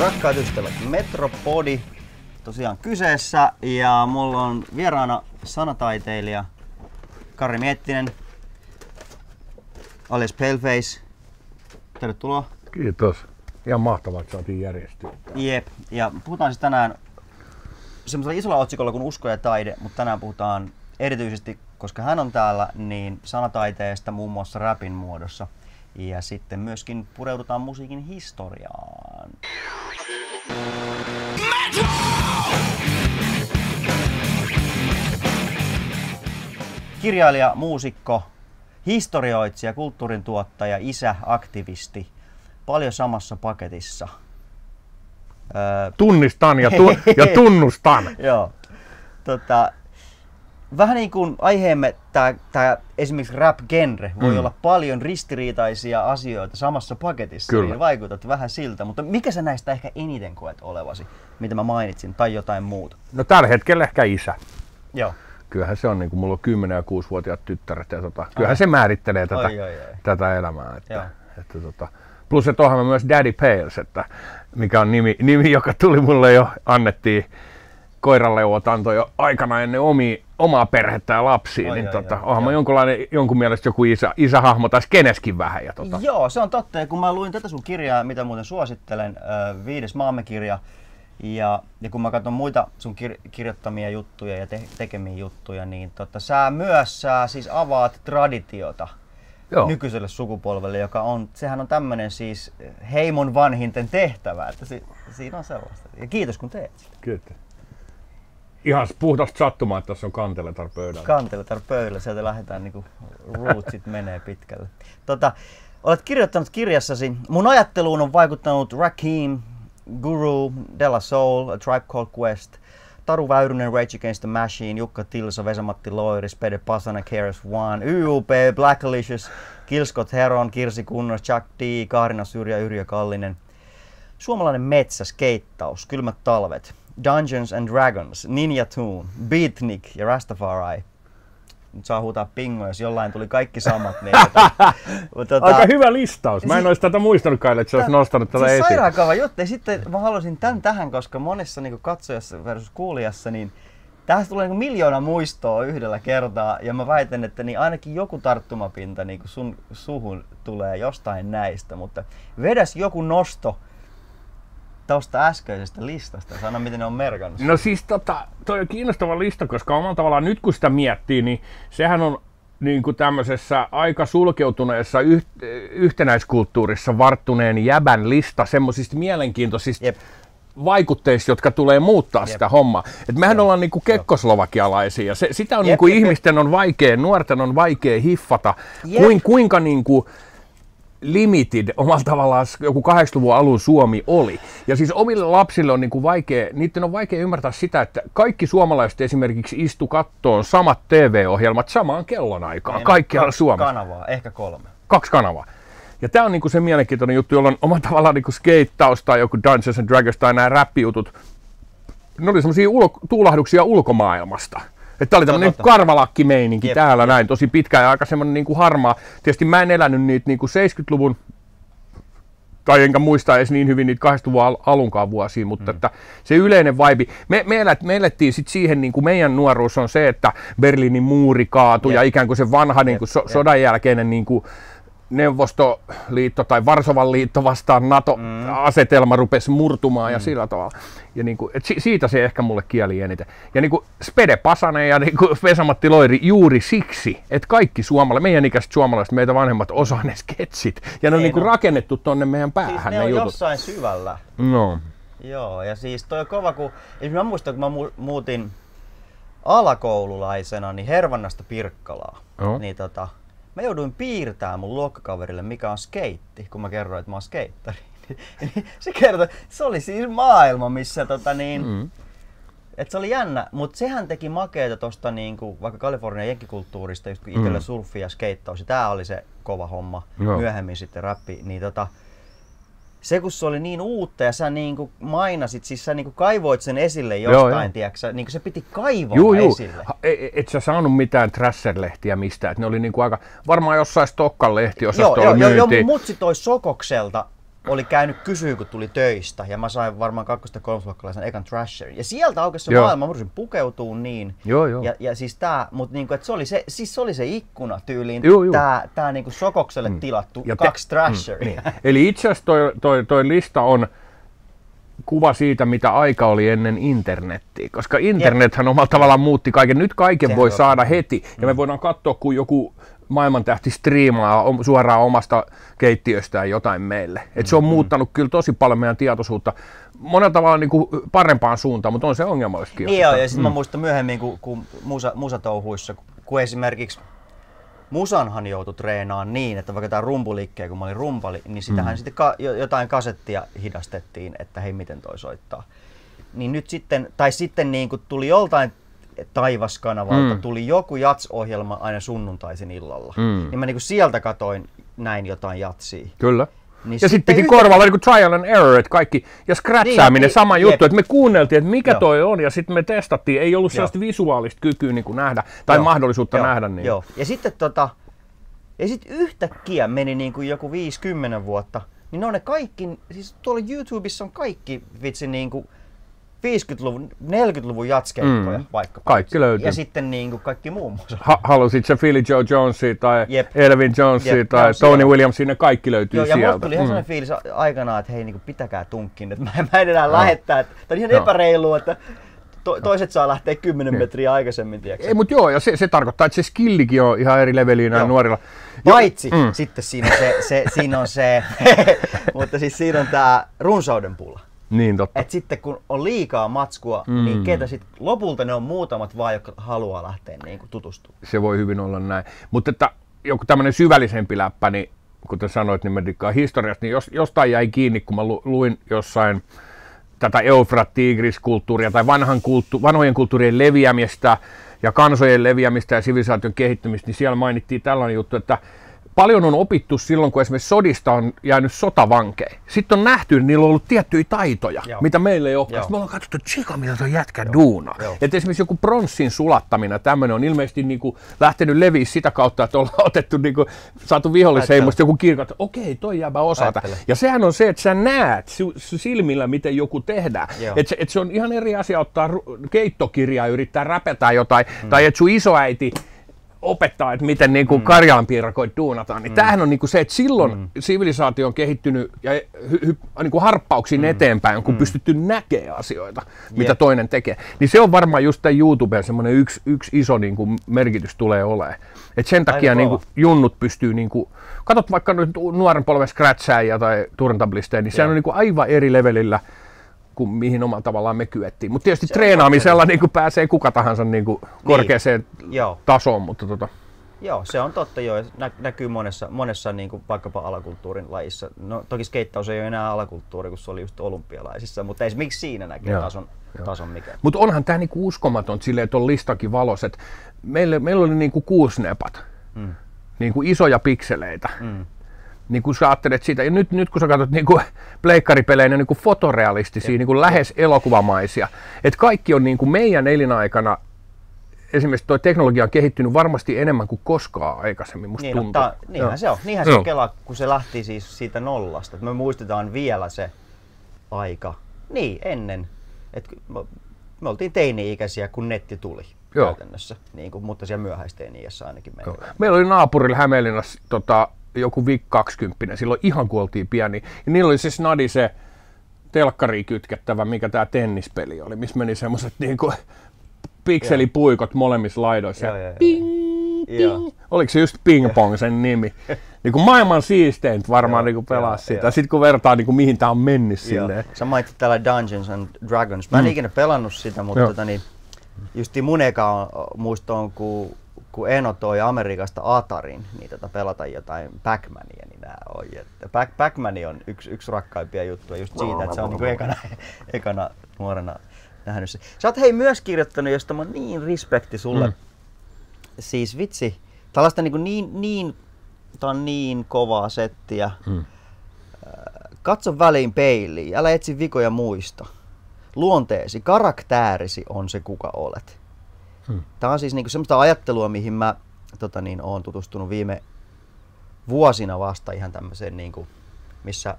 Rakkaat ystävät, Metropodi tosiaan kyseessä ja mulla on vieraana sanataiteilija Kari Miettinen, alias Paleface. Tervetuloa. Kiitos. Ihan mahtavaa, että saatiin järjestyä. Jep, ja puhutaan siis tänään semmoisella isolla otsikolla kuin usko ja taide, mutta tänään puhutaan erityisesti, koska hän on täällä, niin sanataiteesta muun muassa rapin muodossa. Ja sitten myöskin pureudutaan musiikin historiaan. Kirjailija, muusikko, historioitsija, kulttuurin tuottaja, isä, aktivisti. Paljon samassa paketissa. Öö, Tunnistan ja, tu- ja tunnustan. Joo. Tota, vähän niin kuin aiheemme, tämä, esimerkiksi rap-genre voi Mm. olla paljon ristiriitaisia asioita samassa paketissa, Kyllä. niin vaikutat vähän siltä. Mutta mikä sä näistä ehkä eniten koet olevasi, mitä mä mainitsin, tai jotain muuta? No tällä hetkellä ehkä isä. Joo. Kyllähän se on, niin kuin mulla on 10 ja 6-vuotiaat tyttäret ja tota, kyllähän se määrittelee tätä, Ai, ai, ai. tätä elämää. Että, Joo. että, tota, plus että onhan mä myös Daddy Pales, että, mikä on nimi, nimi, joka tuli mulle jo, annettiin koiraleuvat antoi jo aikana ennen omi, omaa perhettä ja lapsia, Ai, niin ai, tota, ai, onhan joo. jonkunlainen, jonkun mielestä joku isä, isähahmo tai keneskin vähän. Ja tota, Joo, se on totta. Ja kun mä luin tätä sun kirjaa, mitä muuten suosittelen, äh, viides maamme kirja, ja, ja kun mä katson muita sun kir- kirjoittamia juttuja ja te- tekemiä juttuja, niin tota, sä myös sä siis avaat traditiota Joo. nykyiselle sukupolvelle, joka on, sehän on tämmöinen siis heimon vanhinten tehtävä, että si- siinä on sellaista. Ja kiitos kun teet sitä. Kyllä. Ihan puhdasta sattumaa, että tässä on kanteletar pöydällä. Kantele täällä pöydällä, sieltä lähdetään niinku rootsit menee pitkälle. Tota, olet kirjoittanut kirjassasi, mun ajatteluun on vaikuttanut Rakim, Guru, Della Soul, A Tribe Called Quest, Taru Väyrynen, Rage Against the Machine, Jukka Tilso, Vesamatti Loiri, Spede Pasana, KRS One, YUP, Blackalicious, Kilskot Heron, Kirsi Kunnos, Chuck D, Kaarina Syrjä, Yrjö Kallinen. Suomalainen metsä, skeittaus, kylmät talvet, Dungeons and Dragons, Ninja Tune, Beatnik ja Rastafari. Nyt saa huutaa pingoja, jos jollain tuli kaikki samat. Niin, tota, mutta tota, Aika hyvä listaus. Mä en Si- olisi tätä muistanutkaan, että se olisi nostanut tätä siis esiin. sairaan kava juttu. Ja sitten mä halusin tämän tähän, koska monessa niin katsojassa versus kuulijassa, niin tästä tulee niin miljoona muistoa yhdellä kertaa. Ja mä väitän, että niin ainakin joku tarttumapinta niin sun suhun tulee jostain näistä. Mutta vedäs joku nosto tuosta äskeisestä listasta. Sano, miten ne on merkannut. No siis tota, toi on kiinnostava lista, koska omalla tavallaan nyt kun sitä miettii, niin sehän on niin kuin tämmöisessä aika sulkeutuneessa yh, yhtenäiskulttuurissa varttuneen jäbän lista semmoisista mielenkiintoisista Jep. vaikutteista, jotka tulee muuttaa Jep. sitä hommaa. Et mehän ollaan niinku kekkoslovakialaisia ja se, sitä on Jep, niinku jep, jep. ihmisten on vaikea, nuorten on vaikea hiffata, Jep. kuin, kuinka niinku limited omalla tavallaan joku 80-luvun alun Suomi oli. Ja siis omille lapsille on niinku vaikea, niiden on vaikea ymmärtää sitä, että kaikki suomalaiset esimerkiksi istu kattoon samat TV-ohjelmat samaan kellonaikaan, Niin, kaikkialla Suomessa kanavaa, ehkä kolme. kaksi kanavaa. Ja tämä on niinku se mielenkiintoinen juttu, jolla on oma tavallaan niinku skeittaus tai joku Dungeons and Dragons tai nämä räppijutut. Ne oli semmoisia ulko- tuulahduksia ulkomaailmasta. Että oli tämmöinen totta. karvalakkimeininki Jep, täällä näin, tosi pitkä ja aika semmoinen niinku harmaa. Tietysti mä en elänyt niitä niinku 70-luvun tai enkä muista edes niin hyvin niitä 80-luvun al- alunkaan vuosia, mutta mm. että se yleinen vibe, me, me, elät, me elettiin sit siihen, niin kuin meidän nuoruus on se, että Berliinin muuri kaatui Jep. ja ikään kuin se vanha niin kuin so, jep. sodan jälkeinen niin kuin Neuvostoliitto tai Varsovan liitto vastaan NATO-asetelma rupesi murtumaan ja sillä tavalla. Ja niin kuin, et si- siitä se ehkä mulle kieli eniten. Ja niin kuin Spede Pasanen ja niin kuin Vesamatti Loiri juuri siksi, että kaikki suomalaiset, meidän ikäiset suomalaiset, meitä vanhemmat osaa ne sketsit. Ja ne on Niin kuin on. rakennettu tonne meidän Siis päähän ne ne on jutut. jossain syvällä. No. Joo, ja siis toi on kova, kun esimerkiksi mä muistan, kun mä mu- muutin alakoululaisena niin Hervannasta Pirkkalaa, Joo. niin tota, mä jouduin piirtämään mun luokkakaverille, mikä on skeitti, kun mä kerroin, että mä oon skeittari. Niin se kertoi, se oli siis maailma, missä tota niin, Mm. et se oli jännä, mutta sehän teki makeeta tosta niinku, vaikka Kalifornian jenkkikulttuurista, just kun itsellä Mm. surfi ja skeittaus, ja tää oli se kova homma, Joo. myöhemmin sitten rappi, niin tota, se kun se oli niin uutta ja sä niin kuin mainasit, siis sä niin kuin kaivoit sen esille jostain, joo, tiedätkö, niin kuin se piti kaivaa juu, juu. esille. Ha, et, et sä saanut mitään Trasher-lehtiä mistään, että ne oli niin kuin aika, varmaan jossain Stokkan lehtiosastolla joo, joo, joo, myytiin. mutsi toi Sokokselta oli käynyt kysyä, kun tuli töistä, ja mä sain varmaan kakkosta kolmosluokkalaisen ekan Trasherin. Ja sieltä aukesi se Joo. maailma, mä pukeutuu niin. Joo, joo. Ja, ja siis tää, mut niinku, et se oli se, siis se oli se ikkuna tyyliin, Juu, juu. tää, tää niinku Sokokselle tilattu Ja ja te- kaksi Trasheria. Niin. Eli itse asiassa toi, toi, toi lista on kuva siitä, mitä aika oli ennen internettiä, koska internethän omalla tavallaan muutti kaiken. Nyt kaiken Sehän voi on. saada heti, ja me voidaan katsoa, kun joku maailmantähti striimaa suoraan omasta keittiöstään jotain meille. Et se on muuttanut kyllä tosi paljon meidän tietoisuutta monella tavalla niin kuin parempaan suuntaan, mutta on se ongelmalliskin. Niin joo, ja sitten mä muistan myöhemmin, kun, kun musa, musatouhuissa, kun esimerkiksi Musanhan joutui treenaamaan niin, että vaikka tämä rumpuliikkeen, kun mä olin rumpali, niin sitähän mm. sitten ka- jo- jotain kasettia hidastettiin, että hei, miten toi soittaa. Niin nyt sitten, tai sitten niin kuin tuli joltain taivaskanavalta, Mm. tuli joku jats-ohjelma aina sunnuntaisin illalla. Mm. Niin mä niin kuin sieltä katoin näin jotain jatsia. Kyllä. Niin ja sitten piti yhtä- korvalla niin trial and error, että kaikki, ja scratchaaminen, Niin, sama jep. juttu, että me kuunneltiin, että mikä Joo. toi on, ja sitten me testattiin, ei ollut sellaista visuaalista kykyä niin kuin nähdä, tai Joo. mahdollisuutta Joo, nähdä. Niin. Joo. Ja sitten tota, ja sitten yhtäkkiä meni niin kuin joku 50 vuotta, niin ne on ne kaikki, siis tuolla YouTubessa on kaikki vitsi niin kuin 50-luvun, 40-luvun jatskeikkoja Mm. vaikka. Kaikki löytyy. Ja sitten niin kuin kaikki muun muassa. Ha- halusit se Philly Joe Jonesia tai Jep. Elvin Jonesia Jep, tai on Tony siellä. Williamsia, ne kaikki löytyy Joo, ja mulla sieltä. tuli ihan Mm. sellainen fiilis aikanaan, että hei, niin kuin, pitäkää tunkkiin, että mä, mä en enää lähettää. Että, tämä on ihan Joo. epäreilua, että to, toiset saa lähteä 10 metriä aikaisemmin, tiedätkö? Ei, mutta joo, ja se, se tarkoittaa, että se skillikin on ihan eri leveliä näillä nuorilla. Paitsi Mm. sitten siinä on se, se, siinä on se mutta siis siinä on tämä runsauden pula. Niin totta. Et sitten kun on liikaa matskua, Mm. niin ketä sit lopulta ne on muutamat vaan, jotka haluaa lähteä niin kuin tutustumaan. Se voi hyvin olla näin. Mutta että joku tämmöinen syvällisempi läppä, niin kuten sanoit, niin mä dikkaan historiasta, niin jos, jostain jäi kiinni, kun mä lu, luin jossain tätä Eufrat-Tigris-kulttuuria tai vanhan kulttu, vanhojen kulttuurien leviämistä ja kansojen leviämistä ja sivilisaation kehittymistä, niin siellä mainittiin tällainen juttu, että paljon on opittu silloin, kun esimerkiksi sodista on jäänyt sotavankeja. Sitten on nähty, että niillä on ollut tiettyjä taitoja, Joo. mitä meillä ei ole. Sitten me ollaan katsottu, että tsika, mitä tuo jätkä. Joo. Että esimerkiksi joku pronssin sulattaminen, tämmöinen on ilmeisesti niin kuin lähtenyt leviä sitä kautta, että ollaan otettu, niin kuin, saatu vihollisheimosta joku kirkko, että okei, toi jääpä osata. Ja sehän on se, että sä näet silmillä, miten joku tehdään. Että se, et se on ihan eri asia ottaa keittokirjaa ja yrittää räpetä jotain, mm. tai että sun isoäiti opettaa, että miten niin kuin mm. karjalanpiirakoit duunataan, niin mm. tämähän on niin kuin se, että silloin mm. sivilisaatio on kehittynyt ja hy, hy, niin kuin harppauksin mm. eteenpäin, kun mm. pystytty näkemään asioita, mitä Jep. toinen tekee. Niin se on varmaan just tämän YouTuben semmoinen yksi, yksi iso niin kuin merkitys tulee olemaan. Et sen takia niin kuin, junnut pystyy, niin kuin, katsot vaikka nyt nuoren polven scratchaajia tai turntablisteja, niin sehän on niin kuin aivan eri levelillä kuin mihin omalla tavallaan me kyettiin. Mutta tietysti treenaamisella niin kuin pääsee kuka tahansa niin kuin korkeaseen Joo, tasoon, mutta tota, joo, se on totta joo. ja Nä, näkyy monessa, monessa niin kuin vaikkapa alakulttuurin lajissa. No toki skeittaus ei ole enää alakulttuuri, kun se oli just olympialaisissa, mutta esimerkiksi siinä näkee Joo, tason, tason mikä. Mutta onhan tämä niinku uskomaton silleen, että on listakin valos. Et meillä, meillä oli niinku kuusnepat, Mm. niinku isoja pikseleitä. Mm. Niin kun sä ajattelet sitä, ja nyt, nyt kun sä katsot niinku pleikkaripelejä, ne on niinku fotorealistisia, niinku lähes elokuvamaisia. Et kaikki on niinku meidän elinaikana, esimerkiksi tuo teknologia on kehittynyt varmasti enemmän kuin koskaan aikaisemmin, musta Niin, no, tuntuu. ta, niinhän Joo. se on. Niinhän se Joo. on Kela, kun se lähti siis siitä nollasta. Et me muistetaan vielä se aika. Niin, ennen. Et me, oltiin teini-ikäisiä, kun netti tuli Joo. käytännössä. Niin kuin, mutta siellä myöhäisteini-iässä ainakin Joo. meni. Meillä oli naapurilla Hämeenlinnassa tota, joku VIC 20, silloin ihan kun oltiin pieni. Ja niillä oli se snadi se telkkariin kytkettävä, mikä tämä tennispeli oli, missä meni semmoiset niinku pikselipuikot molemmissa laidoissa. Joo, ja joo, ping, Joo. ping. Oliko se just ping pong sen nimi? niin kuin maailman siisteintä varmaan Joo, niin pelaa joo, sitä. joo. Sitten kun vertaa niin kuin mihin tämä on mennyt Joo. silleen. Sä mainitsit täällä Dungeons and Dragons. Mä en Mm. ikinä pelannut sitä, mutta tota, niin, justi mun eka muisto on, kun, kun Eno toi Amerikasta Atarin, niin tota pelata jotain Pac-Mania, niin nää on. Että Pac- Pac-Man on yksi, yksi rakkaimpia juttuja just siitä, että se on niinku ekana, ekana nuorena nähnyt se. Sä oot hei myös kirjoittanut, josta mä niin respekti sulle. Mm. Mm. Siis vitsi, tällaista niinku niin, niin, tää on niin kovaa settiä Mm. katso väliin peiliin, älä etsi vikoja muista. Luonteesi, karaktäärisi on se, kuka olet. Hmm. Tämä on siis niinku semmoista ajattelua, mihin mä tota niin, olen tutustunut viime vuosina vasta ihan tämmöiseen, niinku, missä,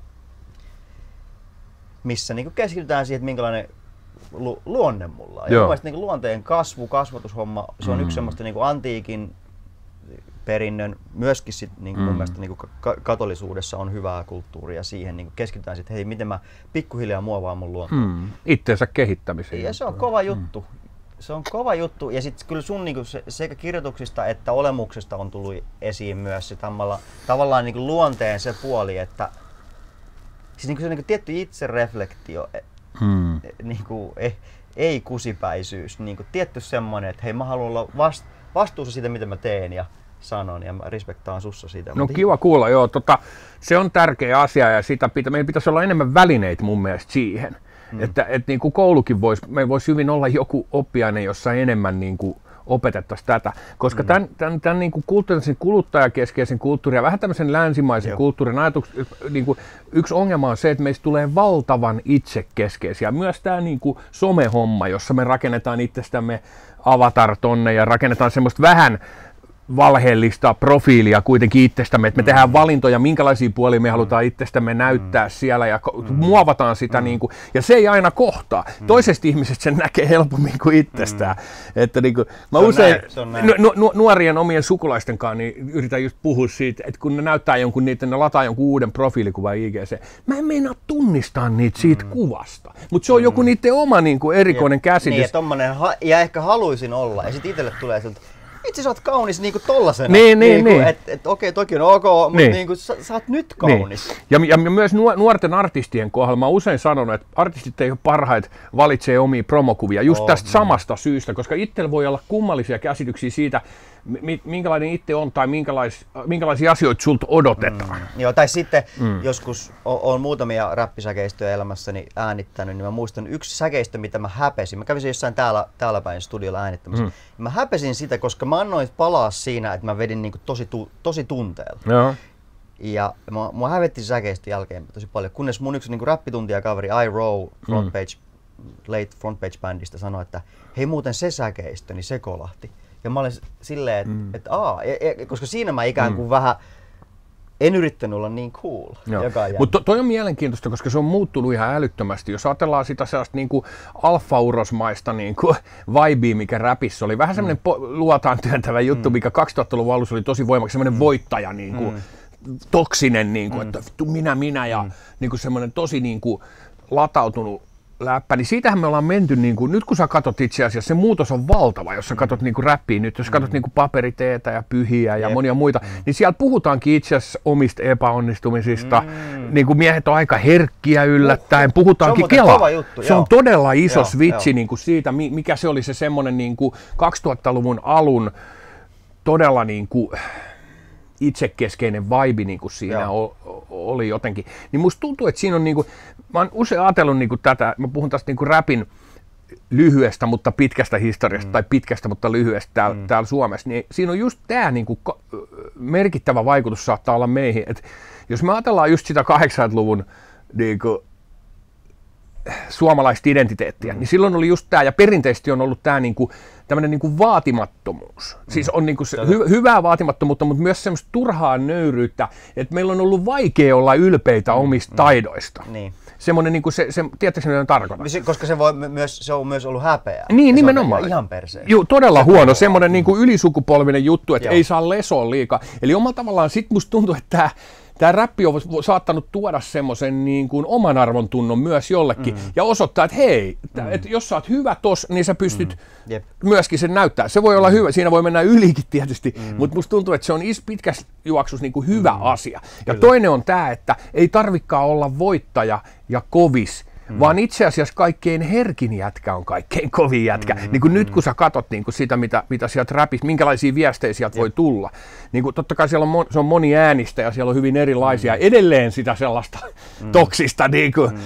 missä niinku keskitytään siihen, että minkälainen lu- luonne mulla on. Ja mun niin luonteen kasvu, kasvatushomma, se on mm. yksi semmoista niin antiikin perinnön, myöskin sit, niin kuin mm. mun mielestä niin kuin katolisuudessa on hyvää kulttuuria siihen, niin keskitytään sitten, hei miten mä pikkuhiljaa muovaan mun luontoa. Mm. Itteensä kehittämiseen. Ja se on kova juttu. Mm. Se on kova juttu ja sitten kyllä sun niin kuin se, sekä kirjoituksista että olemuksesta on tullut esiin myös se tammalla, tavallaan niin kuin luonteen se puoli, että siis niin kuin se niin kuin tietty itsereflektio, hmm. niin kuin, eh, ei kusipäisyys, niin kuin tietty semmoinen, että hei mä haluan olla vast, vastuussa siitä, mitä mä teen ja sanon ja mä respektaan sussa siitä. No kiva kuulla, joo. Tota, se on tärkeä asia ja sitä pitä, meidän pitäisi olla enemmän välineitä mun mielestä siihen. Hmm. Että et, niin kuin koulukin voisi, me voisi hyvin olla joku oppiaine, jossa enemmän niin kuin, opetettaisiin tätä. Koska mm. tämän, tämän, tämän niin kuin kulttuurisen kuluttajakeskeisen kulttuurin ja vähän tämmöisen länsimaisen Joo. kulttuurin ajatus, niin kuin, yksi ongelma on se, että meistä tulee valtavan itsekeskeisiä. Myös tämä niin kuin somehomma, jossa me rakennetaan itsestämme avatar tonne ja rakennetaan semmoista vähän valheellista profiilia kuitenkin itsestämme, että me mm. tehdään valintoja, minkälaisia puolia me halutaan itsestämme näyttää mm. siellä ja mm. muovataan sitä mm. niin kuin, ja se ei aina kohtaa. Mm. Toisesta ihmisestä sen näkee helpommin kuin itsestään. Mm. Että niin kuin, mä se usein nu, nu, nu, nuorien omien sukulaisten kanssa niin yritän just puhua siitä, että kun ne näyttää jonkun niitä, ne lataa jonkun uuden profiilikuvan IGC, mä en meinaa tunnistaa niitä siitä mm. kuvasta, mutta se on mm. joku niiden oma niin kuin erikoinen ja, käsitys. Niin, ja, tommonen, ja ehkä haluaisin olla, ja sitten itselle tulee siltä, itse sä oot kaunis niinku tollasena. Niin, niin, niin. Et, et, okei, toki on ok, mutta niin. niinku, sä, sä oot nyt niin. kaunis. Niin. Ja, ja, myös nuorten artistien kohdalla mä oon usein sanonut, että artistit ei ole parhaat valitsee omia promokuvia just oh, tästä niin. samasta syystä, koska itsellä voi olla kummallisia käsityksiä siitä, minkälainen itse on tai minkälais, minkälaisia asioita sulta odotetaan. Mm. Joo, tai sitten mm. joskus olen muutamia räppisäkeistöjä elämässäni äänittänyt, niin mä muistan yksi säkeistö, mitä mä häpesin. Mä kävin jossain täällä, täällä päin studiolla äänittämässä. Mm. Mä häpesin sitä, koska mä annoin palaa siinä, että mä vedin niinku tosi, tu, tosi tunteella. Joo. Ja mua, mua hävetti säkeistö jälkeen tosi paljon, kunnes mun yksi niinku kaveri I Row Frontpage, mm. Late Frontpage Bandista sanoi, että hei muuten se säkeistö, niin se kolahti. Ja mä olin silleen, että mm. et, aa, ja, ja, koska siinä mä ikään kuin mm. vähän en yrittänyt olla niin cool. Mutta to, toi on mielenkiintoista, koska se on muuttunut ihan älyttömästi. Jos ajatellaan sitä sellaista niin kuin alfa-urosmaista niin kuin vibea, mikä räpissä oli, vähän semmoinen mm. po- luotaan työntävä juttu, mm. mikä 2000-luvun alussa oli tosi voimakas, semmoinen mm. voittaja, niin kuin, mm. toksinen, niin kuin, mm. että minä, minä ja mm. niin kuin semmoinen tosi niin kuin, latautunut läppä, niin siitähän me ollaan menty, niin kuin, nyt kun sä katsot itse asiassa, se muutos on valtava, jos sä katsot niin kuin räppiä nyt, jos sä katsot mm. niin kuin paperiteetä ja pyhiä ja Jep. monia muita, mm. niin siellä puhutaankin itse asiassa omista epäonnistumisista, mm. niin kuin miehet on aika herkkiä yllättäen, puhutaankin kela. Juttu, se on todella iso joo, switchi joo. Niin kuin siitä, mikä se oli se semmoinen niin kuin 2000-luvun alun todella niin kuin, itsekeskeinen vibe niin kuin siinä o, oli jotenkin. Niin musta tuntuu, että siinä on niin kuin, mä oon usein ajatellut niin kuin tätä, mä puhun tästä niin kuin rapin lyhyestä, mutta pitkästä historiasta, mm. tai pitkästä, mutta lyhyestä täällä, mm. täällä Suomessa, niin siinä on just tämä niin kuin, merkittävä vaikutus saattaa olla meihin. Et jos me ajatellaan just sitä 80-luvun niin kuin, suomalaista identiteettiä, mm. niin silloin oli just tämä, ja perinteisesti on ollut tämä niin kuin, tämmöinen niin kuin vaatimattomuus. Mm. Siis on niin kuin se hy- hyvää vaatimattomuutta, mutta myös semmoista turhaa nöyryyttä, että meillä on ollut vaikea olla ylpeitä mm. omista mm. taidoista. Niin. Semmoinen, niin kuin se, se, tiedätkö mitä tarkoitan? Koska se, voi myös, se on myös ollut häpeä. Niin, nimenomaan. ihan perseen. Joo, todella se huono. Semmoinen niin kuin ylisukupolvinen juttu, että Joo. ei saa lesoa liikaa. Eli omalla tavallaan sit musta tuntuu, että tämä tämä räppi on saattanut tuoda semmoisen niin kuin oman arvon tunnon myös jollekin mm. ja osoittaa, että hei, mm. että jos sä oot hyvä tos, niin sä pystyt mm. Myöskin sen näyttää. Se voi olla mm. hyvä, siinä voi mennä ylikin tietysti, mm. mutta musta tuntuu, että se on pitkässä juoksussa niin kuin hyvä mm. asia. Ja Kyllä. toinen on tämä, että ei tarvikaan olla voittaja ja kovis, Mm. Vaan itse asiassa kaikkein herkin jätkä on kaikkein kovin jätkä. Mm. Niin kuin nyt kun sä katot niin kuin sitä, mitä, mitä sieltä räpistä, minkälaisia viestejä sieltä voi tulla. Niin kuin, totta kai siellä on, se on moni äänistä ja siellä on hyvin erilaisia. Mm. Edelleen sitä sellaista mm. toksista niin kuin, mm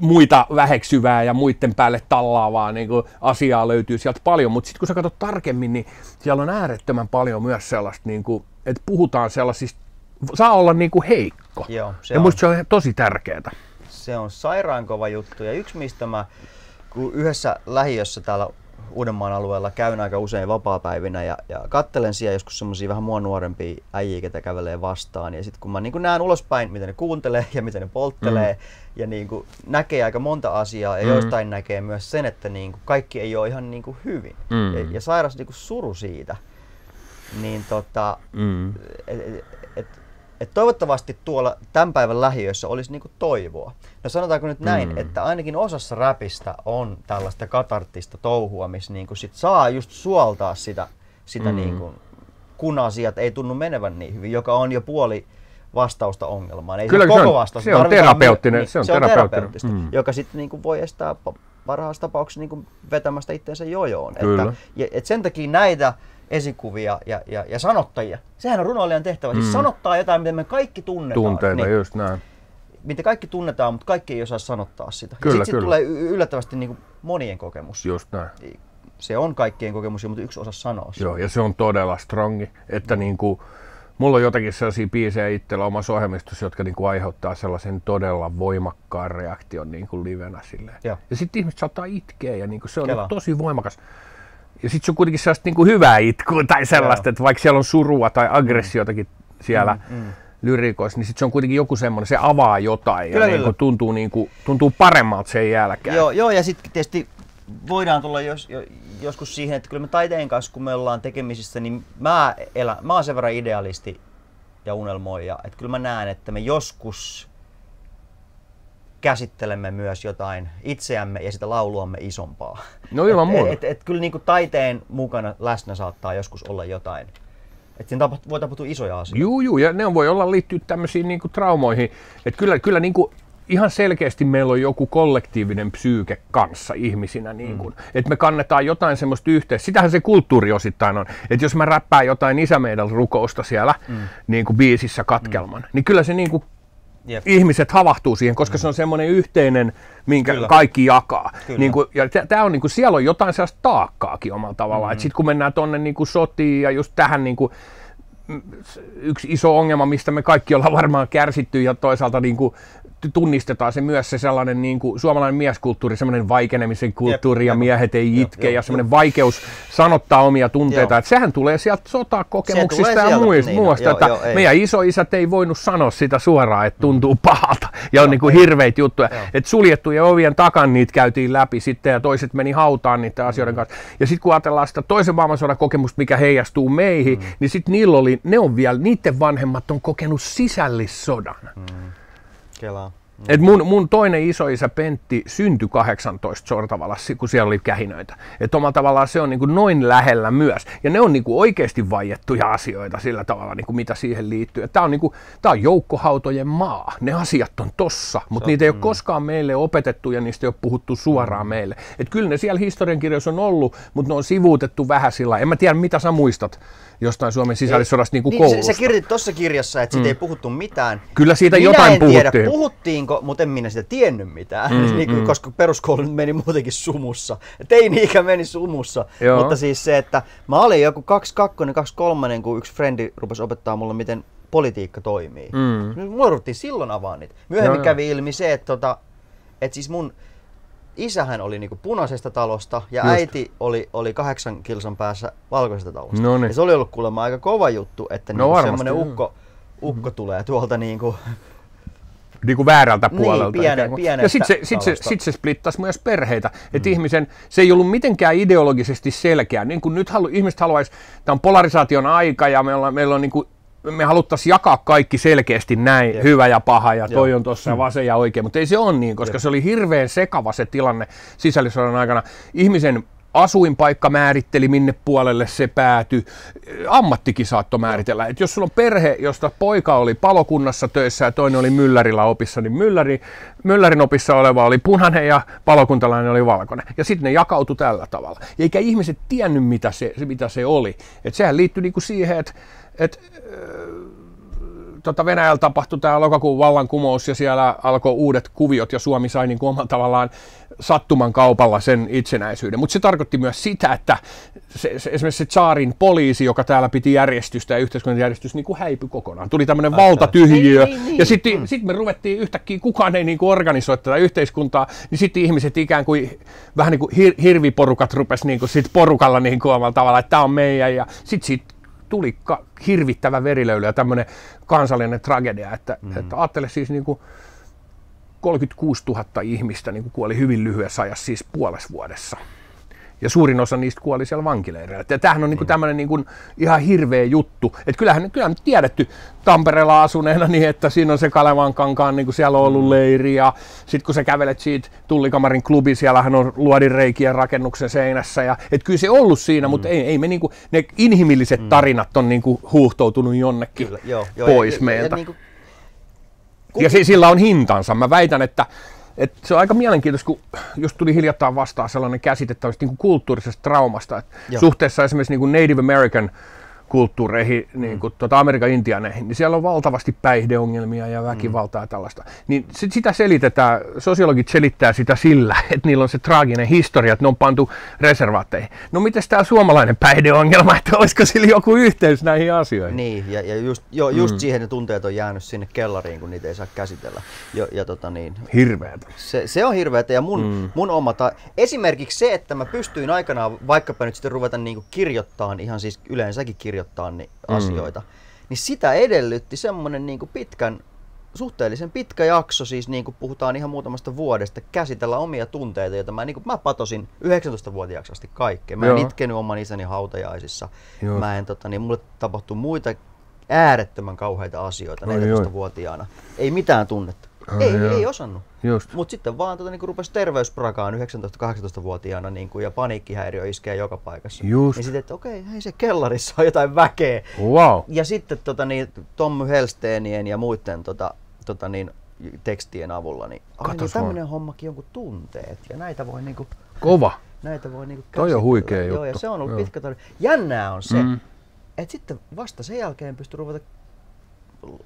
muita väheksyvää ja muiden päälle tallaavaa niin kuin asiaa löytyy sieltä paljon, mutta sitten kun sä katsot tarkemmin, niin siellä on äärettömän paljon myös sellaista, niin kuin, että puhutaan sellaisista saa olla niin kuin heikko. Joo, se ja on. musta se on tosi tärkeää. Se on sairaan kova juttu. Ja yksi mistä mä kun yhdessä lähiössä täällä Uudenmaan alueella käyn aika usein vapaapäivinä ja, ja kattelen siellä joskus semmoisia vähän mua nuorempia äijiä, ketä kävelee vastaan. Ja sitten kun mä niin näen ulospäin, miten ne kuuntelee ja miten ne polttelee mm. ja niin kuin näkee aika monta asiaa ja mm. joistain näkee myös sen, että niin kuin kaikki ei ole ihan niin kuin hyvin. Mm. Ja, ja sairas niin kuin suru siitä. Niin tota, Mm. et, et, et, toivottavasti tuolla tämän päivän lähiössä olisi niinku toivoa. No sanotaanko nyt näin, Mm. että ainakin osassa räpistä on tällaista katarttista touhua, missä niinku sit saa just suoltaa sitä, sitä Mm. niinku, kun asiat ei tunnu menevän niin hyvin, joka on jo puoli vastausta ongelmaan. Ei Kyllä se, se on- koko vastaus. se on terapeuttinen- niin, se on se on terapeuttista, Mm. joka sitten niinku voi estää pa- parhaassa tapauksessa niinku vetämästä itseensä jojoon. Kyllä. Että, ja, et sen takia näitä esikuvia ja, ja, ja sanottajia. Sehän on runoilijan tehtävä. Mm. Mm. Siis sanottaa jotain, mitä me kaikki tunnetaan. Tunteita, niin, just näin. mitä kaikki tunnetaan, mutta kaikki ei osaa sanottaa sitä. Kyllä, ja sitten kyllä. tulee y- yllättävästi niin kuin monien kokemus. Just näin. Se on kaikkien kokemus, mutta yksi osa sanoa sitä. Joo, ja se on todella strongi, että niin kuin, mulla on jotakin sellaisia biisejä itsellä omassa ohjelmistossa, jotka niin kuin aiheuttaa sellaisen todella voimakkaan reaktion niin kuin livenä silleen. Joo. Ja sitten ihmiset saattaa itkeä ja niin kuin se on tosi voimakas. Ja sitten se on kuitenkin sellaista niin kuin hyvää itkua tai sellaista, Joo. että vaikka siellä on surua tai aggressiotakin siellä Mm, mm. lyrikoissa, niin sitten se on kuitenkin joku semmoinen, se avaa jotain Kyllä, ja niin kyllä. kuin tuntuu, niin kuin, tuntuu paremmalta sen jälkeen. Joo, joo, ja sitten tietysti voidaan tulla jos, jo, joskus siihen, että kyllä me taiteen kanssa, kun me ollaan tekemisissä, niin mä, elän, mä oon sen verran idealisti ja unelmoija, että kyllä mä näen, että me joskus käsittelemme myös jotain itseämme ja sitä lauluamme isompaa. No ilman et, muuta. et, et, kyllä niinku taiteen mukana läsnä saattaa joskus olla jotain. Että siinä tapaht, voi tapahtua isoja asioita. Juu, juu, ja ne voi olla liittyä tämmöisiin niinku traumoihin. Että kyllä, kyllä niinku ihan selkeästi meillä on joku kollektiivinen psyyke kanssa ihmisinä. Niinku. Mm. Että me kannetaan jotain semmoista yhteistä. Sitähän se kulttuuri osittain on. Että jos mä räppään jotain isä meidän rukousta siellä mm. niinku biisissä katkelman, mm. niin kyllä se niinku Jep. ihmiset havahtuu siihen, koska se on semmoinen yhteinen, minkä Kyllä. kaikki jakaa. Kyllä. Niin kuin, ja tää on, niin kuin, siellä on jotain sellaista taakkaakin omalla tavallaan. Mm. Sitten kun mennään tuonne niin kuin sotiin ja just tähän niin kuin, mm, yksi iso ongelma, mistä me kaikki ollaan varmaan kärsitty ja toisaalta niin kuin, tunnistetaan se myös se sellainen niin kuin, suomalainen mieskulttuuri, semmoinen vaikenemisen kulttuuri ja jep. miehet ei itke joo, ja semmoinen vaikeus sanottaa omia tunteita, että sehän tulee sieltä sotakokemuksista tulee ja sieltä, muista, niin, muusta, joo, että joo, ei. meidän isoisät ei voinut sanoa sitä suoraan, että tuntuu pahalta ja on niin kuin hirveitä juttuja, että suljettujen ovien takan niitä käytiin läpi sitten ja toiset meni hautaan niiden asioiden kanssa. Ja sitten kun ajatellaan sitä toisen maailmansodan kokemusta, mikä heijastuu meihin, mm. niin sitten niillä oli, ne on vielä, niiden vanhemmat on kokenut sisällissodan. Mm. Kelaa. Et mun, mun toinen isoisä Pentti syntyi 18 Sortavalla, kun siellä oli kähinöitä. Et omalla tavallaan se on niin kuin noin lähellä myös. Ja ne on niin kuin oikeasti vaiettuja asioita sillä tavalla, niin kuin mitä siihen liittyy. Tämä on, niin kuin, tää on joukkohautojen maa. Ne asiat on tossa, mutta niitä ei ole koskaan meille opetettu ja niistä ei ole puhuttu suoraan meille. Et kyllä ne siellä historiankirjoissa on ollut, mutta ne on sivuutettu vähän sillä. En mä tiedä, mitä sä muistat jostain Suomen sisällissodasta niin kuin Niin, koulusta. sä, sä kirjoitit tuossa kirjassa, että siitä ei puhuttu mitään. Kyllä siitä minä jotain en puhuttiin. tiedä, puhuttiinko, mutta en minä sitä tiennyt mitään, mm, niin kuin, mm. koska peruskoulu meni muutenkin sumussa. Teini-ikä meni sumussa. Joo. Mutta siis se, että mä olin joku 22, 23, kun yksi frendi rupesi opettaa mulle, miten politiikka toimii. Mm. Mm. Mulla silloin avaa niitä. Myöhemmin Joo, joo. kävi ilmi se, että, tota, että siis mun isähän oli niinku punaisesta talosta ja Just. äiti oli, oli kahdeksan kilsan päässä valkoisesta talosta. Noniin. Ja se oli ollut kuulemma aika kova juttu, että No niinku semmoinen ukko, ukko tulee tuolta niinku niin kuin väärältä Niin, puolelta. piene- ikään kuin. ja sitten se, sit se, sit se splittasi myös perheitä. Mm. Että ihmisen, se ei ollut mitenkään ideologisesti selkeä. Niin kuin nyt halu, ihmiset haluaisi, tämä on polarisaation aika ja me ollaan, meillä on niin kuin, me haluttaisiin jakaa kaikki selkeästi näin, Jep. hyvä ja paha ja toi Joo. on tuossa ja vasen ja oikein, mutta ei se ole niin, koska Jep. se oli hirveän sekava se tilanne sisällissodan aikana. Ihmisen asuinpaikka määritteli, minne puolelle se päätyi. Ammattikin saattoi määritellä. Et jos sulla on perhe, josta poika oli palokunnassa töissä ja toinen oli myllärillä opissa, niin mylläri, myllärin opissa oleva oli punainen ja palokuntalainen oli valkoinen. Ja sitten ne jakautui tällä tavalla. Eikä ihmiset tiennyt, mitä se, se, mitä se oli. Et sehän liittyi niinku siihen, että et, tota Venäjällä tapahtui tämä lokakuun vallankumous ja siellä alkoi uudet kuviot ja Suomi sai niin kuin omalla tavallaan sattuman kaupalla sen itsenäisyyden. Mutta se tarkoitti myös sitä, että se, se, esimerkiksi se Tsaarin poliisi, joka täällä piti järjestystä ja yhteiskuntajärjestys, niin kuin häipyi kokonaan. Tuli tämmöinen valtatyhjiö. Niin, niin. Ja sitten mm. sit me ruvettiin yhtäkkiä, kukaan ei niin kuin organisoi tätä yhteiskuntaa, niin sitten ihmiset ikään kuin vähän niin kuin hir- hirviporukat rupes niin kuin sit porukalla niin kuin omalla tavalla, että tämä on meidän. Ja sitten sit tuli ka- hirvittävä verilöyly ja tämmöinen kansallinen tragedia, että, mm. että ajattele siis niin kuin 36 000 ihmistä niin kuin kuoli hyvin lyhyessä ajassa, siis puolessa vuodessa ja suurin osa niistä kuoli siellä vankileireillä. Ja tämähän on niinku niin. tämmöinen niin ihan hirveä juttu. Että kyllähän, kyllähän nyt tiedetty Tampereella asuneena niin, että siinä on se Kalevan kankaan, niin kuin siellä on ollut mm. leiri ja sitten kun sä kävelet siitä Tullikamarin klubi, siellähän on luodinreikiä rakennuksen seinässä. Ja, et kyllä se ollut siinä, mm. mutta ei, ei me niin kuin, ne inhimilliset mm. tarinat on niin kuin huuhtoutunut jonnekin kyllä, joo, joo, pois ja, meiltä. Ja, ja, niin kuin... ja sillä on hintansa. Mä väitän, että et se on aika mielenkiintoista, kun just tuli hiljattain vastaan sellainen käsite niin kulttuurisesta traumasta. että suhteessa esimerkiksi niin kuin Native American kulttuureihin, niin kuin, tuota Amerikan Intianeihin, niin siellä on valtavasti päihdeongelmia ja väkivaltaa ja tällaista. Niin sit sitä selitetään, sosiologit selittää sitä sillä, että niillä on se traaginen historia, että ne on pantu reservaatteihin. No miten tämä suomalainen päihdeongelma, että olisiko sillä joku yhteys näihin asioihin? Niin, ja, ja just, jo, just mm. siihen ne tunteet on jäänyt sinne kellariin, kun niitä ei saa käsitellä. Jo, ja tota niin, hirveätä. Se, se on hirveätä, ja mun, mm. mun oma, ta- esimerkiksi se, että mä pystyin aikanaan vaikkapa nyt sitten ruveta niinku kirjoittamaan, ihan siis yleensäkin kirjoittamaan, kirjoittaa niin mm. asioita. Niin sitä edellytti semmoinen niin pitkän, suhteellisen pitkä jakso, siis niin kuin puhutaan ihan muutamasta vuodesta, käsitellä omia tunteita, joita mä, niin kuin, mä patosin 19-vuotiaaksi asti kaikkea. Mä en Joo. itkenyt oman isäni hautajaisissa. Joo. Mä en, tota, niin, mulle tapahtui muita äärettömän kauheita asioita 14-vuotiaana. Ei mitään tunnetta. Oh, ei, joo. ei osannut. Mutta sitten vaan tota, niinku, rupesi terveysprakaan 19-18-vuotiaana niinku, ja paniikkihäiriö iskee joka paikassa. Just. Niin sitten, että okei, okay, hei se kellarissa on jotain väkeä. Wow. Ja sitten tota, niin, Tommy Helsteenien ja muiden tota, tota, niin, tekstien avulla, niin, ai, niin tämmöinen hommakin jonkun tunteet. Ja näitä voi niinku, Kova. Näitä voi niinku Toi on huikea juttu. Joo, ja se on ollut Joo. pitkä tarina. Jännää on se, mm. että sitten vasta sen jälkeen pystyy ruveta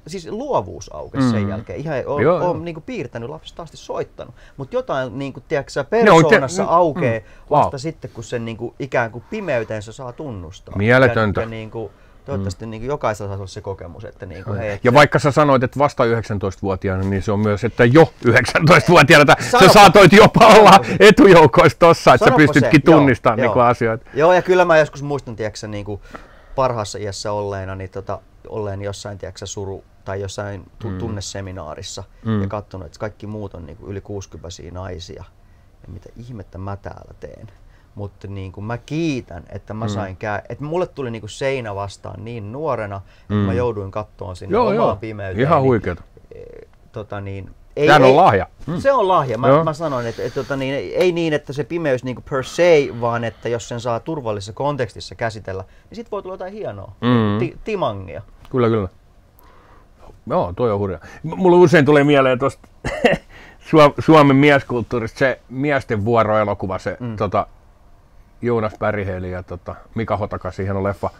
siis luovuus aukesi mm. sen jälkeen. Ihan on, Joo, on niin kuin piirtänyt lapsesta asti soittanut. Mutta jotain niin kuin, tiedätkö, persoonassa te, aukeaa mm, vasta wow. sitten, kun sen niin kuin, ikään kuin pimeytensä saa tunnustaa. Mieletöntä. Ja, ja niin kuin, toivottavasti mm. niin kuin, jokaisella saa olla se kokemus. Että, niin kuin, hei, että ja vaikka sä sanoit, että vasta 19-vuotiaana, niin se on myös, että jo 19-vuotiaana sä saatoit jopa olla etujoukoissa tossa, että sä pystytkin se. tunnistamaan joo, niin asioita. Joo, ja kyllä mä joskus muistan, tiedätkö, niin kuin parhaassa iässä olleena, niin tota, olleen jossain tiedätkö, suru tai jossain tu- mm. tunneseminaarissa mm. ja katsonut, että kaikki muut on niin kuin yli 60 naisia. Ja mitä ihmettä mä täällä teen. Mutta niin kuin mä kiitän, että mä mm. sain kää, että mulle tuli niin kuin seinä vastaan niin nuorena, että mm. mä jouduin kattoon sinne joo, omaan joo. pimeyteen. Ihan huikeeta. Niin, tota niin, ei, Tämä on ei, lahja. Mm. Se on lahja. Mä, mä sanoin, että, että, että niin, ei niin, että se pimeys niin per se, vaan että jos sen saa turvallisessa kontekstissa käsitellä, niin sit voi tulla jotain hienoa. Mm. Ti, timangia. Kyllä, kyllä. Joo, toi on hurja. Mulla usein tulee mieleen tuosta Suomen mieskulttuurista se miesten vuoroelokuva, se mm. tota, Joonas Bergheli ja tota, Mika Hotaka, siihen on leffa.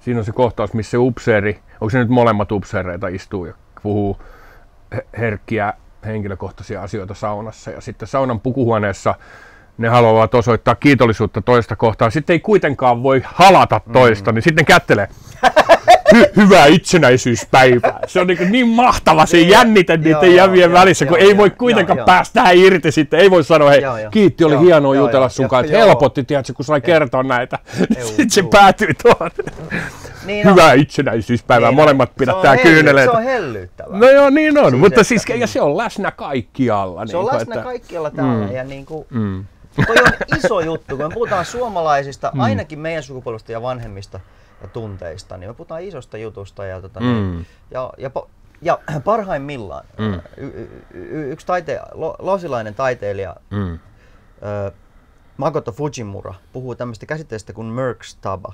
Siinä on se kohtaus, missä se upseeri, onko se nyt molemmat upseereita istuu ja puhuu herkkiä henkilökohtaisia asioita saunassa. Ja sitten saunan pukuhuoneessa ne haluavat osoittaa kiitollisuutta toista kohtaan. Sitten ei kuitenkaan voi halata toista, mm. niin sitten kättelee. Hy- hyvää itsenäisyyspäivää. Se on niin, niin mahtava se niin, jännite niiden jävien välissä, kun ei voi kuitenkaan päästä irti sitten. Ei voi sanoa, hei, kiitti, oli hienoa jutella sun kanssa. Helpotti, tiedätkö, kun sai kertoa näitä. Sitten se päätyi tuohon. Niin Hyvää itsenäisyyspäivää, niin molemmat pidättää kyyneleitä. Se on hellyttävää. No joo, niin on, siis mutta siis, ja se on läsnä kaikkialla. Se niin on läsnä että... kaikkialla täällä, mm. ja niin kuin, mm. toi on iso juttu, kun me puhutaan suomalaisista, mm. ainakin meidän sukupolvesta ja vanhemmista ja tunteista, niin me puhutaan isosta jutusta ja, tota, niin, mm. ja, ja, ja parhaimmillaan mm. y, y, y, yksi taite, lo, losilainen taiteilija mm. ö, Makoto Fujimura puhuu tämmöistä käsitteestä kuin Merkstaba,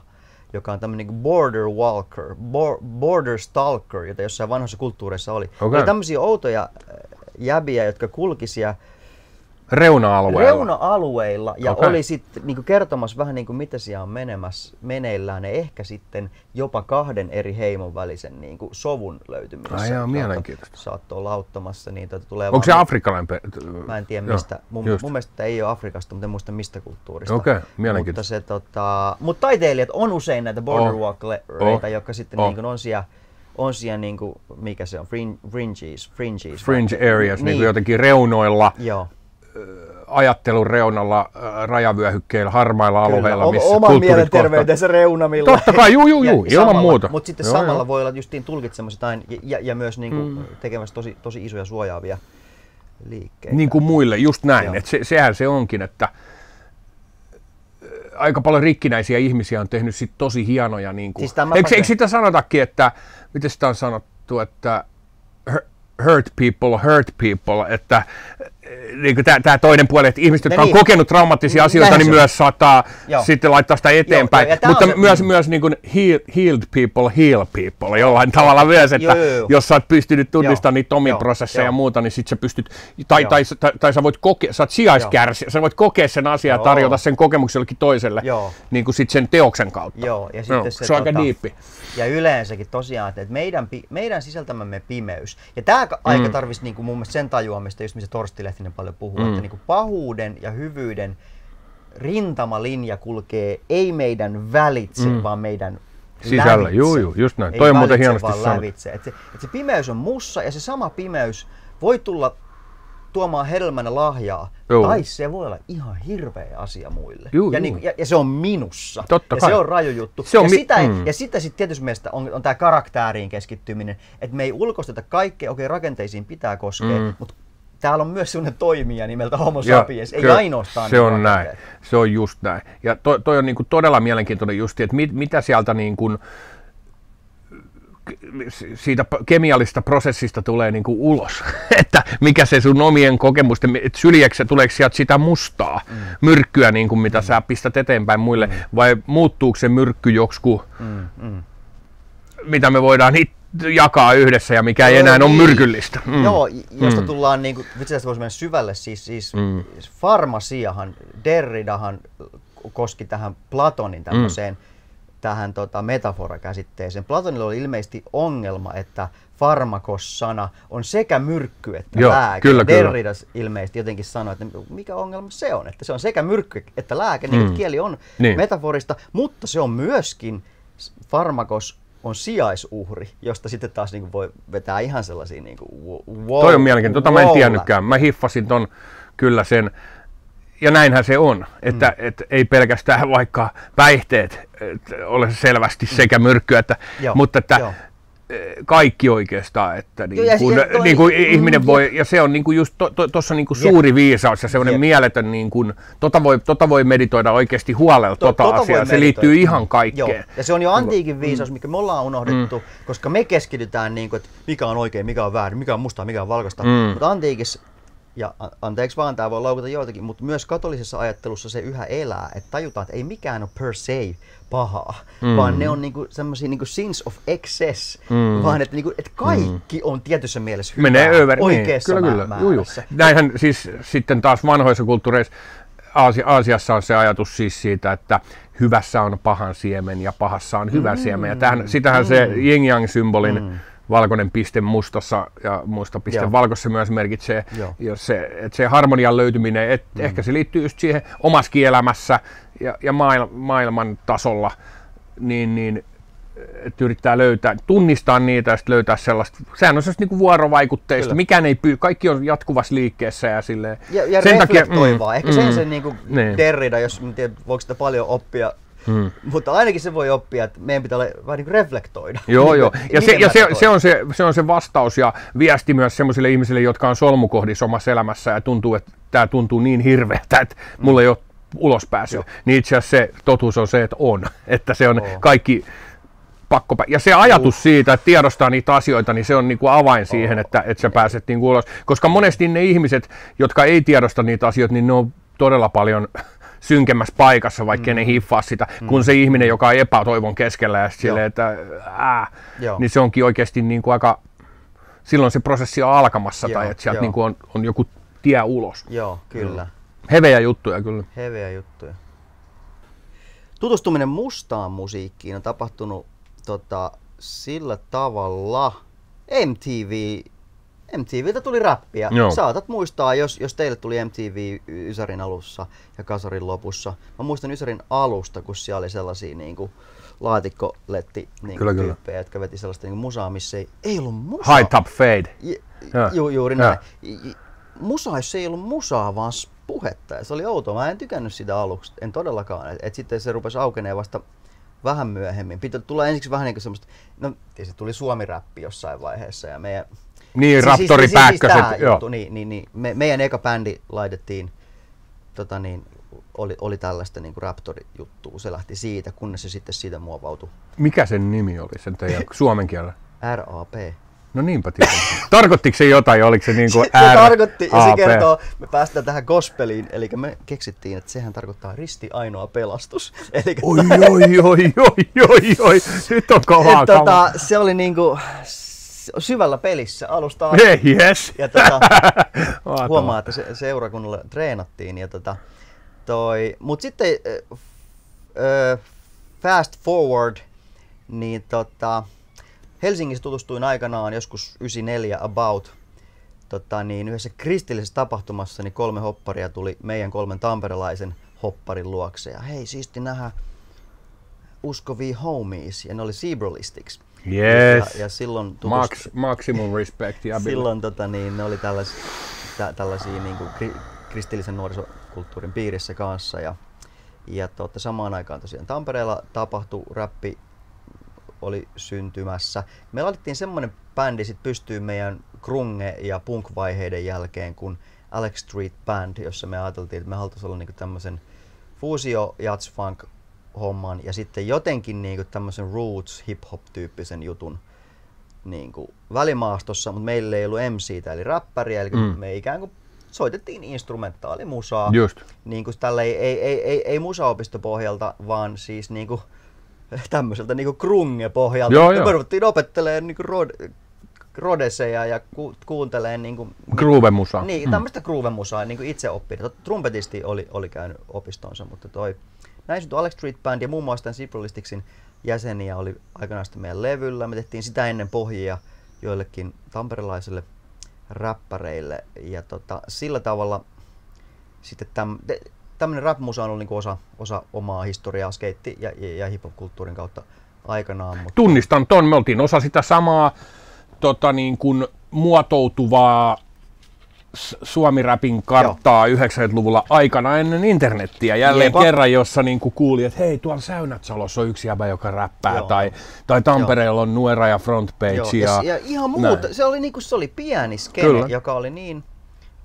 joka on tämmöinen niin border walker, bo, border stalker, jota jossain vanhoissa kulttuureissa oli. Okay. Oli tämmöisiä outoja jäbiä, jotka kulkisivat Reuna-alueella. reuna-alueilla ja Okei. oli sitten niin kertomassa vähän niin kuin mitä siellä on menemässä, meneillään ja ehkä sitten jopa kahden eri heimon välisen niin kuin sovun löytymistä. Ai jaa, mielenkiintoista. Saattoi olla auttamassa, niin tota, tulee Onko se vaan- afrikkalainen? pe- Mä en tiedä Joo, mistä. Mun, just. mun mielestä ei ole Afrikasta, mutta en muista mistä kulttuurista. Okei, Mutta, mielenkiintoista. se, tota, mutta taiteilijat on usein näitä border Oh. walk-reita, Oh. jotka sitten Oh. niin kuin on siellä, on siellä niin kuin, mikä se on, fringe, fringes, fringes. Fringe areas, niin. niin kuin jotenkin reunoilla, Joo. Ajattelun reunalla, rajavyöhykkeillä, harmailla alueilla, Kyllä, missä oman mielenterveytensä reunamilla. Totta kai, juu, juu, juu, ilman muuta. Mutta sitten Joo, samalla joo. voi olla justiin tulkitsemassa jotain ja, ja, ja myös niinku mm. tekemässä tosi, tosi isoja suojaavia liikkeitä. Niin kuin muille, just näin. Joo. Et se, sehän se onkin, että aika paljon rikkinäisiä ihmisiä on tehnyt sit tosi hienoja. Niin kuin, Siis eikö, eikö sitä sanotakin, että, miten sitä on sanottu, että hu- hurt people, hurt people, että niin tämä toinen puoli, että ihmiset, jotka niin. on kokenut traumaattisia Mm, asioita, näinhän niin on. myös saattaa Joo. sitten laittaa sitä eteenpäin. joo, ja tää Mutta se- myös, mm. myös niin kuin heal, healed people, heal people jollain tavalla myös, että Joo, joo, joo. jos sä oot pystynyt tunnistamaan Joo, niitä omia joo, prosesseja ja joo. muuta, niin sit sä pystyt, tai, Joo. tai, tai, tai sä voit kokea, sä oot sijaiskärsi, sä voit kokea sen asian ja Joo. tarjota sen kokemuksen jollekin toiselle, Joo. niin kuin sit sen teoksen kautta. Joo, ja sitten Joo, se, se on aika tota, diippi. Ja yleensäkin tosiaan, että meidän, meidän sisältämämme pimeys, ja tämä aika tarvitsisi niin kuin mun mielestä sen tajuamista, just missä Torsti Lehtinen paljon puhuu, Mm. että niin kuin pahuuden ja hyvyyden rintamalinja kulkee ei meidän välitse, mm. vaan meidän Sisällä, lävitse. juu, juu, just näin. Ei Toi on muuten hienosti vaan sanottu. lävitse. Et se, et se pimeys on mussa ja se sama pimeys voi tulla tuomaan hedelmänä lahjaa, Juu. tai se voi olla ihan hirveä asia muille. Juu, ja, juu. niin, ja, ja se on minussa. Totta ja kai. se on raju juttu. Se on ja, mi- sitä mm. ja sitten sit tietysti mielestä on, on tämä karaktääriin keskittyminen, että me ei ulkosteta kaikkea, okei rakenteisiin pitää koskea, Mm. mutta täällä on myös sellainen toimija nimeltä Homo Ja sapiens, ei kyllä, ainoastaan Se on näin. Se on just näin. Ja toi, toi on niinku todella mielenkiintoinen justi, että mit, mitä sieltä niinku, siitä p- kemiallista prosessista tulee niinku ulos. että mikä se sun omien kokemusten, että syljeksä tuleeko sieltä sitä mustaa mm. myrkkyä, niinku, mitä sä pistät eteenpäin muille, mm. vai muuttuuko se myrkky joksikin, Mm, mm. mitä me voidaan it- jakaa yhdessä ja mikä ei Joo, enää ole niin. myrkyllistä. Mm. Joo, josta Mm. tullaan, niin kuin, vitsi tästä voisi mennä syvälle, siis, siis Mm. mm. farmasiahan, Derridahan koski tähän Platonin tämmöiseen, mm. tähän tota, metafora-käsitteeseen. Platonilla oli ilmeisesti ongelma, että farmakos-sana on sekä myrkky että Joo, lääke. kyllä, kyllä. Derridas ilmeisesti jotenkin sanoi, että mikä ongelma se on, että se on sekä myrkky että lääke, niin Mm. mm. kieli on Niin. metaforista, mutta se on myöskin farmakos on sijaisuhri, josta sitten taas niinku voi vetää ihan sellaisia niinku wow, Toi on mielenkiintoista, tota mä en tiennytkään. Mä hiffasin ton kyllä sen. Ja näinhän se on, että mm. et ei pelkästään vaikka päihteet et ole selvästi sekä myrkkyä, että, Joo, mutta että. Eh, kaikki oikeastaan, että niin ja kuin, si- toi- niin kuin mm, ihminen jep. voi, ja se on niin kuin just tuossa to, tuossa niin kuin Jep. suuri viisaus ja semmoinen Jep. mieletön, niin kuin, tota, voi, tota voi meditoida oikeasti huolella, To- tota, tota asiaa, se liittyy ihan Joo, kaikkeen. ja se on jo antiikin viisaus, mikä me ollaan unohdettu, koska me keskitytään niin kuin, että mikä on oikein, mikä on väärin, mikä on mustaa, mikä on valkoista. Mm. Mutta antiikissa, ja anteeksi vaan, tämä voi loukata joitakin, mutta myös katolisessa ajattelussa se yhä elää, että tajutaan, että ei mikään ole per se pahaa, mm. vaan ne on niinku semmoisia niinku sins of excess, Mm. vaan että, niinku, että kaikki on tietyssä mielessä hyvää menee över, oikeassa niin, kyllä, kyllä. Juu, juu. määrässä. Näinhän siis sitten taas vanhoissa kulttuureissa, Aasi- Aasiassa on se ajatus siis siitä, että hyvässä on pahan siemen ja pahassa on hyvä mm. siemen. Ja tähän, sitähän mm. se yin-yang-symbolin mm. valkoinen piste mustassa ja musta piste Joo. valkossa myös merkitsee. Joo. Ja se, että se harmonian löytyminen, et mm. ehkä se liittyy just siihen omaskin elämässä ja, ja maail, maailman tasolla, niin, niin että yrittää löytää, tunnistaa niitä ja sitten löytää sellaista, sehän on sellaista niinku vuorovaikutteista, Kyllä. mikään ei pyy, kaikki on jatkuvassa liikkeessä ja silleen. Ja, ja reflektoivaa. Ehkä sen se niin kuin Niin. Derrida, jos en tiedä, voiko sitä paljon oppia, Mm. mutta ainakin se voi oppia, että meidän pitää olla, vähän niin kuin reflektoida. Joo, joo. Ja, se, ja se, se, on se, se on se vastaus ja viesti myös sellaisille ihmisille, jotka on solmukohdissa omassa elämässä ja tuntuu, että tämä tuntuu niin hirveältä, että mulla ei ole ulospääsyä. Joo. Niin itse asiassa se totuus on se, että on. Että se on Oo. kaikki pakko Ja se ajatus siitä, että tiedostaa niitä asioita, niin se on niinku avain siihen, että, että sä pääset niinku ulos. Koska monesti ne ihmiset, jotka ei tiedosta niitä asioita, niin ne on todella paljon synkemmässä paikassa, vaikka mm. ne hiffaa sitä, mm. kun se ihminen, joka on epätoivon keskellä ja silleen, että ää, Joo. niin se onkin oikeasti niin kuin aika, silloin se prosessi on alkamassa Joo, tai että sieltä niin kuin on, on joku tie ulos. Joo, kyllä. Heveä juttuja kyllä. Heveä juttuja. Tutustuminen mustaan musiikkiin on tapahtunut tota, sillä tavalla. MTV, MTVltä tuli räppiä. Joo. Saatat muistaa, jos, jos teille tuli MTV Ysärin alussa ja Kasarin lopussa. Mä muistan Ysärin alusta, kun siellä oli sellaisia niin kuin, laatikkoletti niin Kyllä, kyllä. tyyppejä, jotka veti sellaista niin musaa, missä ei, ei ollut musaa. High top fade. Ju, Ja. ju, juuri Ja. näin. I- Musa, jos ei ollut musaa, vaan puhetta. Ja se oli outoa. Mä en tykännyt sitä aluksi. En todellakaan. Et, et sitten se rupesi aukenee vasta vähän myöhemmin. Pitä tulla ensiksi vähän niin kuin semmoista, no tietysti tuli suomi-räppi jossain vaiheessa ja meidän... Niin, Siis- Raptori siis- siis Päkkäset. Joo. juttu, niin, niin, niin. Me, meidän eka bändi laitettiin, tota niin, oli, oli tällaista niin Raptori-juttua. Se lähti siitä, kunnes se sitten siitä muovautui. Mikä sen nimi oli, sen teidän suomen kielellä? RAP. No niinpä tietenkin. Tarkoittiko se jotain, oliko se niin kuin se, se R, tarkoitti, ja se kertoo, me päästään tähän gospeliin, eli me keksittiin, että sehän tarkoittaa risti ainoa pelastus. Eli Oi, oi, oi, oi, oi, oi, nyt on kovaa et, tota, se oli niinku s- syvällä pelissä alusta asti. Yes. Ja tota, huomaa, että se, seurakunnalla treenattiin. Ja tota, toi, mut sitten äh, fast forward, niin tota, Helsingissä tutustuin aikanaan joskus 94 about tota, niin yhdessä kristillisessä tapahtumassa niin kolme hopparia tuli meidän kolmen tamperelaisen hopparin luokse. Ja hei, siisti nähdä uskovia homies, ja ne oli Zebralistics. Yes. Ja, ja silloin tutust- Max, maximum respect ja silloin tota, niin, ne oli tällais, tä, tällaisia niin kuin, kri, kristillisen nuorisokulttuurin piirissä kanssa. Ja, ja tota, samaan aikaan tosiaan Tampereella tapahtui räppi oli syntymässä. Me laitettiin semmoinen bändi sit pystyyn meidän grunge- ja punk-vaiheiden jälkeen kuin Alex Street Band, jossa me ajateltiin, että me haluttaisiin olla niinku tämmöisen fuusio jazz funk homman ja sitten jotenkin niinku tämmöisen roots hip hop tyyppisen jutun niin kuin välimaastossa, mutta meillä ei ollut MCtä eli räppäriä, eli Mm. me ikään kuin soitettiin instrumentaalimusaa. Just. Niin kuin tällä ei, ei, ei, ei, ei musaopistopohjalta, vaan siis niin kuin, tämmöiseltä niin kuin grunge-pohjalta. Joo, me joo. ruvettiin opettelemaan niin kuin rod, rodeseja ja ku, kuuntelemaan niin kuin, Groove-musaa. niin, Mm. tämmöistä groove-musaa niin kuin itse. Tot- Trumpetisti oli, oli käynyt opistonsa, mutta toi näin syntyi Alex Street Band ja muun muassa tämän Cipralisticsin jäseniä oli aikanaan sitten meidän levyllä. Me tehtiin sitä ennen pohjia joillekin tamperelaisille räppäreille ja tota, sillä tavalla sitten täm, tämmöinen rap-musa on ollut niin osa, osa omaa historiaa skeitti- ja, ja, ja hip-hop-kulttuurin kautta aikanaan. Mutta Tunnistan ton, me oltiin osa sitä samaa tota niin kuin, muotoutuvaa s- suomi-räpin karttaa 90-luvulla aikana ennen internettiä jälleen Jepa. kerran, jossa niin kuin kuuli, että hei, tuolla Säynätsalossa on yksi jäbä, joka räppää, Joo. tai, tai Tampereella on Nuera ja Frontpage. Joo, ja, ja, ja ihan muuta. näin. Se oli, niinku, se oli pieni skene, Kyllä. joka oli niin,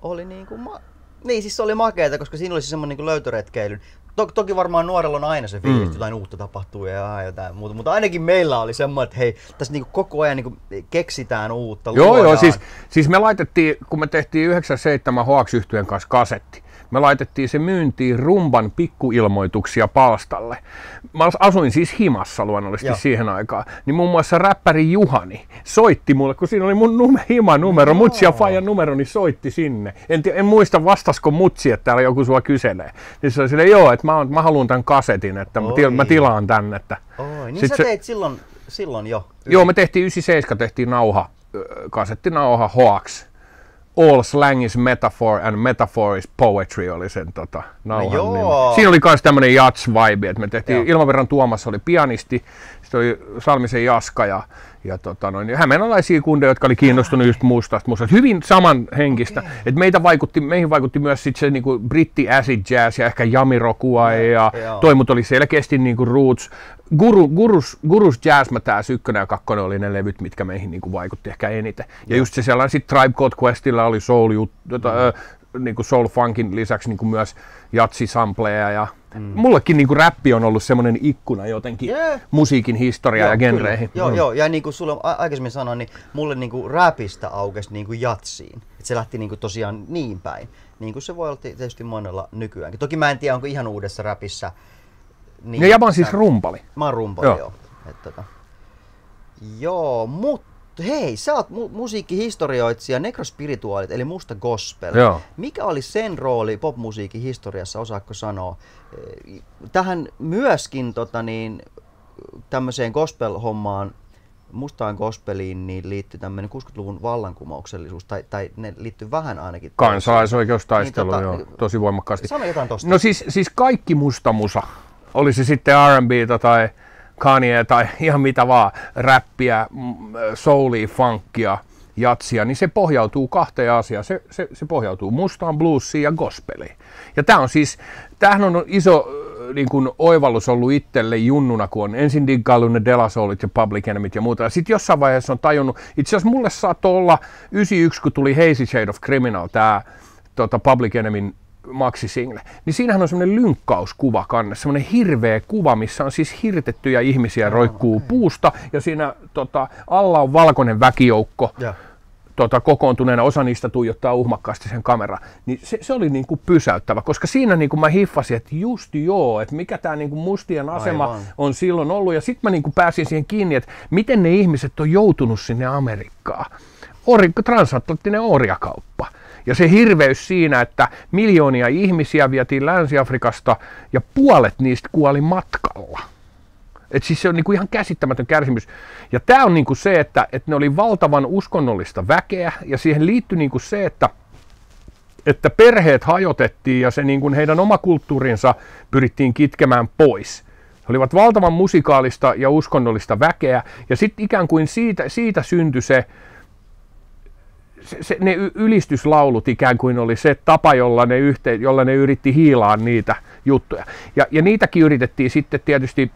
oli niinku, ma- niin siis se oli makeeta, koska siinä oli se semmoinen niinku löytöretkeily. To- toki varmaan nuorella on aina se fiilis, Mm. että jotain uutta tapahtuu ja jotain muuta, mutta ainakin meillä oli semmoinen, että hei, tässä niinku koko ajan niinku keksitään uutta, Joo, luodaan. joo, siis, siis me laitettiin, kun me tehtiin 97 hoax yhtyeen kanssa kasetti, me laitettiin se myyntiin rumban pikkuilmoituksia palstalle. Mä asuin siis himassa luonnollisesti Joo. siihen aikaan. Niin muun muassa räppäri Juhani soitti mulle, kun siinä oli mun nume, hima-numero, mutsi ja fajan numero, niin soitti sinne. En, en muista vastasko mutsi, että täällä joku sua kyselee. Niin se oli silleen, joo, että mä, oon- mä haluan tämän kasetin, että mä, til, mä tilaan tän. Että. Oi, niin Sit sä se- teit silloin, silloin jo. Joo, me tehtiin 97, tehtiin nauha, kasettinauha Hoax. All slang is metaphor and metaphor is poetry oli sen tota, nauhan No joo. Siinä oli myös tämmöinen jats-vibe, että me tehtiin, Joo. Ilmaverran Tuomas oli pianisti, sitten oli Salmisen Jaska ja, ja tota noin, hämeenalaisia kundeja, jotka oli kiinnostunut just mustasta musasta. Hyvin samanhenkistä. Okay. Et meitä vaikutti, meihin vaikutti myös sit se niinku britti acid jazz ja ehkä jamirokua ja joo. toi mut oli selkeästi niinku roots. Guru, gurus, gurus Jazz Tää ykkönen ja kakkonen oli ne levyt, mitkä meihin niinku vaikutti ehkä eniten. Ja just se sellainen, sit Tribe Called Questilla oli soul, jut, tota, ö, niinku soul funkin lisäksi niinku myös jatsi-sampleja ja mm. mullekin niinku räppi on ollut semmoinen ikkuna jotenkin Yeah. musiikin historiaan ja kyllä. genreihin. Joo, Mm. joo, ja niin kuin sulle aikaisemmin sanoin, niin mulle niin kuin räpistä aukesi niin kuin jatsiin. Et se lähti niin kuin tosiaan niin päin. Niin kuin se voi olla tietysti monella nykyäänkin. Toki mä en tiedä, onko ihan uudessa räpissä. Niin, Ja Jaba on siis rumpali. Mä oon rumpali, Joo. joo. Et, tota, joo, mutta Hei, sä oot mu- musiikkihistorioitsija, nekrospirituaalit, eli musta gospel. Joo. Mikä oli sen rooli popmusiikin historiassa, osaatko sanoa? Tähän myöskin tota niin, tämmöiseen gospel-hommaan, mustaan gospeliin, niin liittyy tämmöinen 60-luvun vallankumouksellisuus, tai, tai ne liittyy vähän ainakin. Kansalaisoikeustaistelu, niin, tota, joo, tosi voimakkaasti. Sano jotain tosta. No siis, siis kaikki musta musa, oli se sitten R&Btä tai Kanye tai ihan mitä vaan, räppiä, mm, soulia, funkia, jatsia, niin se pohjautuu kahteen asiaan. Se, se, se pohjautuu mustaan, bluesiin ja gospeliin. Ja tämä on siis, tämähän on iso äh, niin kuin oivallus ollut itselle junnuna, kun on ensin diggaillut ne Dela Soulit ja Public Enemyt ja muuta. Ja sitten jossain vaiheessa on tajunnut, itse asiassa mulle saattoi olla 91, kun tuli Hazy Shade of Criminal, tämä tota, Public Enemyn maxi single, niin siinähän on semmoinen lynkkauskuva kannessa, semmoinen hirveä kuva, missä on siis hirtettyjä ihmisiä roikkuu puusta, ja siinä tota, alla on valkoinen väkijoukko, Joo. tota, kokoontuneena, osa niistä tuijottaa uhmakkaasti sen kamera, niin se, se oli niin kuin pysäyttävä, koska siinä niin kuin mä hiffasin, että just joo, että mikä tämä niin kuin mustien asema Aivan. on silloin ollut, ja sitten mä niin kuin pääsin siihen kiinni, että miten ne ihmiset on joutunut sinne Amerikkaan. Ori, transatlanttinen orjakauppa. Ja se hirveys siinä, että miljoonia ihmisiä vietiin Länsi-Afrikasta ja puolet niistä kuoli matkalla. Et siis se on niinku ihan käsittämätön kärsimys. Ja tämä on niinku se, että, että ne oli valtavan uskonnollista väkeä ja siihen liittyi niinku se, että että perheet hajotettiin ja se niin kuin heidän oma kulttuurinsa pyrittiin kitkemään pois. He olivat valtavan musikaalista ja uskonnollista väkeä ja sitten ikään kuin siitä, siitä syntyi se, se, ne ylistyslaulut ikään kuin oli se tapa, jolla ne, yhte, jolla ne yritti hiilaa niitä juttuja. Ja, ja niitäkin yritettiin sitten tietysti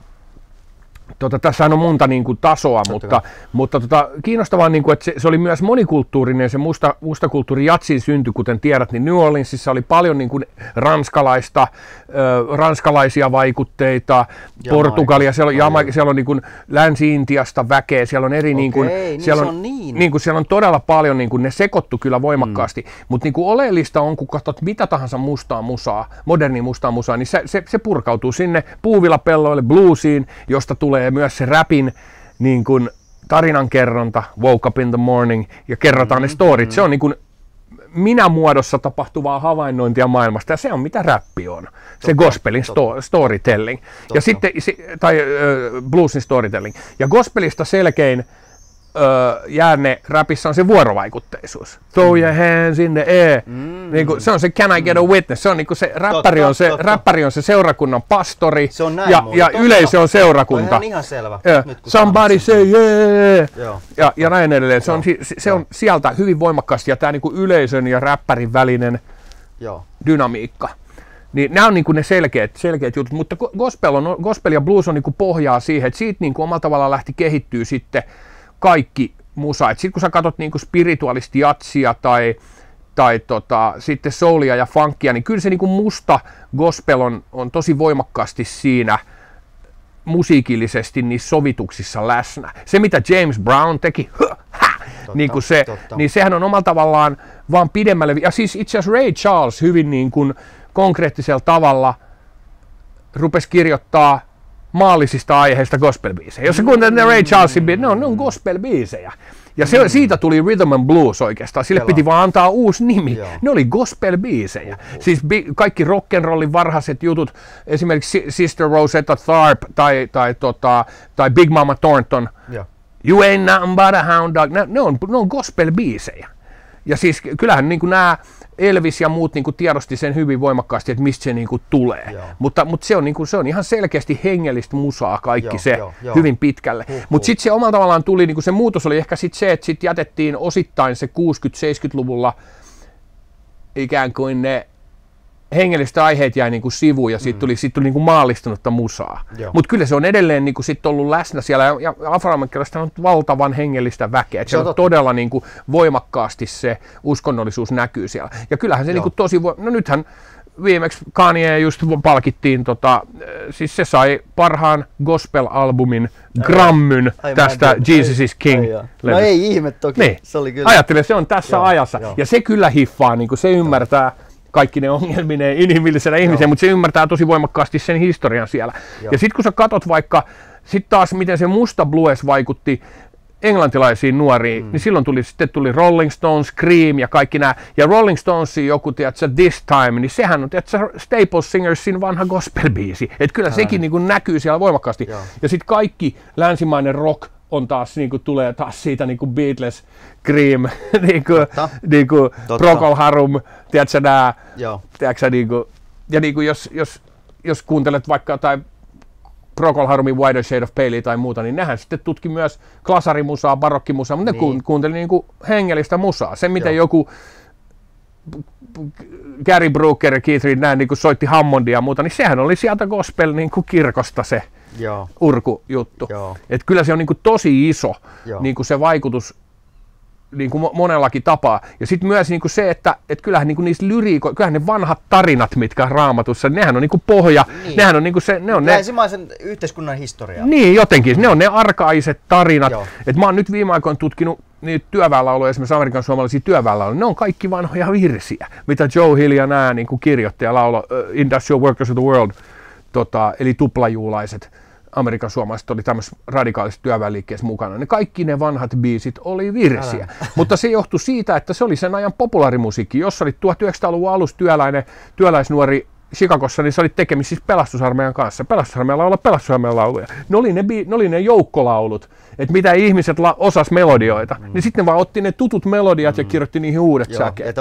Tota, tässä on monta niin kuin, tasoa, mutta, mutta tota, kiinnostavaa, niin kuin, että se, se, oli myös monikulttuurinen se musta, mustakulttuuri jatsin synty, kuten tiedät, niin New Orleansissa oli paljon niin kuin, ranskalaista, ö, ranskalaisia vaikutteita, Portugalia, siellä on, Jama, siellä on niin kuin, Länsi-Intiasta väkeä, siellä on eri, niin kuin, niin siellä se on niin. niin kuin, siellä on todella paljon, niin kuin, ne sekoittu kyllä voimakkaasti, mm. mutta niin kuin, oleellista on, kun katsot mitä tahansa mustaa musaa, moderni mustaa musaa, niin se, se, se purkautuu sinne puuvilapelloille, bluesiin, josta tulee myös se räpin niin kuin, tarinankerronta, woke up in the morning, ja kerrotaan mm, ne storit. Se on niin kuin, minä muodossa tapahtuvaa havainnointia maailmasta, ja se on mitä räppi on. Totta, se gospelin sto- storytelling. Totta. Ja sitten, si- tai äh, bluesin storytelling. Ja gospelista selkein öö, jäänne räpissä on se vuorovaikutteisuus. Throw your hands in the air. Mm. Niin kuin, se on se can I get a witness. Se on niin kuin se räppäri, on se, totta. räppäri on se seurakunnan pastori Se on näin ja, muuten. ja Totta. yleisö on seurakunta. Toi on ihan selvä. Yeah. Nyt Somebody say yeah. Joo. Ja, ja näin edelleen. Se on, si- se on sieltä hyvin voimakkaasti ja tämä niinku yleisön ja räppärin välinen Joo. dynamiikka. Niin nämä on niinku ne selkeät, selkeät jutut, mutta go- gospel, on, gospel ja blues on niinku pohjaa siihen, että siitä niinku omalla tavallaan lähti kehittyy sitten kaikki musa. Sitten kun sä katsot niinku spirituaalista jatsia tai, tai tota, sitten soulia ja funkia, niin kyllä se niinku musta gospel on, on tosi voimakkaasti siinä musiikillisesti niissä sovituksissa läsnä. Se mitä James Brown teki, ha, niin, kuin se, totta. niin sehän on omalla tavallaan vaan pidemmälle. Ja siis itse asiassa Ray Charles hyvin niin kuin konkreettisella tavalla rupesi kirjoittaa maallisista aiheista gospelbiisejä. Jos sä kuuntelet ne Ray Charlesin biisejä, ne on, ne on gospelbiisejä. Ja se, siitä tuli rhythm and blues oikeastaan. Sille Kelaa. piti vaan antaa uusi nimi. Joo. Ne oli gospelbiisejä. Siis bi- kaikki rock'n'rollin varhaiset jutut, esimerkiksi Si- Sister Rosetta Tharpe tai, tai, tota, tai Big Mama Thornton, Joo. You ain't nothing but a hound dog. Ne, ne on, ne on gospel-biisejä. Ja siis kyllähän niin nämä Elvis ja muut niin kuin tiedosti sen hyvin voimakkaasti, että mistä se niin kuin tulee. Joo. Mutta, mutta se, on, niin kuin, se on ihan selkeästi hengellistä musaa kaikki Joo, se joo, joo. hyvin pitkälle. Huhhuh. Mutta sitten se omalla tavallaan tuli, niin kuin se muutos oli ehkä sitten se, että sitten jätettiin osittain se 60-70-luvulla ikään kuin ne hengelliset aiheet jäi niinku sivuun ja siitä tuli, siitä tuli niinku maallistunutta musaa. Mm. Joo. Mutta kyllä se on edelleen niinku sit ollut läsnä siellä ja, afroamerikkalaista on valtavan hengellistä väkeä. Et Se on todella niinku voimakkaasti se uskonnollisuus näkyy siellä. Ja kyllähän se Joo. niinku tosi, vo- no nythän viimeksi Kanye just palkittiin, tota, äh, siis se sai parhaan gospel-albumin Grammyn Ai, tästä. Jesus is King. Ai, jaa. No ei ihme toki. Niin. Se oli kyllä. Ajattele, se on tässä Joo, ajassa. joo. Ja se kyllä hiffaa, niin kuin se ymmärtää kaikki ne ongelmineen inhimillisenä ihmisenä, mutta se ymmärtää tosi voimakkaasti sen historian siellä. Joo. Ja sitten kun sä katot vaikka, sitten taas miten se musta blues vaikutti englantilaisia nuoria, mm. niin silloin tuli, sitten tuli Rolling Stones, Cream ja kaikki nämä. Ja Rolling Stonesin joku, tiedätkö, This Time, niin sehän on, tiedätkö, Staples Singersin vanha gospel-biisi. Että kyllä Älä. sekin niin kuin näkyy siellä voimakkaasti. Joo. Ja sitten kaikki länsimainen rock on taas, niin kuin, tulee taas siitä niin kuin Beatles, Cream, niin kuin, niin kuin Procol Harum, tiedätkö, nämä, Joo. tiedätkö, niin kuin, ja niin kuin jos, jos, jos kuuntelet vaikka jotain Procol Harumin Wider Shade of Pale tai muuta, niin nehän sitten tutki myös klasarimusaa, barokkimusaa, mutta niin. ne kuunteli niin kuin hengellistä musaa. Se, miten Joo. joku Gary Brooker, Keith Reed, näin niin kuin soitti Hammondia ja muuta, niin sehän oli sieltä gospel niin kuin kirkosta se Joo. urkujuttu. Joo. Et kyllä se on niin kuin tosi iso niin kuin se vaikutus niin kuin monellakin tapaa. Ja sitten myös niin kuin se, että et kyllähän niin kuin niissä lyriiko, kyllähän ne vanhat tarinat, mitkä on raamatussa, nehän on niin kuin pohja. Niin. Nehän on niin kuin se, ne on ne... yhteiskunnan historia. Niin, jotenkin. Ne on ne arkaiset tarinat. Et mä oon nyt viime aikoina tutkinut niitä työväenlauluja, esimerkiksi Amerikan suomalaisia työväenlauluja, ne on kaikki vanhoja virsiä, mitä Joe Hill ja nämä niin kirjoittaja laulo uh, Industrial Workers of the World, tota, eli tuplajuulaiset Amerikan suomalaiset oli tämmöisessä radikaalisessa työväenliikkeessä mukana. Ne kaikki ne vanhat biisit oli virsiä. Älä. Mutta se johtui siitä, että se oli sen ajan populaarimusiikki. Jos olit 1900-luvun alussa työläinen, työläisnuori Chicagossa, niin sä olit tekemisissä pelastusarmeijan kanssa. Pelastusarmeijan laulaa pelastusarmeijan lauluja. Ne oli ne, bi- ne, oli ne joukkolaulut, että mitä ihmiset la- osas melodioita. Mm. Niin sitten vaan otti ne tutut melodiat mm. ja kirjoitti niihin uudet Joo, säkeet.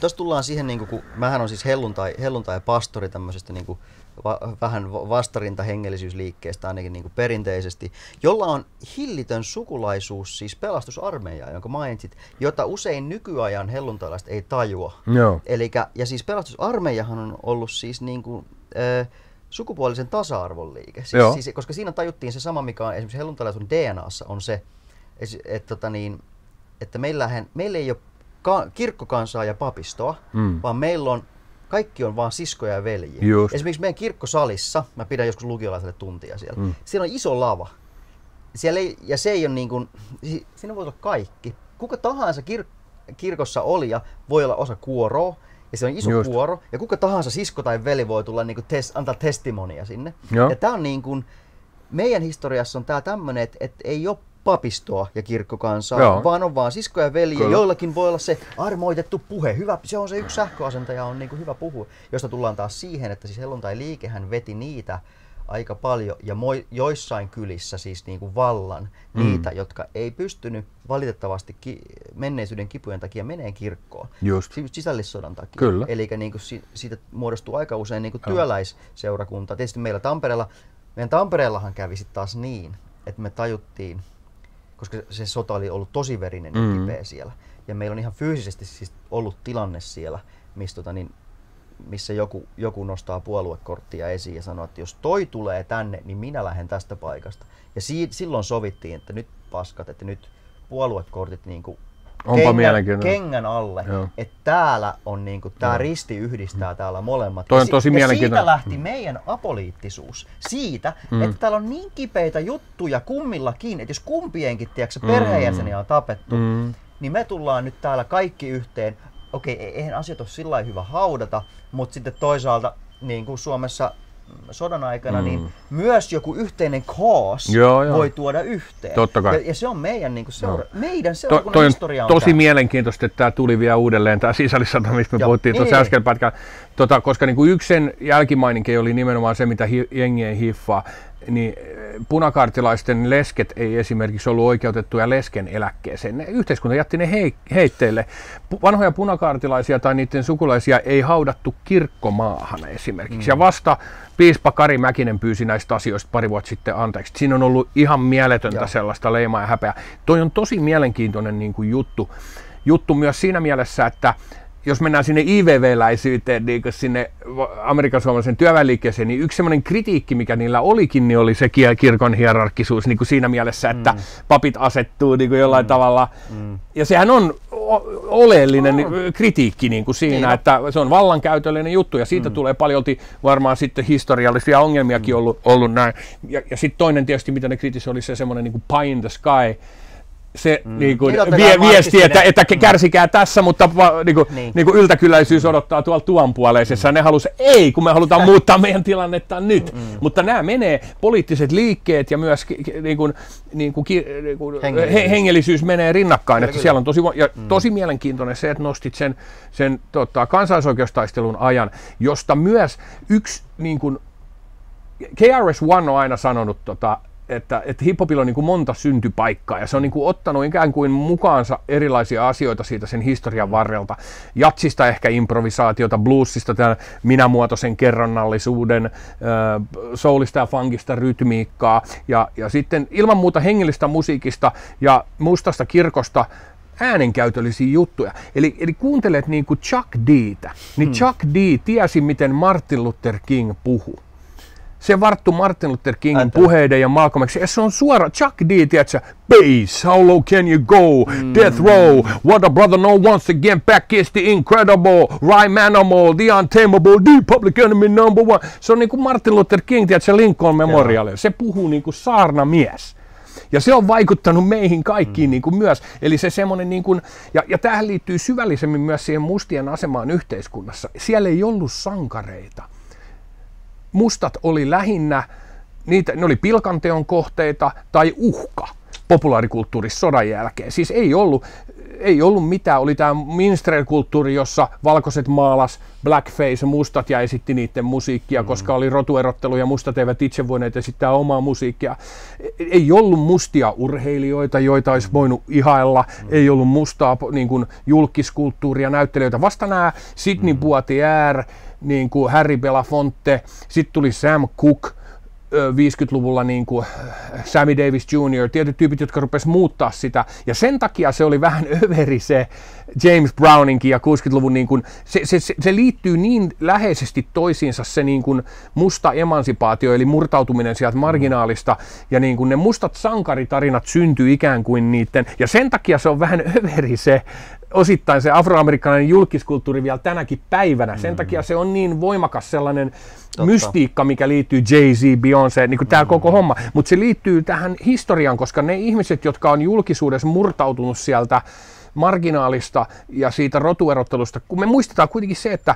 Tuossa tullaan siihen, niin kun mähän on siis helluntai, helluntai pastori tämmöisestä niin kuin va, vähän vastarinta hengellisyysliikkeestä ainakin niin kuin perinteisesti, jolla on hillitön sukulaisuus siis pelastusarmeijaa, jonka mainitsit, jota usein nykyajan helluntailaiset ei tajua. Joo. Elikkä, ja siis pelastusarmeijahan on ollut siis niin kuin, äh, sukupuolisen tasa-arvon liike. Siis, siis, koska siinä tajuttiin se sama, mikä on esimerkiksi helluntalaisuuden DNAssa, on se, että, että, tota niin, että meillähän, meillä ei ole ka- kirkkokansaa ja papistoa, mm. vaan meillä on kaikki on vaan siskoja ja veljiä. Just. Esimerkiksi meidän kirkkosalissa, mä pidän joskus lukiolaiselle tuntia siellä, mm. siellä on iso lava. Siellä ei, ja se ei ole niin kuin, siinä voi olla kaikki. Kuka tahansa kir, kirkossa ja voi olla osa kuoroa, ja se on iso Just. kuoro, ja kuka tahansa sisko tai veli voi tulla niin kuin tes, antaa testimonia sinne. Joo. Ja tämä on niin kuin, meidän historiassa on tämä tämmöinen, että, että ei ole papistoa ja kirkkokansaa, Joo. vaan on vaan sisko ja veli. Ja joillakin voi olla se armoitettu puhe. Hyvä, se on se yksi sähköasentaja, on niin kuin hyvä puhua. Josta tullaan taas siihen, että siis helluntai-liikehän veti niitä aika paljon ja moi, joissain kylissä siis niin kuin vallan mm. niitä, jotka ei pystynyt valitettavasti ki- menneisyyden kipujen takia meneen kirkkoon. Just. Sisällissodan takia. Kyllä. Eli niin kuin si- siitä muodostuu aika usein niin kuin työläisseurakunta. Tietysti meillä Tampereella, meidän Tampereellahan kävi sitten taas niin, että me tajuttiin, koska se sota oli ollut tosi verinen ja mm. kipeä siellä. Ja meillä on ihan fyysisesti siis ollut tilanne siellä, missä, tota, niin, missä joku, joku nostaa puoluekorttia esiin ja sanoo, että jos toi tulee tänne, niin minä lähden tästä paikasta. Ja si- silloin sovittiin, että nyt paskat, että nyt puoluekortit niin kuin Onpa kengän, kengän alle. Että täällä on niinku, tää risti yhdistää mm. täällä molemmat. Toi on tosi ja siitä lähti mm. meidän apoliittisuus. Siitä, mm. että täällä on niin kipeitä juttuja kummillakin, että jos kumpienkin tiedätkö, perheenjäseniä on tapettu, mm. niin me tullaan nyt täällä kaikki yhteen. Okei, e- eihän asiat ole sillä hyvä haudata, mutta sitten toisaalta niin kuin Suomessa sodan aikana, niin mm. niin myös joku yhteinen cause joo, joo. voi tuoda yhteen. Totta kai. Ja, ja se on meidän, niin kuin seura- no. meidän seurakunnan to, historia on Tosi tämä. mielenkiintoista, että tämä tuli vielä uudelleen, tämä sisällissota, mistä me joo, puhuttiin tuossa niin. äsken pätkän. Tota, koska niin kuin yksi sen jälkimaininki oli nimenomaan se, mitä hi- jengi ei hiffaa, niin eh, punakaartilaisten lesket ei esimerkiksi ollut oikeutettuja lesken eläkkeeseen. Ne, yhteiskunta jätti ne hei, heitteille. Vanhoja punakaartilaisia tai niiden sukulaisia ei haudattu kirkkomaahan esimerkiksi. Mm. Ja vasta piispa Kari Mäkinen pyysi näistä asioista pari vuotta sitten anteeksi. Siinä on ollut ihan mieletöntä Joo. sellaista leimaa ja häpeää. Toi on tosi mielenkiintoinen niin kuin juttu, juttu myös siinä mielessä, että jos mennään sinne IVV-läisyyteen, niin sinne Amerikan suomalaisen työväenliikkeeseen, niin yksi semmoinen kritiikki, mikä niillä olikin, niin oli se kirkon hierarkisuus niin kuin siinä mielessä, että mm. papit asettuu niin kuin jollain mm. tavalla. Mm. Ja sehän on oleellinen oh. kritiikki niin kuin siinä, niin. että se on vallankäytöllinen juttu ja siitä mm. tulee paljolti varmaan sitten historiallisia ongelmiakin mm. ollut, ollut näin. Ja, ja sitten toinen tietysti, mitä ne kritisoi, oli se semmoinen niin kuin pie in the sky se mm. niin kuin, vie, viesti, että, että kärsikää tässä, mutta va, niin kuin, niin. Niin. Kuin yltäkyläisyys odottaa tuolla tuonpuoleisessa. Mm. Ne halus, ei, kun me halutaan muuttaa meidän tilannetta nyt. Mm. Mutta nämä menee, poliittiset liikkeet ja myös niin kuin, niin kuin, niin kuin, Hengellisyys. he, hengellisyys menee rinnakkain. Kyllä, että kyllä. siellä on tosi, ja mm. tosi mielenkiintoinen se, että nostit sen, sen tota, kansalaisoikeustaistelun ajan, josta myös yksi niin kuin, KRS-One on aina sanonut, tota, että, että hiphopilla on niin kuin monta syntypaikkaa ja se on niin kuin ottanut ikään kuin mukaansa erilaisia asioita siitä sen historian varrelta. Jatsista ehkä improvisaatiota, bluesista tämän minämuotoisen kerronnallisuuden, soulista ja funkista rytmiikkaa ja, ja sitten ilman muuta hengellistä musiikista ja mustasta kirkosta äänenkäytöllisiä juttuja. Eli, eli kuuntelet niin kuin Chuck Dtä, niin hmm. Chuck D tiesi, miten Martin Luther King puhuu se varttu Martin Luther Kingin Ääntä. puheiden ja Malcolm X. Ja se on suora Chuck D, tiedätkö? Bass, how low can you go? Mm. Death row, what a brother no once again, back is the incredible, rhyme animal, the untamable, the public enemy number one. Se on niin kuin Martin Luther King, tiedätkö, Lincoln Memorial. Se puhuu niin kuin saarnamies. Ja se on vaikuttanut meihin kaikkiin mm. niin kuin myös. Eli se semmoinen, niin kuin, ja, ja tähän liittyy syvällisemmin myös siihen mustien asemaan yhteiskunnassa. Siellä ei ollut sankareita mustat oli lähinnä, niitä, ne oli pilkanteon kohteita tai uhka populaarikulttuurissa sodan jälkeen. Siis ei ollut, ei ollut mitään, oli tämä minstrel-kulttuuri, jossa valkoiset maalas blackface, mustat ja esitti niiden musiikkia, mm. koska oli rotuerottelu ja mustat eivät itse voineet esittää omaa musiikkia. E- Ei ollut mustia urheilijoita, joita olisi voinut ihailla, mm. ei ollut mustaa niin kuin, julkiskulttuuria, näyttelijöitä. Vasta nämä Sidney mm. Poitier, niin kuin Harry Belafonte, sitten tuli Sam Cooke, 50-luvulla niin kuin Sammy Davis Jr., tietyt tyypit, jotka rupes muuttaa sitä. Ja sen takia se oli vähän överi se James Browninkin ja 60-luvun, niin kuin, se, se, se, se liittyy niin läheisesti toisiinsa se niin kuin musta emansipaatio, eli murtautuminen sieltä marginaalista, ja niin kuin ne mustat sankaritarinat syntyy ikään kuin niiden, ja sen takia se on vähän överi se osittain se afroamerikkalainen julkiskulttuuri vielä tänäkin päivänä. Sen takia se on niin voimakas sellainen Totta. mystiikka, mikä liittyy Jay-Z, Beyoncé, niin kuin tämä koko homma. Mutta se liittyy tähän historiaan, koska ne ihmiset, jotka on julkisuudessa murtautunut sieltä marginaalista ja siitä rotuerottelusta, kun me muistetaan kuitenkin se, että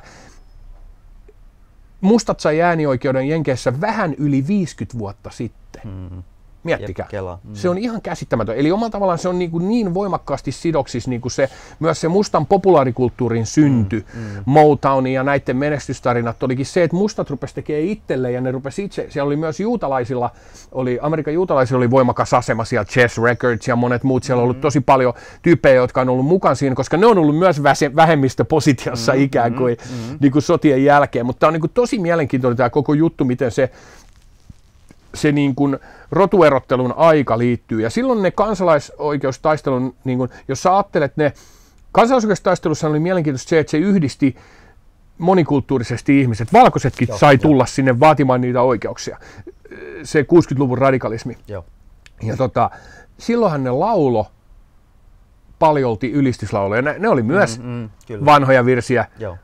mustat sai äänioikeuden Jenkeissä vähän yli 50 vuotta sitten. Mm. Miettikää. Jep, kela. Mm. Se on ihan käsittämätön. Eli omalla tavallaan se on niin, kuin niin voimakkaasti sidoksissa niin kuin se, myös se mustan populaarikulttuurin synty, mm, mm. Motownin ja näiden menestystarinat olikin se, että mustat rupesi tekemään itselleen ja ne rupesi itse, siellä oli myös juutalaisilla, oli, Amerikan juutalaisilla oli voimakas asema siellä, Chess Records ja monet muut, siellä on ollut tosi paljon tyyppejä, jotka on ollut mukana siinä, koska ne on ollut myös vähemmistöpositiossa mm, ikään kuin, mm, mm. Niin kuin sotien jälkeen, mutta tämä on niin kuin tosi mielenkiintoinen tämä koko juttu, miten se se niin kuin rotuerottelun aika liittyy. Ja silloin ne kansalaisoikeustaistelun, niin kuin, jos sä ajattelet ne, kansalaisoikeustaistelussa oli mielenkiintoista se, että se yhdisti monikulttuurisesti ihmiset. Valkoisetkin Joo, sai joo. tulla sinne vaatimaan niitä oikeuksia. Se 60-luvun radikalismi. Joo. Ja tota, silloinhan ne laulo paljolti ylistyslauloja. Ne, ne oli myös Mm, mm, kyllä. vanhoja virsiä Joo.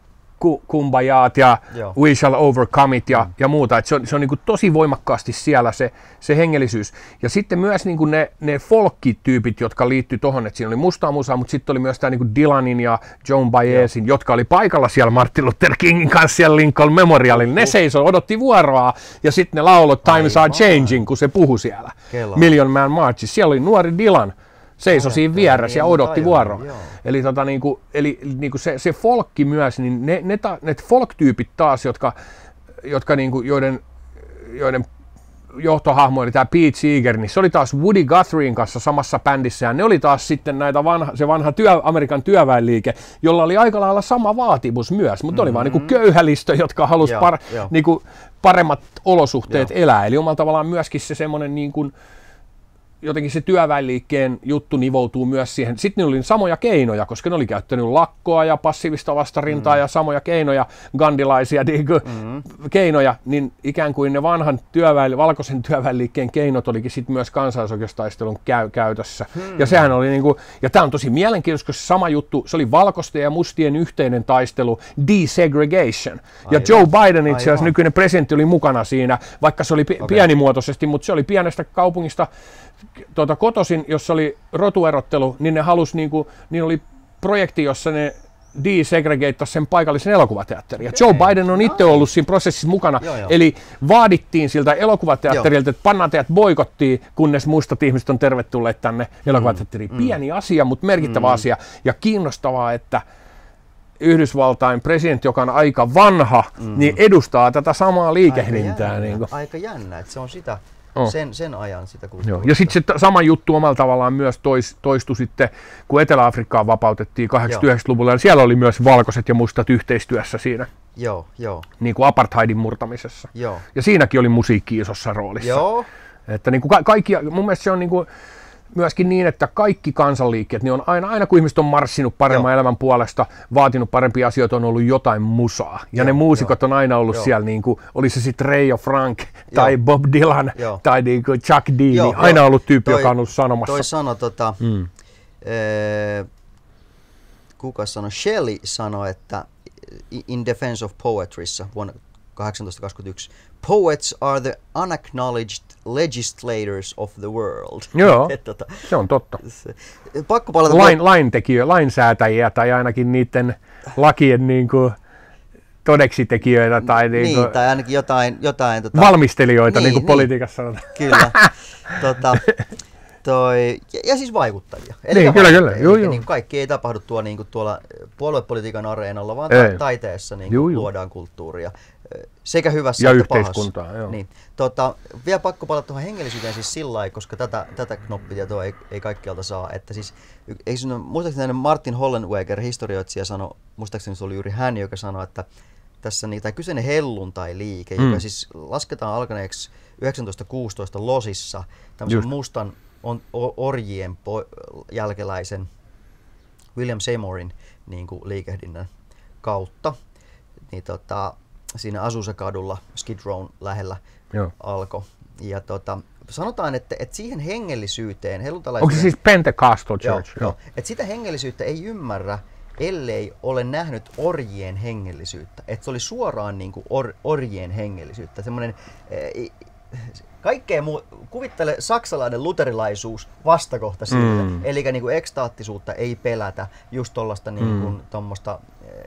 Ku, kumbajaat ja Joo. We Shall Overcome It ja, ja muuta. Et se on, se on niin tosi voimakkaasti siellä se, se hengellisyys. Ja sitten myös niin ne, ne folkkityypit, jotka liittyi tuohon, että siinä oli mustaa musaa, mutta sitten oli myös tämä niin Dylanin ja Joan Baezin, jotka oli paikalla siellä Martin Luther Kingin kanssa siellä Lincoln Memorialilla. Ne seisoi, odotti vuoroa ja sitten ne laulot Times Are Aivan. Changing, kun se puhui siellä. Kela. Million Man Marches. Siellä oli nuori Dylan. Seisoi siinä vieressä ja niin, odotti vuoroa. Eli tota, niinku, eli niinku se, se folkki myös, niin ne, ne, ta, ne folk-tyypit taas, jotka, jotka niinku, joiden, joiden johtohahmo oli tämä Pete Seeger, niin se oli taas Woody Guthriein kanssa samassa bändissä, ja ne oli taas sitten näitä vanha, se vanha työ, Amerikan työväenliike, jolla oli aika lailla sama vaatimus myös, mutta mm-hmm. oli vaan niinku köyhälistö, jotka halusi par, joo. niinku paremmat olosuhteet Joo. elää, eli omalla tavallaan myöskin se semmoinen niin kuin, jotenkin se työväenliikkeen juttu nivoutuu myös siihen. Sitten niillä oli samoja keinoja, koska ne oli käyttänyt lakkoa ja passiivista vastarintaa mm. ja samoja keinoja, gandilaisia niin kuin, mm. keinoja, niin ikään kuin ne vanhan työväen, valkoisen työväenliikkeen keinot olikin sitten myös kansalaisoikeustaistelun käy, käytössä. Hmm. Ja sehän oli niin kuin, ja tämä on tosi mielenkiintoista, koska se sama juttu, se oli valkoisten ja mustien yhteinen taistelu, desegregation. Ja Aivan. Joe Biden itse asiassa nykyinen presidentti oli mukana siinä, vaikka se oli pi- Okei. pienimuotoisesti, mutta se oli pienestä kaupungista tuota, kotosin, jossa oli rotuerottelu, niin ne halus, niin kuin, niin oli projekti, jossa ne desegregatasi sen paikallisen elokuvateatterin. Ja Joe Biden on itse ollut siinä prosessissa mukana. Joo, joo. Eli vaadittiin siltä elokuvateatterilta, että pannaan teidät boikottiin, kunnes mustat ihmiset on tervetulleet tänne elokuvateatteriin. Mm. Pieni asia, mutta merkittävä mm. asia. Ja kiinnostavaa, että Yhdysvaltain presidentti, joka on aika vanha, mm. niin edustaa tätä samaa liikehdintää. Aika Niin jännä, kuin. aika jännä että se on sitä, On. sen, sen ajan sitä Joo. kulttuuria. Ja sitten se sama juttu omalla tavallaan myös tois, toistui sitten, kun Etelä-Afrikkaa vapautettiin 89-luvulla, ja siellä oli myös valkoiset ja mustat yhteistyössä siinä, Joo, joo, niin kuin apartheidin murtamisessa. joo. Ja siinäkin oli musiikki isossa roolissa. Joo, Että niin kuin ka- kaikki, mun mielestä se on niin kuin myöskin niin, että kaikki kansanliikkeet, niin on aina, aina kun ihmiset on marssinut paremman Joo. elämän puolesta, vaatinut parempia asioita, on ollut jotain musaa. Ja Joo, ne muusikot joo. on aina ollut Joo. siellä, niin kuin, oli se sitten Ray Frank tai Joo. Bob Dylan Joo. tai niin kuin Chuck D, Joo, niin aina joo. ollut tyyppi, Toi- joka on ollut sanomassa. toi sano tota, Mm. ee, kuka sanoi, Shelley sanoi, että In Defense of Poetryssa vuonna 1821, Poets are the unacknowledged legislators of the world. Joo. Tota, Se on totta. se, pakko palata Lain, laintekijö, lainsäätäjiä tai ainakin niiden lakien niin kuin todeksitekijöitä tai niin niin, kuin tai ainakin jotain, jotain tota, valmistelijoita, niin, Niin, niin kuin niin. politiikassa sanotaan. Kyllä. tota, toi, ja, ja siis vaikuttajia. Niin, kyllä, kyllä. Eli juu. Niin, kaikki ei tapahdu tuo, niin kuin tuolla puoluepolitiikan areenalla, vaan Ei. ta- taiteessa niin kuin, juu. luodaan kulttuuria. Sekä hyvässä Ja että yhteiskuntaa, pahassa. joo. Niin. Tota, vielä pakko palata tuohon hengellisyyteen siis sillä lailla, koska tätä, tätä knoppitietoa ei, ei kaikkialta saa. Että siis, eikö sinun, muistaakseni Martin Hollenweger, historioitsija, sanoi, muistaakseni se oli juuri hän, joka sanoi, että tässä niin, tämä kyseinen helluntai-liike, Mm. joka siis lasketaan alkaneeksi 1916 Losissa, tämmöisen Just. mustan on, orjien po, jälkeläisen William Seymourin niin kuin liikehdinnän kautta, niin tota, siinä Azusa-kadulla Skid Rown lähellä Joo. alkoi. Ja tota, sanotaan, että, että siihen hengellisyyteen, Onko helluntalaisuuden... se siis Pentecostal Joo, Church? joo. Et sitä hengellisyyttä ei ymmärrä, ellei ole nähnyt orjien hengellisyyttä. Et se oli suoraan niin kuin or, orjien hengellisyyttä. Semmoinen, eh, kaikkea muu, kuvittele saksalainen luterilaisuus vastakohta sille. Mm. Eli niin kuin ekstaattisuutta ei pelätä, just tuollaista niin kuin, tommosta,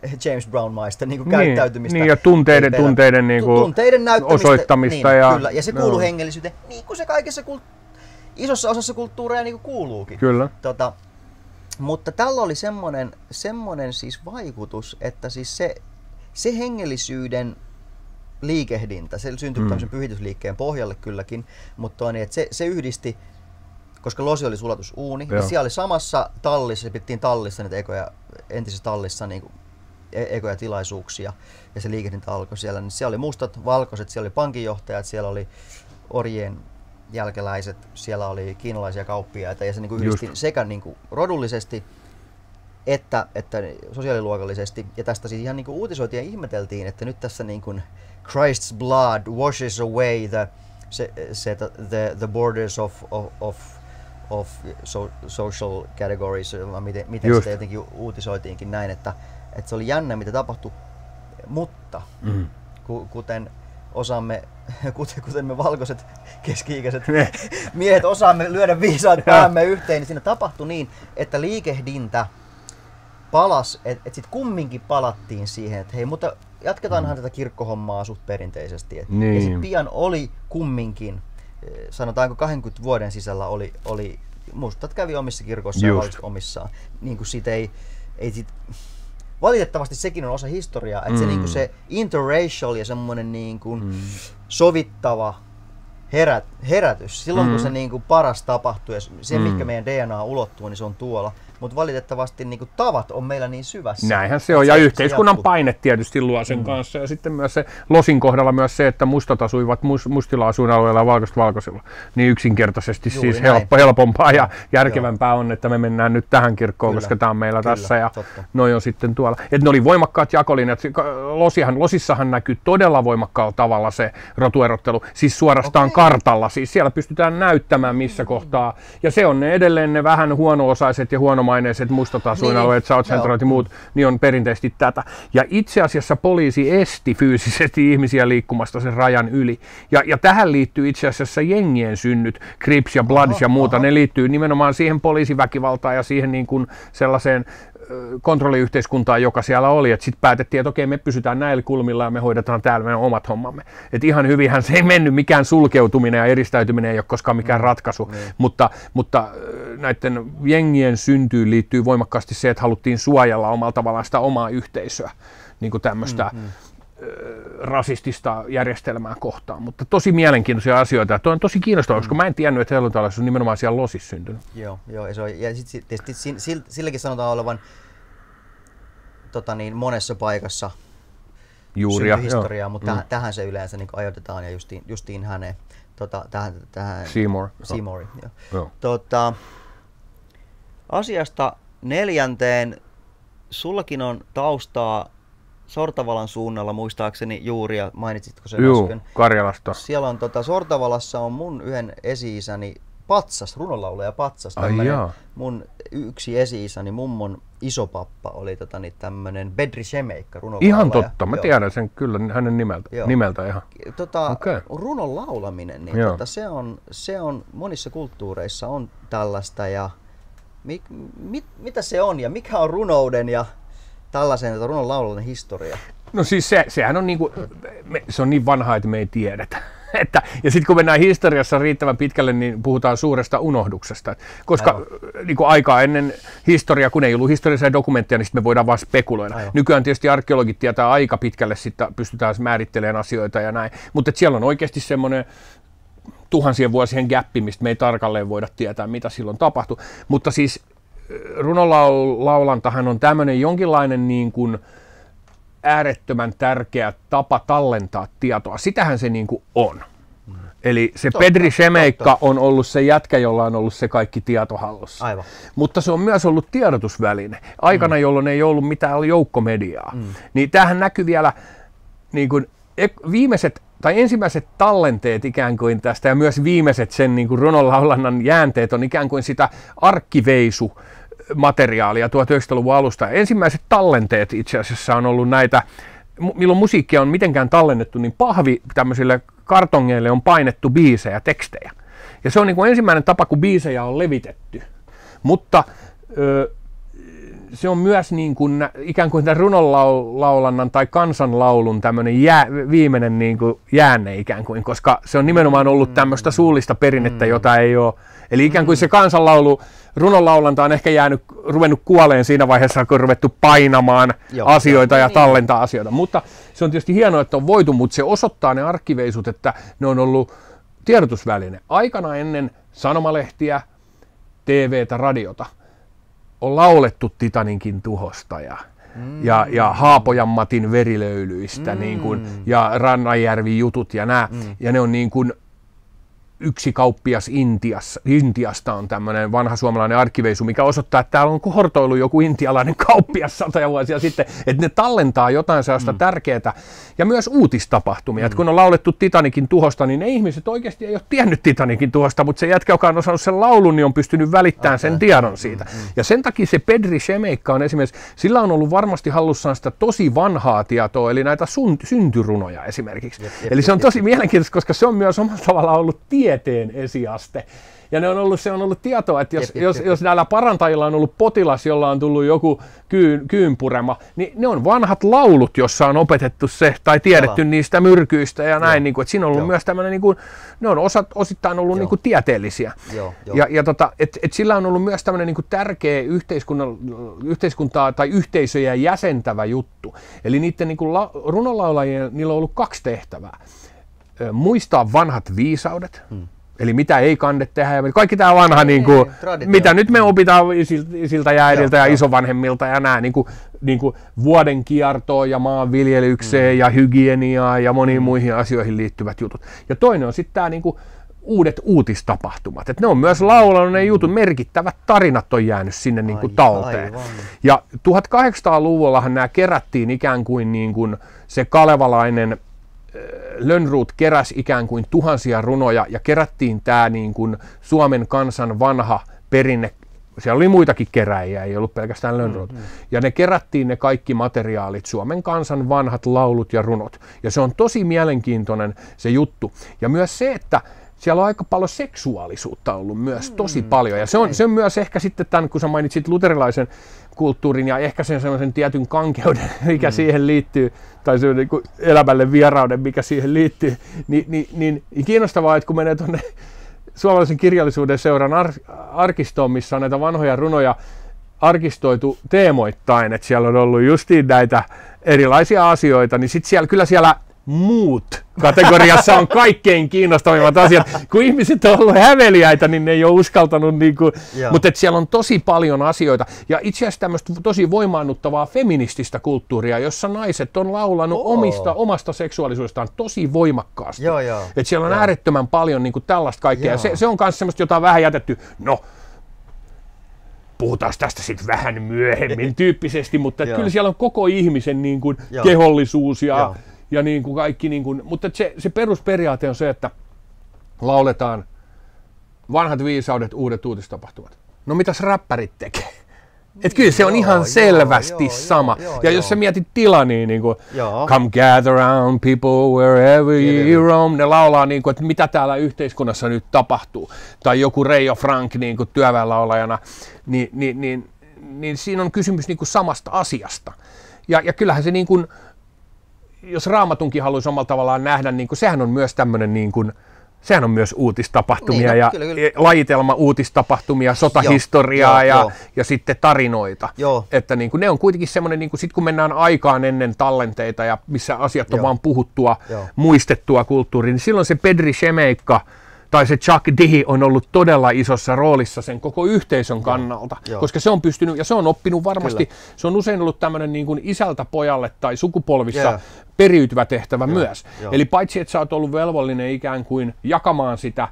eh, James Brown-maista niin kuin Niin, käyttäytymistä. niin, ja tunteiden- tunteiden niin kuin tunteiden näyttämistä, osoittamista niin, ja- Kyllä, ja se kuuluu joo. hengellisyyteen, niin kuin se kaikessa kult- isossa osassa kulttuureja niin kuin kuuluukin. Kyllä. Tota, mutta tällä oli semmoinen, semmoinen siis vaikutus, että siis se, se hengellisyyden liikehdintä, se syntyi Mm. mm. tämmöisen pyhitysliikkeen pohjalle kylläkin, mutta toi niin, että se, se yhdisti, koska Losi oli sulatusuuni, Joo. niin siellä oli samassa tallissa, se pittiin tallissa niitä ekoja, entisessä tallissa niin kuin, e- ekoja tilaisuuksia, ja se liikehdintä alkoi siellä, niin siellä oli mustat, valkoiset, siellä oli pankinjohtajat, siellä oli orjien jälkeläiset, siellä oli kiinalaisia kauppiaita, ja se niin kuin Just. yhdisti sekä niin kuin rodullisesti, että, että sosiaaliluokallisesti. Ja tästä siis ihan niin kuin uutisoitiin ja ihmeteltiin, että nyt tässä niin kuin Christ's blood washes away the, se, se, the, the borders of, of, of, of so, social categories, miten, miten Just. sitä jotenkin uutisoitiinkin näin, että, että se oli jännä, mitä tapahtui. Mutta Mm. ku, kuten osaamme, kuten, kuten me valkoiset keski-ikäiset miehet osaamme lyödä viisaat päämme yhteen, niin siinä tapahtui niin, että liikehdintä palas, että et sitten kumminkin palattiin siihen, että hei, mutta jatketaanhan tätä kirkkohommaa suht perinteisesti. Et, Ja Niin. sitten pian oli kumminkin, eh, sanotaanko 20 vuoden sisällä oli, oli mustat kävi omissa kirkoissa ja Just. valkoiset omissaan. Niin kuin sit ei, ei sit, valitettavasti sekin on osa historiaa, että se, Mm. niin kuin se interracial ja semmoinen niin kuin sovittava herät, herätys, silloin kun Mm. se niin kuin paras tapahtuu ja se, Mm. mikä meidän DNA ulottuu, niin se on tuolla. Mutta valitettavasti niin kuin tavat on meillä niin syvässä. Näinhän se on, ja yhteiskunnan jatkuu. paine tietysti luo sen mm. kanssa, ja sitten myös se Losin kohdalla myös se, että mustat asuivat mus, mustilla asuinalueilla ja valkoiset valkoisilla. Niin yksinkertaisesti Juuri siis näin. helppo, helpompaa ja järkevämpää on, että me mennään nyt tähän kirkkoon, Kyllä. koska tämä on meillä Kyllä, tässä, ja totta. noi on sitten tuolla. Et ne oli voimakkaat jakolinjat, Se- Losihan, Losissahan näkyy todella voimakkaalla tavalla se rotuerottelu, siis suorastaan Okei. kartalla, siis siellä pystytään näyttämään missä kohtaa, ja se on ne edelleen ne vähän huono-osaiset ja huono hienomaineiset mustat asuinalueet, Niin, South Central ja muut, niin on perinteisesti tätä. Ja itse asiassa poliisi esti fyysisesti ihmisiä liikkumasta sen rajan yli. Ja, ja tähän liittyy itse asiassa jengien synnyt, Crips ja Bloods ja muuta. aha. Ne liittyy nimenomaan siihen poliisiväkivaltaan ja siihen niin kuin sellaiseen ö, kontrolliyhteiskuntaan, joka siellä oli. Että sitten päätettiin, että okei, me pysytään näillä kulmilla ja me hoidetaan täällä meidän omat hommamme. Et ihan hyvinhän se ei mennyt, mikään sulkeutuminen ja eristäytyminen ei ole koskaan mikään ratkaisu. Mutta, mutta ö, näiden jengien syntyyn liittyy voimakkaasti se, että haluttiin suojella omalla tavallaan sitä omaa yhteisöä, niin kuin tämmöistä mm, rasistista järjestelmää kohtaan. Mutta tosi mielenkiintoisia asioita. Toi on tosi kiinnostavaa, koska mä en tiennyt, että helluntalaisuus on nimenomaan siellä Losissa syntynyt. Joo, joo ja, se on, ja sit, sit, tietysti sin- sil- silläkin sanotaan olevan tota niin, monessa paikassa Juuria. syntyhistoriaa, mutta Mm. tähän, tähän se yleensä niin ajoitetaan ja justiin, justiin häneen. Tota, tähän, tähän Seymour. Seymour, joo. Joo. Tota, asiasta neljänteen, sullakin on taustaa Sortavalan suunnalla muistaakseni juuri, ja mainitsitko sen Juu, äsken. Karjalasta. Siellä on tota, Sortavalassa on mun yhden esi-isäni Patsas, runonlaulaja Patsas, Ai jaa. mun yksi esi-isäni, mummon isopappa oli tota, niin tämmönen Bedri Shemeikka, runonlaulaja. Ihan totta, mä Joo. tiedän sen kyllä hänen nimeltä, Joo. nimeltä ihan. Tota, Okei. runon laulaminen, niin Joo. tota, se, on, se on monissa kulttuureissa on tällaista ja mi, mit, mitä se on ja mikä on runouden ja tällaisen että runon laulaminen historia? No siis se, sehän on niinku, me, se on niin vanha, että me ei tiedetä. Että, ja sitten kun mennään historiassa riittävän pitkälle, niin puhutaan suuresta unohduksesta. Koska Aivan. niin kuin aikaa ennen historiaa, kun ei ollut historiallisia dokumentteja, niin sitten me voidaan vain spekuloida. Aivan. Nykyään tietysti arkeologit tietää aika pitkälle, sitten pystytään määrittelemään asioita ja näin. Mutta siellä on oikeasti semmoinen tuhansien vuosien gappi, mistä me ei tarkalleen voida tietää, mitä silloin tapahtui. Mutta siis runolaulantahan on tämmöinen jonkinlainen niin kuin äärettömän tärkeä tapa tallentaa tietoa. Sitähän se niin kuin on. Eli se Totta, Pedri Shemeikka totta. on ollut se jätkä, jolla on ollut se kaikki tieto hallussa. Aivan. Mutta se on myös ollut tiedotusväline. Aikana, mm. jolloin ei ollut mitään joukkomediaa. Mm. Niin tämähän näkyy vielä niin kuin viimeiset tai ensimmäiset tallenteet ikään kuin tästä ja myös viimeiset sen niin kuin runonlaulannan jäänteet on ikään kuin sitä arkkiveisu materiaalia 1900-luvun alusta. Ensimmäiset tallenteet itse asiassa on ollut näitä, milloin musiikkia on mitenkään tallennettu, niin pahvi tämmöisille kartongeille on painettu biisejä, tekstejä. Ja se on niin kuin ensimmäinen tapa, kun biisejä on levitetty. Mutta se on myös niin kuin, ikään kuin tämän runonlaulannan tai kansanlaulun tämmöinen jää, viimeinen niin kuin jäänne ikään kuin, koska se on nimenomaan ollut tämmöistä suullista perinnettä, jota ei ole. Eli ikään kuin se kansanlaulu, runonlaulanta on ehkä jäänyt, ruvennut kuoleen siinä vaiheessa, kun on ruvettu painamaan Joo, asioita ja niin. tallentaa asioita. Mutta se on tietysti hienoa, että on voitu, mutta se osoittaa ne arkkiveisut, että ne on ollut tiedotusväline. Aikana ennen sanomalehtiä, TVtä, radiota on laulettu Titaninkin tuhosta ja, mm. ja, ja Haapojan Matin verilöylyistä mm. niin kuin, ja Rannanjärvi jutut ja nämä. Mm. Ja ne on niin kuin yksi kauppias Intiassa, Intiasta on tämmöinen vanha suomalainen arkiveisu, mikä osoittaa, että täällä on hortoilu joku intialainen kauppias satoja vuosia sitten, että ne tallentaa jotain sellaista mm. tärkeää ja myös uutistapahtumia. Mm. Että kun on laulettu Titanikin tuhosta, niin ne ihmiset oikeasti ei ole tiennyt Titanikin tuhosta, mutta se jätkä, joka on osannut sen laulun, niin on pystynyt välittämään okay. sen tiedon siitä. Mm. Ja sen takia se Pedri Shemeikka on esimerkiksi, sillä on ollut varmasti hallussaan sitä tosi vanhaa tietoa, eli näitä sun, syntyrunoja esimerkiksi. Jep, jep, eli se on jep, tosi mielenkiintoista, koska se on myös omalla tavallaan ollut tieteen esiaste. Ja ne on ollut, se on ollut tietoa, että jos, Jep, jep, jos, jep, jos näillä parantajilla on ollut potilas, jolla on tullut joku kyyn, kyynpurema, niin ne on vanhat laulut, jossa on opetettu se tai tiedetty Aivan. niistä myrkyistä ja näin. Joo. Niin kuin, että siinä on ollut Joo. myös tämmöinen, niin kuin, ne on osat, osittain ollut Joo. niin kuin tieteellisiä. Joo, joo. Ja, ja tota, et, et sillä on ollut myös tämmöinen niin kuin tärkeä yhteiskunnan, yhteiskuntaa tai yhteisöjä jäsentävä juttu. Eli niiden niin kuin la, runolaulajien, niillä on ollut kaksi tehtävää. Muistaa vanhat viisaudet, hmm. Eli mitä ei kande tehdä. ja Kaikki tämä vanha, niin kuin, traditio. mitä nyt me opitaan isiltä, ja äidiltä Joo, ja joo. isovanhemmilta ja nämä niin kuin, niin kuin vuoden kiertoon ja maanviljelykseen mm. ja hygieniaan ja moniin muihin asioihin liittyvät jutut. Ja toinen on sitten tämä niin kuin, uudet uutistapahtumat. Et ne on myös laulanut ne jutut, merkittävät tarinat on jäänyt sinne niin kuin talteen. aivan. Ja 1800-luvullahan nämä kerättiin ikään kuin, niin kuin se kalevalainen Lönnruut keräsi ikään kuin tuhansia runoja ja kerättiin tämä niin kuin Suomen kansan vanha perinne siellä oli muitakin keräjiä, ei ollut pelkästään Lönnrot. Mm, mm. Ja ne kerättiin ne kaikki materiaalit, Suomen kansan vanhat laulut ja runot. Ja se on tosi mielenkiintoinen se juttu. Ja myös se, että siellä on aika paljon seksuaalisuutta ollut myös, tosi mm, paljon. Ja se on, se on myös ehkä sitten tämän, kun sä mainitsit luterilaisen kulttuurin ja ehkä sen sellaisen tietyn kankeuden, mikä mm. siihen liittyy, tai se niin elämälle vierauden, mikä siihen liittyy, niin, niin, niin, niin kiinnostavaa, että kun menee tuonne suomalaisen kirjallisuuden seuran ar- arkistoon, missä on näitä vanhoja runoja arkistoitu teemoittain, että siellä on ollut justiin näitä erilaisia asioita, niin sitten siellä, kyllä siellä muut kategoriassa on kaikkein kiinnostavimmat asiat. Kun ihmiset on ollut häveliäitä, niin ne ei ole uskaltanut, niin kuin, mutta että siellä on tosi paljon asioita. Ja itse asiassa tämmöistä tosi voimaannuttavaa feminististä kulttuuria, jossa naiset on laulanut oh. omista, omasta seksuaalisuudestaan tosi voimakkaasti. Joo, joo. Että siellä on joo. äärettömän paljon niin kuin tällaista kaikkea. Ja se, se on myös semmoista, jota on vähän jätetty, no puhutaan tästä sitten vähän myöhemmin tyyppisesti, mutta kyllä siellä on koko ihmisen niin kuin kehollisuus ja Joo ja niin kuin kaikki, niin kuin, mutta se, se perusperiaate on se, että lauletaan vanhat viisaudet, uudet uutistapahtumat. No mitäs räppärit tekee? Et kyllä se on joo, ihan selvästi joo, sama. Joo, joo, ja jos sä mietit Tilania, niin kuin, come gather around people wherever you roam, ne laulaa, niin kuin, että mitä täällä yhteiskunnassa nyt tapahtuu. Tai joku Reijo Frank niin kuin työväenlaulajana, niin, niin, niin, niin siinä on kysymys niin kuin samasta asiasta. Ja, ja kyllähän se niin kuin, jos raamatunkin haluaisi omalla tavallaan nähdä, niin kuin, sehän on myös tämmöinen niin kuin, sehän on myös uutistapahtumia niin, no, ja kyllä, kyllä. lajitelma uutistapahtumia, sotahistoriaa joo, ja, joo. ja sitten tarinoita. Joo. Että niin kuin, ne on kuitenkin semmoinen, niin kuin, sit kun mennään aikaan ennen tallenteita ja missä asiat on joo. vaan puhuttua, joo. muistettua kulttuuriin, niin silloin se Pedri Shemeikka, tai se Chuck D on ollut todella isossa roolissa sen koko yhteisön kannalta, Joo. koska se on pystynyt, ja se on oppinut varmasti, Kyllä. se on usein ollut tämmöinen niin kuin isältä pojalle tai sukupolvissa yeah. periytyvä tehtävä Joo. myös. Joo. Eli paitsi, että sä oot ollut velvollinen ikään kuin jakamaan sitä,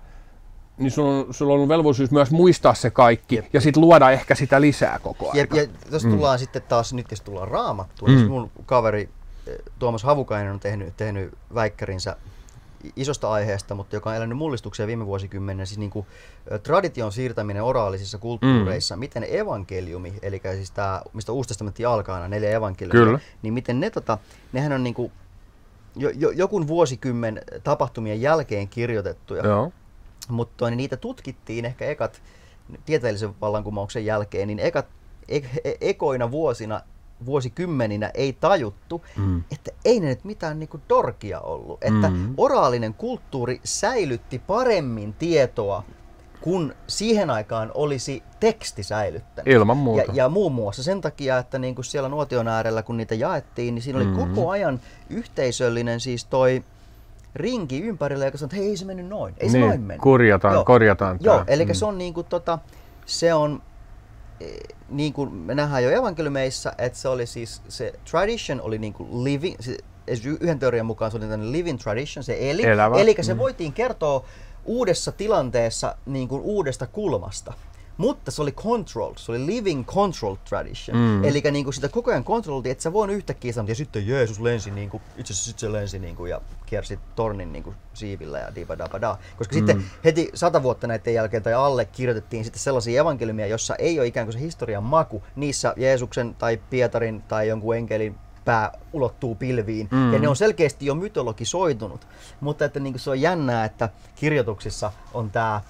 niin sulla on, sulla on velvollisuus myös muistaa se kaikki Jep. ja sitten luoda ehkä sitä lisää koko ajan. Ja, ja tuossa mm. tullaan sitten taas, nyt jos tullaan raamattua, niin mm. mun kaveri eh, Tuomas Havukainen on tehnyt, tehnyt väikkärinsä isosta aiheesta, mutta joka on elänyt mullistuksia viime vuosikymmenen, siis niin kuin, tradition siirtäminen oraalisissa kulttuureissa, mm. miten evankeliumi, eli siis tämä, mistä Uusi testamentti alkaa, nämä neljä evankeliumia, Kyllä. niin miten ne, tota, nehän on niin kuin, jo, jo, jokun vuosikymmen tapahtumien jälkeen kirjoitettuja, Joo. mutta niin niitä tutkittiin ehkä ekat tieteellisen vallankumouksen jälkeen, niin ekat, e, e, ekoina vuosina vuosikymmeninä ei tajuttu, mm. että ei ne nyt mitään niinku dorkia ollut. Että mm. oraalinen kulttuuri säilytti paremmin tietoa kun siihen aikaan olisi teksti säilyttänyt. Ilman muuta. Ja, ja muun muassa sen takia, että niin kuin siellä nuotion äärellä, kun niitä jaettiin, niin siinä oli mm. koko ajan yhteisöllinen siis toi rinki ympärillä, joka sanoi, että hei, ei se mennyt noin. Ei se niin, noin mennyt. Korjataan, Joo. korjataan Joo, eli mm. se on niin kuin tota, se on niin kuin me nähdään jo evankeliumeissa, että se oli siis, se tradition oli niin kuin living, se, yhden teorian mukaan se oli tämmöinen living tradition, se eli, Elävä. eli se mm. voitiin kertoa uudessa tilanteessa niin kuin uudesta kulmasta. Mutta se oli control, se oli living control tradition. Mm. Eli niin kuin sitä koko ajan kontroltiin, että sä voin yhtäkkiä sanoa, ja sitten Jeesus lensi, niin kuin, itse asiassa sit se lensi niin kuin, ja kiersi tornin niin kuin, siivillä ja dibadabadaa. Koska mm. sitten heti sata vuotta näiden jälkeen tai alle kirjoitettiin sitten sellaisia evankeliumia, jossa ei ole ikään kuin se historian maku. Niissä Jeesuksen tai Pietarin tai jonkun enkelin pää ulottuu pilviin. Mm. Ja ne on selkeästi jo mytologisoitunut. Mutta että niin se on jännää, että kirjoituksissa on tämä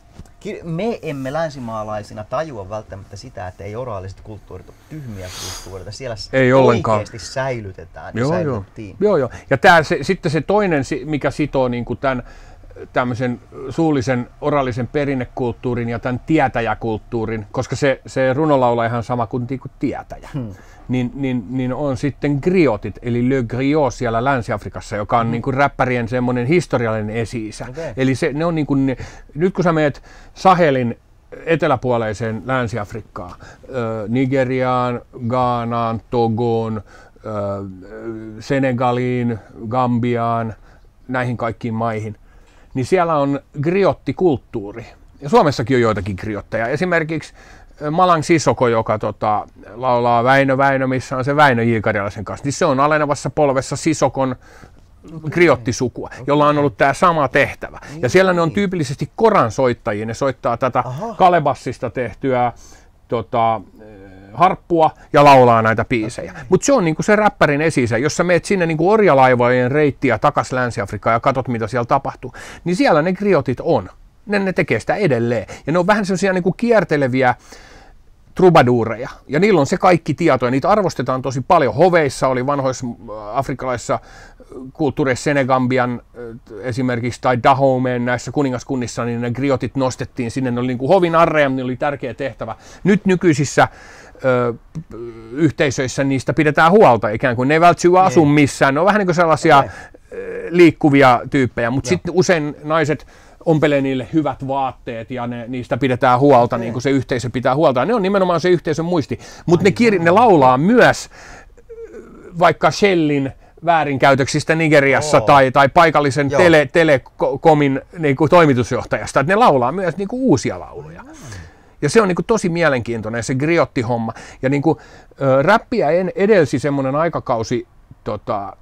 me emme länsimaalaisina tajua välttämättä sitä, että ei oraaliset kulttuurit ole tyhmiä kulttuureita. Siellä ei ollenkaan. oikeasti säilytetään. Joo, joo. joo, joo. Ja tää, se, sitten se toinen, mikä sitoo niin kuin tämän tämmöisen suullisen oraalisen perinnekulttuurin ja tämän tietäjäkulttuurin, koska se, se runolaula on ihan sama kuin, niin kuin tietäjä. Hmm niin, niin, niin on sitten griotit, eli Le Griot siellä Länsi-Afrikassa, joka on mm. niin kuin räppärien semmoinen historiallinen esi-isä. Okay. Eli se, ne on niin kuin, ne, nyt kun sä meet Sahelin eteläpuoleiseen Länsi-Afrikkaan, Nigeriaan, Ghanaan, Togoon, Senegaliin, Gambiaan, näihin kaikkiin maihin, niin siellä on griottikulttuuri. Ja Suomessakin on joitakin griotteja. Esimerkiksi Malang Sisoko, joka tota, laulaa Väinö Väinö, missä on se Väinö J. Karjalaisen kanssa, niin se on alenevassa polvessa Sisokon kriottisukua, jolla on ollut tämä sama tehtävä. Ja siellä ne on tyypillisesti koran soittajia, ne soittaa tätä Aha. Kalebassista tehtyä tota, harppua ja laulaa näitä biisejä. Okay. Mutta se on niinku se räppärin esisä, jos sä meet sinne niinku orjalaivojen reittiä takas Länsi-Afrikkaan ja katot mitä siellä tapahtuu, niin siellä ne griotit on. Ne, ne tekee sitä edelleen. Ja ne on vähän sellaisia niinku kierteleviä trubaduureja. Ja niillä on se kaikki tieto, ja niitä arvostetaan tosi paljon. Hoveissa oli vanhoissa afrikkalaisissa kulttuureissa Senegambian esimerkiksi tai Dahomeen näissä kuningaskunnissa, niin ne griotit nostettiin sinne, ne oli niin kuin hovin arreja, ne oli tärkeä tehtävä. Nyt nykyisissä ö, yhteisöissä niistä pidetään huolta ikään kuin, ne ei välttämättä asu niin. missään, ne on vähän niin kuin sellaisia liikkuvia tyyppejä, mutta sitten usein naiset ompelee niille hyvät vaatteet ja ne, niistä pidetään huolta, okay. niin kuin se yhteisö pitää huolta. Ne on nimenomaan se yhteisön muisti. Mutta ne, kir- ne laulaa myös vaikka Shellin väärinkäytöksistä Nigeriassa tai, tai paikallisen tele, telekomin niin kuin toimitusjohtajasta. Että ne laulaa myös niin kuin uusia lauluja. Ja se on niin kuin tosi mielenkiintoinen se griotti-homma. Ja niin kuin, äh, räppiä en edelsi semmoinen aikakausi tota,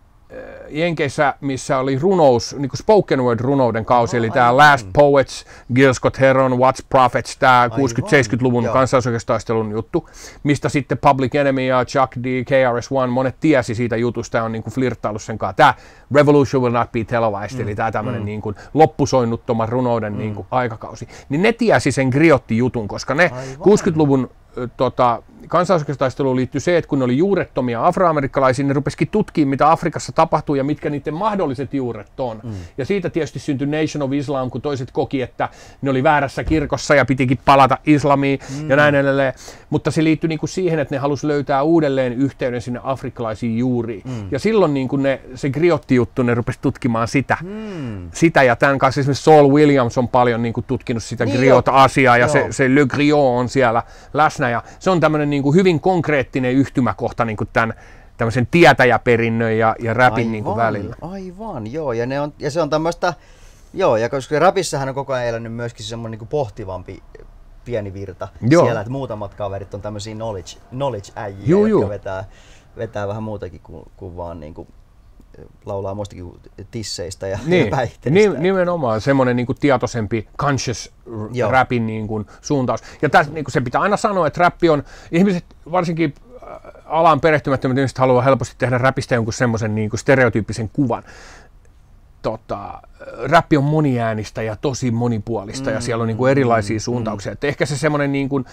Jenkeissä, missä oli runous, niin kuin spoken word runouden kausi, oh, eli tämä Last Poets, Gil Scott Heron, What's Prophets, tämä 60-70-luvun kansallisoikeustaistelun juttu, mistä sitten Public Enemy ja Chuck D, KRS-One, monet tiesi siitä jutusta ja on niin kuin flirttailu sen kanssa. Tämä Revolution will not be televised, mm. eli tämä tämmöinen mm. niin kuin loppusoinnuttoman runouden mm. niin kuin aikakausi. Niin ne tiesi sen griotti-jutun, koska ne Aivan. 60-luvun tota, kansallisoikeustaisteluun liittyy se, että kun ne oli juurettomia afroamerikkalaisia, ne rupesikin tutkimaan, mitä Afrikassa tapahtuu ja mitkä niiden mahdolliset juuret on. Mm. Ja siitä tietysti syntyi Nation of Islam, kun toiset koki, että ne oli väärässä kirkossa ja pitikin palata islamiin mm. ja näin edelleen. Mutta se liittyi niin kuin siihen, että ne halusi löytää uudelleen yhteyden sinne afrikkalaisiin juuriin. Mm. Ja silloin niin kuin ne, se griotti-juttu, ne rupesi tutkimaan sitä. Mm. sitä ja tämän kanssa esimerkiksi Saul Williams on paljon niin kuin tutkinut sitä niin griot-asiaa ja se, se Le Griot on siellä läsnä. Ja se on tämmöinen niin kuin hyvin konkreettinen yhtymäkohta niin kuin tämän tämmöisen tietäjäperinnön ja, ja rapin aivan, niin kuin välillä. Aivan, joo. Ja, ne on, ja se on tämmöistä, joo, ja koska rapissahan on koko ajan elänyt myöskin semmoinen niin pohtivampi pieni virta joo. siellä, että muutamat kaverit on tämmöisiä knowledge, knowledge äijiä, joo, jotka joo. Vetää, vetää vähän muutakin kuin, kuin vaan niin kuin laulaa muistakin tisseistä ja niin, päihteistä. Ni, nimenomaan semmoinen niin tietoisempi conscious Joo. rapin niin kuin, suuntaus. Ja tässä niin kuin se pitää aina sanoa, että rappi on, ihmiset varsinkin äh, alan perehtymättömät ihmiset haluaa helposti tehdä rapista jonkun semmoisen niin stereotyyppisen kuvan. Tota, rappi on moniäänistä ja tosi monipuolista mm, ja siellä on niin kuin erilaisia mm, suuntauksia. Mm. ehkä se semmoinen niin kuin,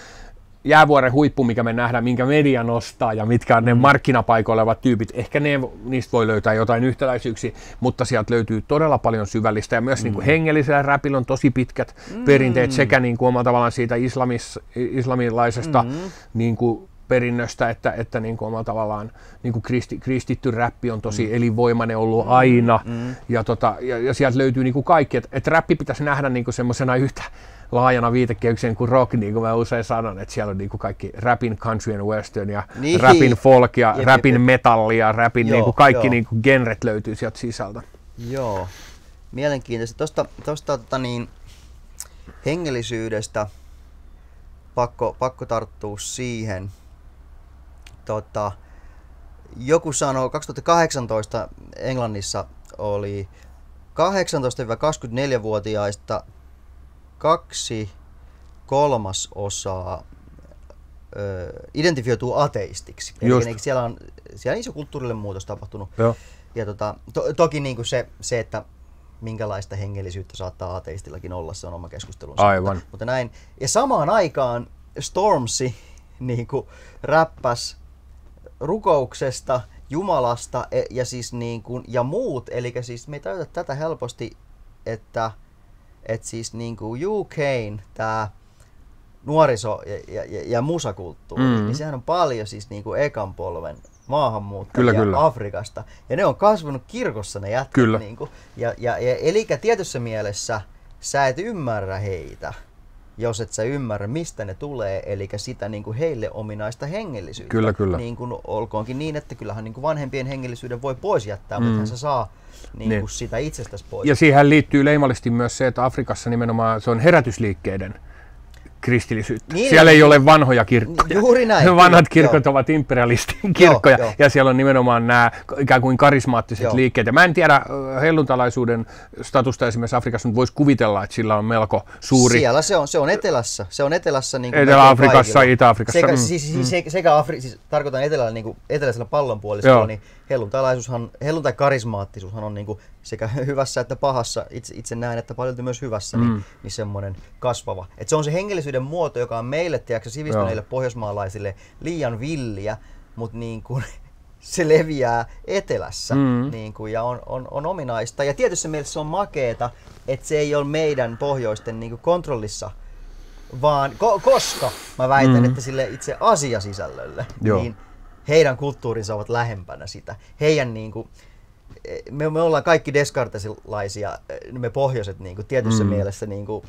jäävuoren huippu, mikä me nähdään, minkä media nostaa ja mitkä on ne mm. markkinapaikoilla olevat tyypit. Ehkä ne, niistä voi löytää jotain yhtäläisyyksiä, mutta sieltä löytyy todella paljon syvällistä ja myös mm. niin kuin hengellisellä räpillä on tosi pitkät mm. perinteet sekä niin kuin omalla tavallaan siitä islamis, islamilaisesta mm. niin kuin perinnöstä, että, että niin kuin omalla tavallaan niin kuin kristi, kristitty räppi on tosi mm. elinvoimainen ollut mm. aina mm. Ja, tota, ja, ja sieltä löytyy niin kuin kaikki, että, että räppi pitäisi nähdä niin kuin semmoisena yhtä laajana viitekehyksen kuin rock, niin kuin mä usein sanon, että siellä on niin kuin kaikki rapin country and western ja niin. rapin folk ja jep, rapin jep. metalli ja rapin joo, niin kuin kaikki niin kuin genret löytyy sieltä sisältä. Joo, mielenkiintoista. Tuosta, tuosta tota niin, hengellisyydestä pakko, pakko tarttua siihen. Tota, joku sanoo, 2018 Englannissa oli 18-24-vuotiaista kaksi kolmasosaa ö, identifioituu ateistiksi. Eli siellä on, siellä on iso kulttuurille muutos tapahtunut. Joo. Ja tota, to, toki niin kuin se, se, että minkälaista hengellisyyttä saattaa ateistillakin olla, se on oma keskustelunsa. Aivan. Mutta, mutta näin. Ja samaan aikaan Stormsi niin kuin räppäs rukouksesta, Jumalasta e, ja, siis niin kuin, ja muut. Eli siis me ei tätä helposti, että että siis niin kuin UKin tämä nuoriso- ja, ja, ja musakulttuuri, mm. niin sehän on paljon siis niin kuin ekan polven maahanmuuttajia kyllä, kyllä. Afrikasta. Ja ne on kasvanut kirkossa ne jätkät. Kyllä. Niin kuin, ja, ja, ja, eli tietyssä mielessä sä et ymmärrä heitä, jos et sä ymmärrä, mistä ne tulee, eli sitä niin kuin heille ominaista hengellisyyttä. Kyllä, kyllä. Niin kuin olkoonkin niin, että kyllähän niin kuin vanhempien hengellisyyden voi pois jättää, mm. mutta se saa niin niin. Kuin sitä itsestäsi pois. Ja siihen liittyy leimallisesti myös se, että Afrikassa nimenomaan se on herätysliikkeiden kristillisyyttä. Niin, siellä ei ole vanhoja kirkkoja. Juuri näin, Vanhat kirkot joo. ovat imperialistin kirkkoja joo. ja siellä on nimenomaan nämä ikään kuin karismaattiset Joo. liikkeet. Ja mä en tiedä helluntalaisuuden statusta esimerkiksi Afrikassa, mutta voisi kuvitella, että sillä on melko suuri. Siellä se on, se on etelässä. Se on etelässä niin kuin Etelä-Afrikassa. Itä-Afrikassa, Sekä, mm, siis, siis, sekä, sekä Afri, siis, tarkoitan etelällä, niin kuin, eteläisellä pallonpuoliskolla, Joo. niin helluntalaisuushan, helluntai karismaattisuushan on niin kuin, sekä hyvässä että pahassa, itse, itse näen, että paljon myös hyvässä, mm. niin, niin semmoinen kasvava. Et se on se hengellisyyden muoto, joka on meille, tiedätkö, sivistyneille pohjoismaalaisille liian villiä, mutta niin kuin, se leviää etelässä Mm. niin kuin, ja on, on, on ominaista. Ja tietysti mielessä se on makeeta, että se ei ole meidän pohjoisten niin kuin kontrollissa, vaan ko- koska mä väitän, Mm. että sille itse asiasisällölle, Joo. niin heidän kulttuurinsa ovat lähempänä sitä. Heidän niin kuin, me, me ollaan kaikki descartesilaisia, me pohjoiset niin kuin, tietyssä Mm. mielessä niin kuin,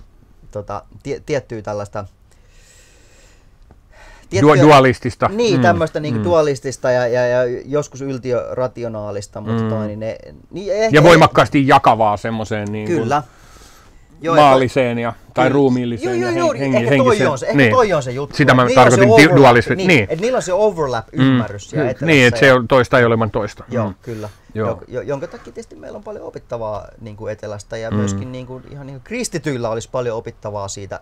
tota, tie, tiettyä tällaista Du- dualistista. Niin, Mm, tämmöistä niinku mm. dualistista ja, ja, ja joskus yltiörationaalista, mutta Mm. toi, niin ne, niin ehkä, Ja voimakkaasti jakavaa semmoiseen niin kuin Kyllä. Joo, maalliseen ja, tai Kyllä. ruumiilliseen joo, ja joo, hen, joo, henki, ehkä toi on se, ehkä niin. toi on se juttu. Sitä mä Et niillä tarkoitin, dualismi. Niin, Niin. että niillä on se overlap-ymmärrys Mm. etelässä Niin, että se ja- on toista ei ole ilman toista. Joo, Mm. kyllä. Joo. Jo, jo, jonka takia tietysti meillä on paljon opittavaa niin kuin etelästä ja Mm. myöskin niin kuin, ihan niin kuin kristityillä olisi paljon opittavaa siitä,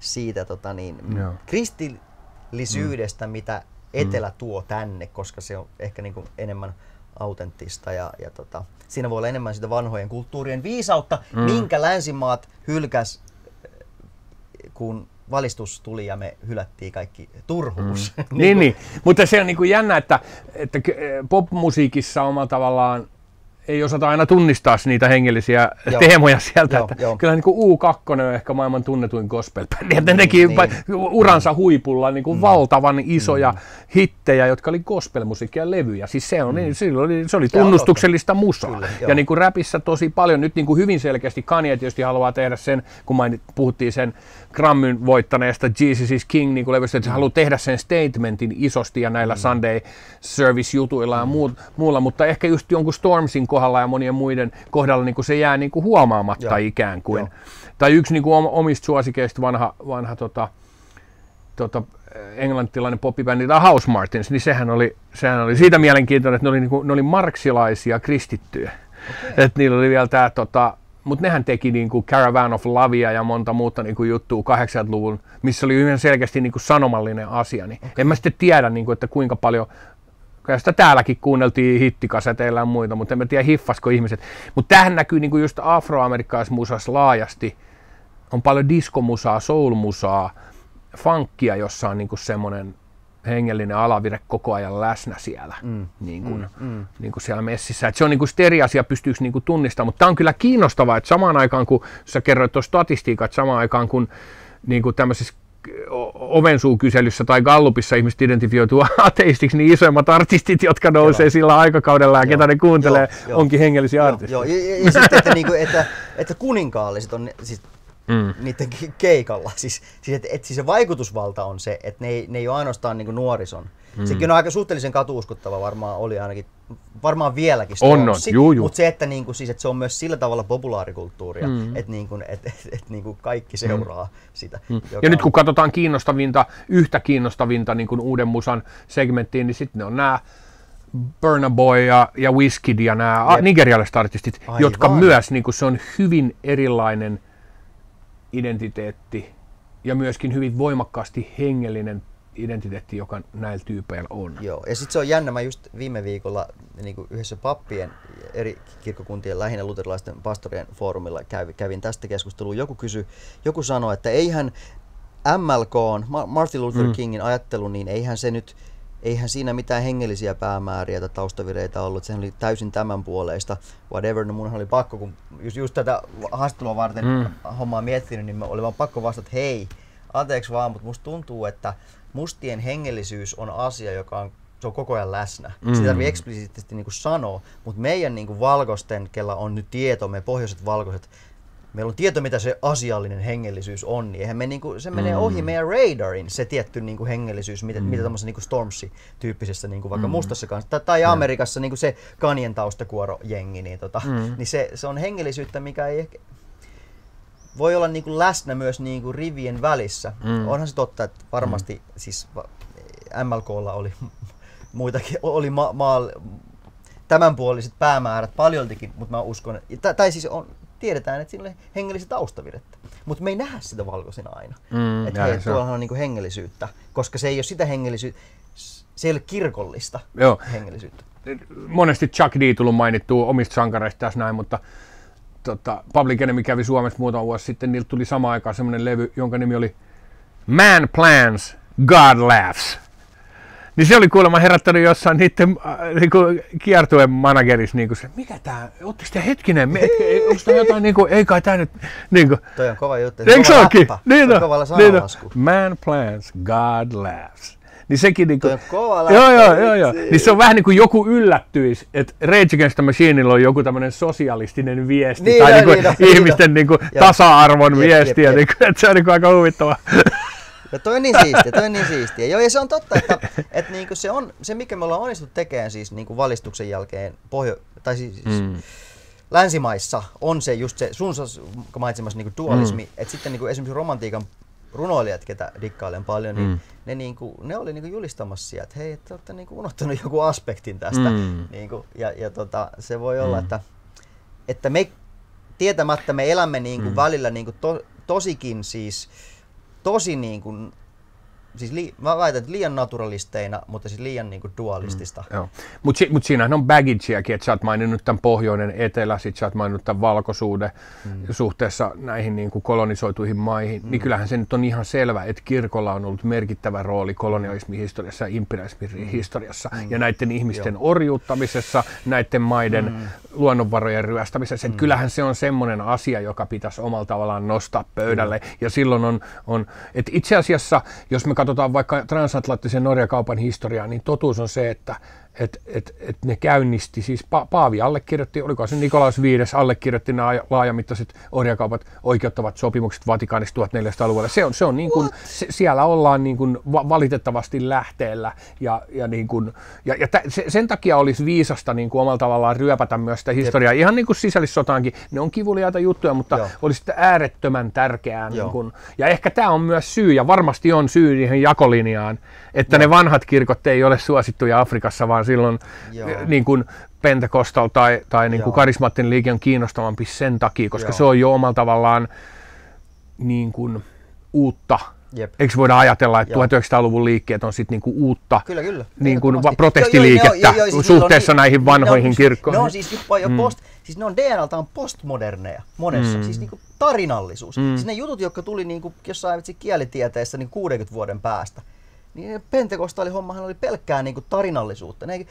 siitä tota niin, Joo. kristillisyydestä, mitä etelä tuo tänne, koska se on ehkä niin kuin enemmän autenttista ja, ja tota, siinä voi olla enemmän sitä vanhojen kulttuurien viisautta, Mm. minkä länsimaat hylkäs, kun valistus tuli ja me hylättiin kaikki turhuus. Mm. Niin, niin. Mutta se on niin kuin jännä, että, että k- popmusiikissa omalla tavallaan ei osata aina tunnistaa niitä hengellisiä Joo. teemoja sieltä. Joo, että joo. Kyllä niin kuin U2 on ehkä maailman tunnetuin. Että ne Niin, teki niin. uransa huipulla niin kuin valtavan isoja hittejä, jotka oli gospelmusiikia levyjä. Siis se, on, niin, silloin oli, se oli tunnustuksellista musaa. Kyllä, joo. ja niin kuin räpissä tosi paljon, nyt niin kuin hyvin selkeästi Kanye tietysti haluaa tehdä sen, kun mainit, puhuttiin sen Grammyn voittaneesta Jesus is King niin kuin levystä, että se haluaa tehdä sen statementin isosti ja näillä Sunday Service-jutuilla ja muut, muulla, mutta ehkä just jonkun Stormsin kohdalla ja monien muiden kohdalla niin kuin se jää niin kuin huomaamatta Joo. ikään kuin. Joo. Tai yksi niin kuin om- omista suosikeista vanha, vanha tota, tota, englantilainen poppibändi, tai House Martins, niin sehän oli, sehän oli siitä mielenkiintoinen, että ne oli, niinku, ne oli marksilaisia kristittyjä. Okay. Että niillä oli vielä tämä, tota, mutta nehän teki niinku Caravan of Lavia ja monta muuta niinku juttua 80-luvun, missä oli hyvin selkeästi niinku sanomallinen asia. Niin okay. En mä sitten tiedä, niinku, että kuinka paljon Kyllä sitä täälläkin kuunneltiin hittikaseteilla ja muita, mutta en mä tiedä hiffasko ihmiset. Mutta tähän näkyy niinku just afroamerikkalaismusassa laajasti. On paljon diskomusaa, soulmusaa, funkkia, jossa on niinku semmoinen hengellinen alavire koko ajan läsnä siellä, mm. Niin kuin, mm. Mm. Niin kuin siellä messissä. Et se on niin kuin eri asia, pystyykö niin kuin tunnistamaan, mutta tämä on kyllä kiinnostavaa, että samaan aikaan kun sä kerroit tuossa statistiikat, samaan aikaan kun niin kuin tämmöisessä ovensuukyselyssä tai gallupissa ihmiset identifioituu ateistiksi, niin isoimmat artistit, jotka nousee Joo. sillä aikakaudella ja Joo. ketä ne kuuntelee, Joo, joo. onkin hengellisiä Joo, artisteja. joo. Ja, ja, ja sitten, että, niinku, että, että kuninkaalliset on siis Mm. niiden ke- keikalla. Siis, siis, että, että siis se vaikutusvalta on se, että ne ei, ne ei ole ainoastaan niin nuorison. Mm. Sekin on aika suhteellisen katuuskottava varmaan oli ainakin, varmaan vieläkin On, on. Juu, juu. Mutta se, että, niin kuin, siis, että se on myös sillä tavalla populaarikulttuuria, mm. että, niin kuin, että, että, että niin kuin kaikki seuraa mm. sitä. Mm. Ja nyt on- kun katsotaan kiinnostavinta, yhtä kiinnostavinta niin kuin uuden musan segmenttiin, niin sitten ne on nämä Burna Boy ja, ja Wizkid ja nämä Jep. nigerialaiset artistit, Aivan. jotka myös, niin kuin se on hyvin erilainen identiteetti ja myöskin hyvin voimakkaasti hengellinen joka näillä tyypeillä on. Joo, ja sitten se on jännä, mä just viime viikolla niin kuin yhdessä pappien eri kirkkokuntien, lähinnä luterilaisten pastorien foorumilla kävin, kävin tästä keskustelua. Joku kysyi, joku sanoi, että eihän MLK, Ma- Martin Luther Mm. Kingin ajattelu, niin eihän se nyt, eihän siinä mitään hengellisiä päämääriä tai taustavireitä ollut, sehän oli täysin tämän puoleista, whatever, no munhan oli pakko, kun just, just tätä haastattelua varten Mm. mm. hommaa miettinyt, niin oli vaan pakko vastata, että hei, anteeksi vaan, mutta musta tuntuu, että mustien hengellisyys on asia, joka on se on koko ajan läsnä. Mm. Sitä tarvii eksplisiittisesti niin sanoa, mutta meidän niin kuin valkoisten, kella on nyt tieto, me pohjoiset valkoiset, meillä on tieto, mitä se asiallinen hengellisyys on, niin eihän me niinku, se menee ohi meidän radarin, se tietty niinku hengellisyys, mitä, mm. mitä tämmöisessä niinku Stormzy-tyyppisessä niinku vaikka mm. mustassa kanssa, tai, tai Amerikassa niinku se Kanyen taustakuoro jengi, niin, tota, mm. niin se, se on hengellisyyttä, mikä ei ehkä, voi olla niin kuin läsnä myös niin kuin rivien välissä. Mm. Onhan se totta, että varmasti mm. siis MLKlla oli muitakin, oli ma- maal, tämänpuoliset päämäärät paljoltikin, mutta mä uskon, tai siis on, tiedetään, että siinä oli hengellistä taustavirettä. Mutta me ei nähdä sitä valkoisena aina. Mm, että hei, tuolla on niinku hengellisyyttä, koska se ei ole sitä hengellisyyttä, se ei ole kirkollista Joo. hengellisyyttä. Monesti Chuck D tullut mainittua omista sankareista tässä näin, mutta tota, Public Enemy kävi Suomessa muutama vuosi sitten, niiltä tuli samaan aikaan semmoinen levy, jonka nimi oli Man Plans, God Laughs. Niin se oli kuulemma herättänyt jossain niiden äh, niinku, kiertueen managerissa niinku se, mikä tää, ootteko te hetkinen, me, onko tää jotain niinku, ei kai tää nyt, niinku. Toi on kova juttu, Eikö se onkin? Niin on, niin on. Man plans, God laughs. Niin sekin niinku, kova joo, joo, joo, joo. Niin se on vähän niin kuin joku yllättyisi, että Rage Against the Machineilla on joku tämmöinen sosialistinen viesti, niin, tai no, niinku niin, ihmisten niin, niinku tasa-arvon jep, viesti, jep, jep. Niinku, että se on niinku aika huvittava. Ja toi on niin siistiä, toi on niin siistiä. Joo, ja se on totta, että, että niinku se, on, se, mikä me ollaan onnistuttu tekemään siis niinku valistuksen jälkeen pohjo, tai siis mm. länsimaissa, on se just se sun mainitsemassa niinku dualismi, mm. että sitten niinku esimerkiksi romantiikan runoilijat, ketä dikkailen paljon, niin mm. ne, niinku, ne oli niinku julistamassa sieltä, että hei, että olette niinku unohtanut joku aspektin tästä. Mm. Niinku, ja ja tota, se voi olla, mm. että, että me tietämättä me elämme niinku mm. välillä niinku to, tosikin siis tosi niin kuin, siis li, mä väitän, että liian naturalisteina, mutta siis liian niin kuin dualistista. Mm, mutta si, mut siinähän on baggageakin, että sä oot maininnut tämän pohjoinen etelä, sit sä oot maininnut tämän valkoisuuden mm. suhteessa näihin niin kuin kolonisoituihin maihin, mm. niin kyllähän se nyt on ihan selvä, että kirkolla on ollut merkittävä rooli kolonialismin historiassa ja imperialismin mm. historiassa mm. ja näiden ihmisten Joo. orjuuttamisessa, näiden maiden mm. luonnonvarojen ryöstämisessä. Mm. kyllähän se on semmoinen asia, joka pitäisi omalla tavallaan nostaa pöydälle mm. ja silloin on, on että itse asiassa, jos me katsotaan vaikka transatlanttisen Norjakaupan historiaa, niin totuus on se, että et, et, et ne käynnisti, siis pa- Paavi allekirjoitti, oliko se Nikolaus V allekirjoitti nämä laajamittaiset orjakaupat oikeuttavat sopimukset Vatikaanissa 1400-luvulla. Se on, se on niin kuin, se, siellä ollaan niin kuin va- valitettavasti lähteellä ja, ja, niin kuin, ja, ja tä, se, sen takia olisi viisasta niin kuin omalla tavallaan ryöpätä myös sitä historiaa. Jep. Ihan niin kuin sisällissotaankin, ne on kivuliaita juttuja, mutta Joo. olisi äärettömän tärkeää. Niin kuin, ja ehkä tämä on myös syy, ja varmasti on syy niihin jakolinjaan, että Joo. ne vanhat kirkot ei ole suosittuja Afrikassa, vaan silloin niin kuin Pentecostal tai, tai niin kuin karismaattinen liike on kiinnostavampi sen takia, koska Joo. se on jo omalla tavallaan niin kuin uutta Jep. Eikö voida ajatella, että Joo. 1900-luvun liikkeet on sitten niinku uutta kyllä, kyllä. Niin kuin protestiliikettä jo, jo, jo, jo, siis suhteessa niin, näihin vanhoihin ne kirkkoihin? Ne on siis jopa jo mm. post, siis ne on DNAltaan postmoderneja monessa, mm. siis niinku tarinallisuus. Mm. Siis ne jutut, jotka tuli niinku jossain kielitieteessä niin 60 vuoden päästä, niin Pentekostaali-hommahan oli pelkkää niin kuin tarinallisuutta. Ne,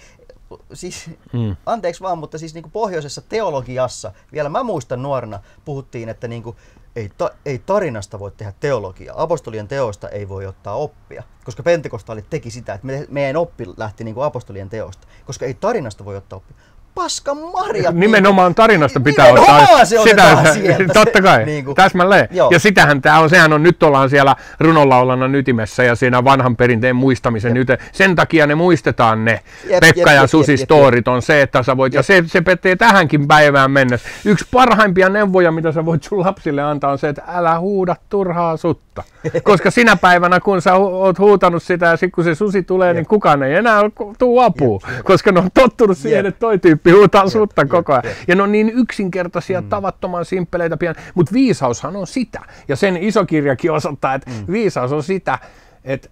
siis, mm. Anteeksi vaan, mutta siis niin kuin pohjoisessa teologiassa, vielä mä muistan nuorena, puhuttiin, että niin kuin, ei, ta, ei tarinasta voi tehdä teologiaa. Apostolien teosta ei voi ottaa oppia, koska Pentekostaali teki sitä, että me, meidän oppi lähti niin kuin apostolien teosta, koska ei tarinasta voi ottaa oppia paskan marjat. Nimenomaan tarinasta pitää Nimenomaan ottaa. se sitä, sieltä. Totta kai, niin kuin, täsmälleen. Joo. Ja sitähän tämä on, sehän on, nyt ollaan siellä runonlaulannan ytimessä ja siinä vanhan perinteen muistamisen nyt. Sen takia ne muistetaan ne jep, Pekka jep, ja Susi jep, storit on se, että sä voit, jep. ja se, se petee tähänkin päivään mennessä. Yksi parhaimpia neuvoja, mitä sä voit sun lapsille antaa on se, että älä huuda turhaa sutta. Koska sinä päivänä, kun sä oot huutanut sitä ja sitten kun se susi tulee, niin jep. niin kukaan ei enää tuu apuun. Koska ne on tottunut siihen, että toi tyyppi pihutaan sutta koko ajan. Ja ne on niin yksinkertaisia, mm. tavattoman simppeleitä pian. Mutta viisaushan on sitä. Ja sen isokirjakin osoittaa, että mm. viisaus on sitä, että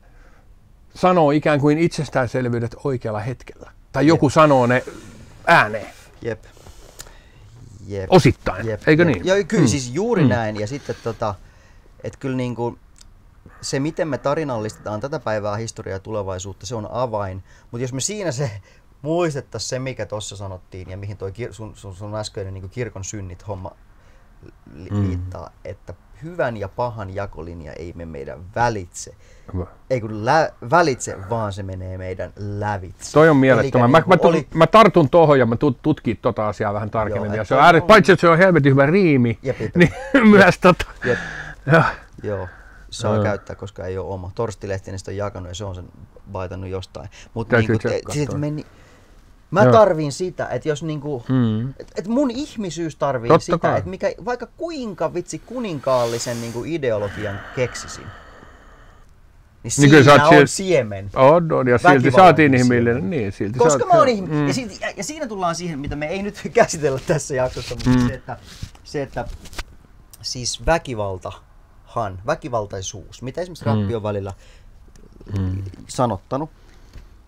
sanoo ikään kuin itsestäänselvyydet oikealla hetkellä. Tai joku Jep. sanoo ne ääneen. Jep. Jep. Osittain, Jep. eikö niin? Joo, kyllä mm. siis juuri mm. näin. Ja sitten tota, että kyllä niin kuin, se, miten me tarinallistetaan tätä päivää, historiaa ja tulevaisuutta, se on avain. Mutta jos me siinä se muistettaisiin se, mikä tuossa sanottiin ja mihin toi kir- sun, sun, sun äskeinen niin kirkon synnit homma li- mm. liittaa, että hyvän ja pahan jakolinja ei mene meidän välitse. Hyvä. Ei kun lä- välitse, vaan se menee meidän lävitse. Toi on mielettömän. Mä, niin mä, oli... mä, tartun tuohon ja mä tut, tutkin tota asiaa vähän tarkemmin. Joo, ja se on ääret, on... paitsi että se on helvetin hyvä riimi, jep, jep. niin myös tota. Jep. Joo saa mm. käyttää, koska ei ole oma. Torstilehti on jakanut ja se on sen baitannut jostain. Mutta niin, siis, meni, Mä Joo. tarvin sitä, että jos niinku, Mm. et, et mun ihmisyys tarvii Totta sitä, kai. että mikä, vaikka kuinka vitsi kuninkaallisen niinku ideologian keksisin, niin Niin siinä on siel- siemen. On, on, ja silti inhimillinen. siellä. Niin, silti Koska sä mä oon ihminen. Mm. Ja, si- ja, ja siinä tullaan siihen, mitä me ei nyt käsitellä tässä jaksossa, mutta Mm. se, että, se, että siis väkivaltahan, väkivaltaisuus, mitä esimerkiksi Mm. rappi on välillä Mm. sanottanut,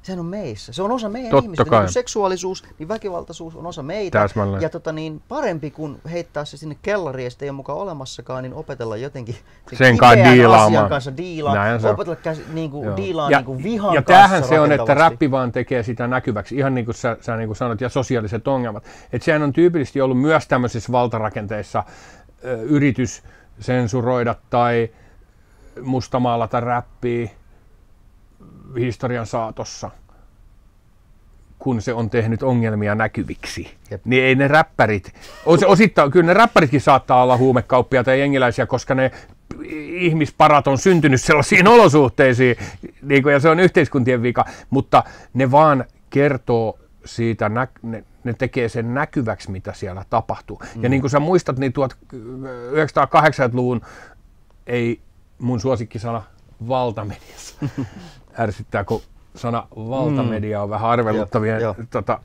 sehän on meissä. Se on osa meidän Totta ihmistä. kai. Niin seksuaalisuus, niin väkivaltaisuus on osa meitä. Täsmälleen. Ja tota niin, parempi kuin heittää se sinne kellariin ja ei ole mukaan olemassakaan, niin opetella jotenkin Sen kanssa kipeän diilaamaan. asian kanssa diilaa. Näin se on. Opetella käs, niin kuin, Joo. diilaa ja, niin kuin vihan ja kanssa tämähän se on, että räppi vaan tekee sitä näkyväksi, ihan niin kuin sä, sä niin kuin sanot, ja sosiaaliset ongelmat. Että sehän on tyypillisesti ollut myös tämmöisissä valtarakenteissa ö, yritys sensuroida tai mustamaalata räppiä historian saatossa, kun se on tehnyt ongelmia näkyviksi. Jep. Niin ei ne räppärit, os, osittain, kyllä ne räppäritkin saattaa olla huumekauppia tai jengiläisiä, koska ne ihmisparat on syntynyt sellaisiin olosuhteisiin, niin kuin, ja se on yhteiskuntien vika, mutta ne vaan kertoo siitä, nä, ne, ne tekee sen näkyväksi, mitä siellä tapahtuu. Mm. Ja niin kuin sä muistat, niin 1980-luvun ei mun suosikkisana valtamediassa ärsyttää, kun sana valtamedia on vähän arveluttavien Joo, tota,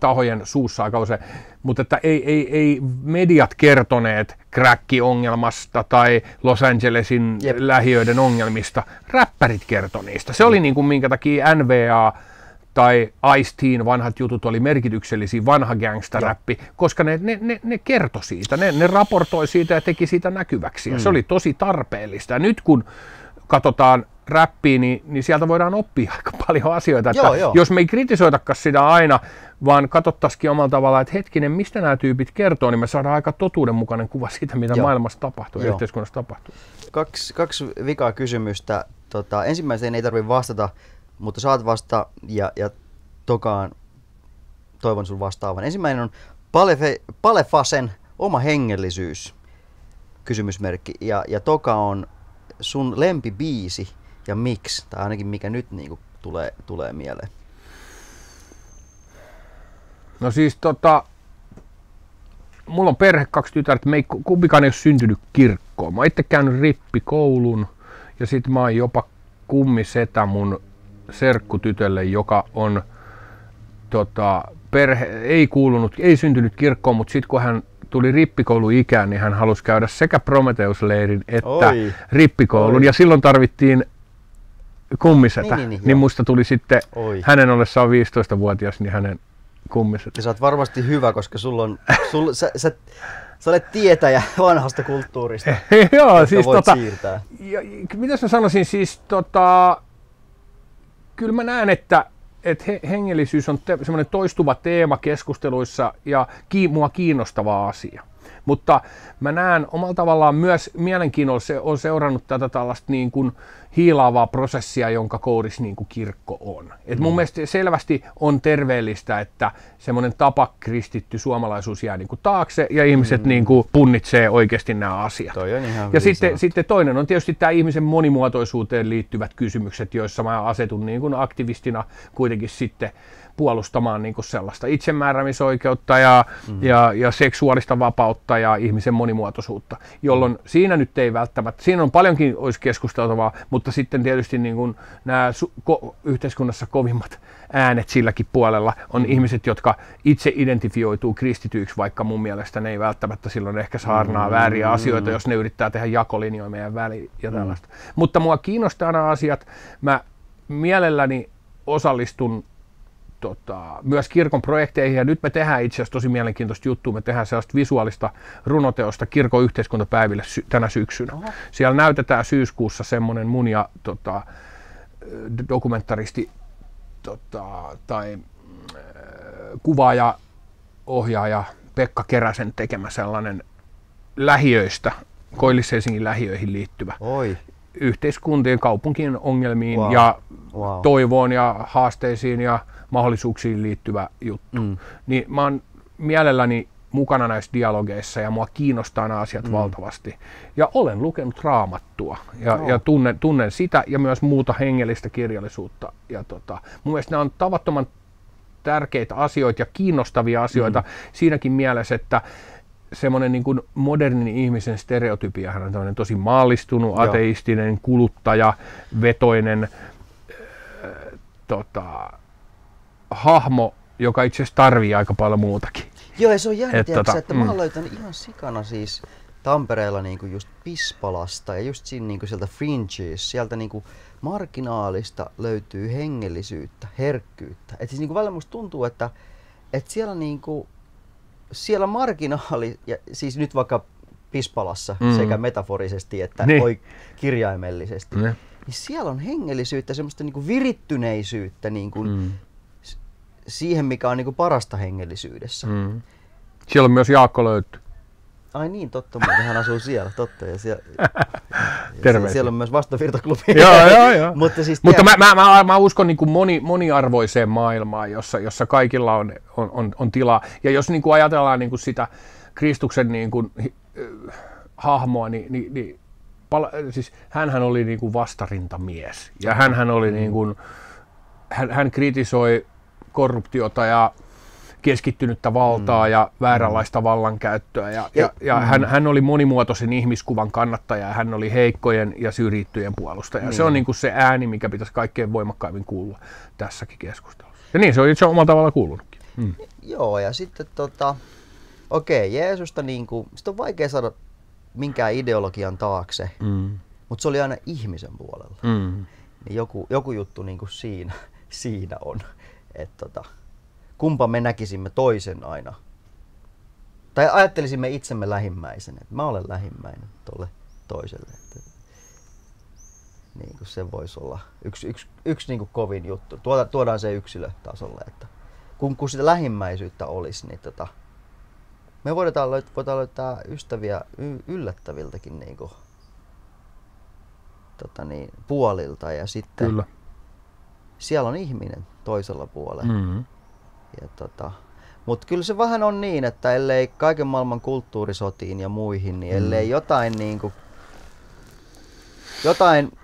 tahojen suussa aika usein. Mutta että ei, ei, ei mediat kertoneet crack-ongelmasta tai Los Angelesin Jep. lähiöiden ongelmista. Räppärit kertoi niistä. Se oli niin kuin minkä takia NVA tai Ice-Teen vanhat jutut oli merkityksellisiä, vanha gangsta-räppi, koska ne, ne, ne, ne kertoi siitä, ne, ne raportoi siitä ja teki siitä näkyväksi. Ja Mm. se oli tosi tarpeellista. Ja nyt kun katsotaan räppiä, niin, niin sieltä voidaan oppia aika paljon asioita. Joo, että joo. Jos me ei kritisoitakaan sitä aina, vaan katsottaisikin omalla tavalla, että hetkinen, mistä nämä tyypit kertoo, niin me saadaan aika totuudenmukainen kuva siitä, mitä Joo. maailmassa tapahtuu ja Joo. yhteiskunnassa tapahtuu. Kaksi, kaksi vikaa kysymystä. Tota, ensimmäiseen ei tarvitse vastata, mutta saat vastata ja, ja tokaan toivon sun vastaavan. Ensimmäinen on Palefe, Palefasen oma hengellisyys, kysymysmerkki. Ja, ja toka on sun lempibiisi ja miksi, tai ainakin mikä nyt niinku tulee, tulee mieleen. No siis tota, mulla on perhe, kaksi tytärtä, me ei ku- kumpikaan ei ole syntynyt kirkkoon. Mä oon itse käynyt rippikoulun ja sit mä oon jopa kummisetä mun serkkutytölle, joka on tota, perhe, ei kuulunut, ei syntynyt kirkkoon, mutta sitten kun hän tuli rippikouluikään, niin hän halusi käydä sekä Prometheus-leirin että Oi. rippikoulun. Oi. Ja silloin tarvittiin kummisetä. Niin, niin, niin, niin musta tuli sitten Oi. hänen ollessaan 15-vuotias, niin hänen kummisetä. Ja sä oot varmasti hyvä, koska sulla on, sul, sä, sä, sä olet tietäjä vanhasta kulttuurista, Joo, siis voit tota, siirtää. ja, mitä mä sanoisin, siis tota, kyllä mä näen, että että he, hengellisyys on te, semmoinen toistuva teema keskusteluissa ja ki, mua kiinnostava asia. Mutta mä näen omalla tavallaan myös mielenkiinnolla se on seurannut tätä tällaista niin kuin hiilaavaa prosessia, jonka kourissa niin kuin kirkko on. Et mun mielestä selvästi on terveellistä, että semmoinen tapa kristitty suomalaisuus jää niin kuin taakse ja ihmiset niin kuin punnitsee oikeasti nämä asiat. Toi on ihan Ja sitten, sanottu. sitten toinen on tietysti tämä ihmisen monimuotoisuuteen liittyvät kysymykset, joissa mä asetun niin kuin aktivistina kuitenkin sitten puolustamaan niin kuin sellaista itsemääräämisoikeutta ja, mm. ja, ja seksuaalista vapautta ja ihmisen monimuotoisuutta, jolloin siinä nyt ei välttämättä, siinä on paljonkin olisi keskusteltavaa, mutta sitten tietysti niin kuin nämä su- ko- yhteiskunnassa kovimmat äänet silläkin puolella on mm. ihmiset, jotka itse identifioituu kristityiksi, vaikka mun mielestä ne ei välttämättä silloin ehkä saarnaa mm. vääriä asioita, jos ne yrittää tehdä jakolinjoja meidän väliin ja tällaista. Mm. Mutta mua kiinnostaa nämä asiat. Mä mielelläni osallistun tota, myös kirkon projekteihin, ja nyt me tehdään itse asiassa tosi mielenkiintoista juttua, me tehdään sellaista visuaalista runoteosta kirkon yhteiskuntapäiville sy- tänä syksynä. Oho. Siellä näytetään syyskuussa semmoinen mun ja tota, dokumentaristi tota, tai äh, kuvaaja, ohjaaja Pekka Keräsen tekemä sellainen lähiöistä, Koillis-Helsingin lähiöihin liittyvä Oi, yhteiskuntien, kaupunkien ongelmiin Wow. ja wow. toivoon ja haasteisiin ja mahdollisuuksiin liittyvä juttu. Mm. Niin mä oon mielelläni mukana näissä dialogeissa ja mua kiinnostaa nämä asiat mm. valtavasti. Ja olen lukenut raamattua ja, Joo. ja tunnen, tunnen sitä ja myös muuta hengellistä kirjallisuutta. Ja tota, mun mielestä nämä on tavattoman tärkeitä asioita ja kiinnostavia asioita mm. siinäkin mielessä, että semmoinen niin kuin modernin ihmisen stereotypia, hän on tämmöinen tosi maallistunut, Joo. ateistinen, kuluttaja, vetoinen äh, tota, hahmo, joka itse asiassa tarvii aika paljon muutakin. Joo, ja se on jännä, että, tota, että mm. mä oon löytänyt ihan sikana siis Tampereella niinku just Pispalasta ja just siinä niinku sieltä Fringes, sieltä niinku marginaalista löytyy hengellisyyttä, herkkyyttä. Et siis niinku välillä musta tuntuu, että, että siellä niinku, siellä marginaali, ja siis nyt vaikka Pispalassa mm. sekä metaforisesti että niin. kirjaimellisesti, ne. niin siellä on hengellisyyttä, semmoista niinku virittyneisyyttä niinku mm. Siihen, mikä on niinku parasta hengellisyydessä. Mm. Siellä on myös Jaakko löytyy. Ai niin, totta, mutta hän asuu siellä, totta. Ja siellä, ja siellä on myös vastavirtaklubi. joo, joo, joo. mutta siis mutta mä, mä, mä, mä, uskon niin kuin moni, moniarvoiseen maailmaan, jossa, jossa kaikilla on, on, on, on tilaa. Ja jos niin kuin ajatellaan niin kuin sitä Kristuksen niin kuin, äh, hahmoa, niin, niin, niin pala, siis hänhän oli niin kuin vastarintamies. Ja hän oli niin kuin, hän, hän kritisoi korruptiota ja keskittynyttä valtaa mm. ja vääränlaista vallankäyttöä. Ja, ja, ja mm. hän, hän oli monimuotoisen ihmiskuvan kannattaja ja hän oli heikkojen ja syrjittyjen puolustaja. Mm. Se on niin kuin se ääni, mikä pitäisi kaikkein voimakkaimmin kuulua tässäkin keskustelussa. Ja niin se on itse omalla tavalla kuulunutkin. Mm. Joo, ja sitten tota, okei, okay, Jeesusta niin kuin, sitä on vaikea saada minkään ideologian taakse, mm. mutta se oli aina ihmisen puolella. Mm. Niin joku, joku juttu niin kuin siinä, siinä on. Että tota, kumpa me näkisimme toisen aina. Tai ajattelisimme itsemme lähimmäisen, että mä olen lähimmäinen tuolle toiselle. Että, niin kuin se voisi olla yksi, yksi, yksi niin kuin kovin juttu. Tuoda, tuodaan se yksilötasolle, että kun, kun sitä lähimmäisyyttä olisi, niin tota, me voidaan löytää, voidaan löytää ystäviä y- yllättäviltäkin niin kuin, tota niin, puolilta ja sitten Kyllä. siellä on ihminen toisella puolella. Mm-hmm. Ja tota, mutta kyllä se vähän on niin, että ellei kaiken maailman kulttuurisotiin ja muihin, niin ellei mm. jotain niinku, jotain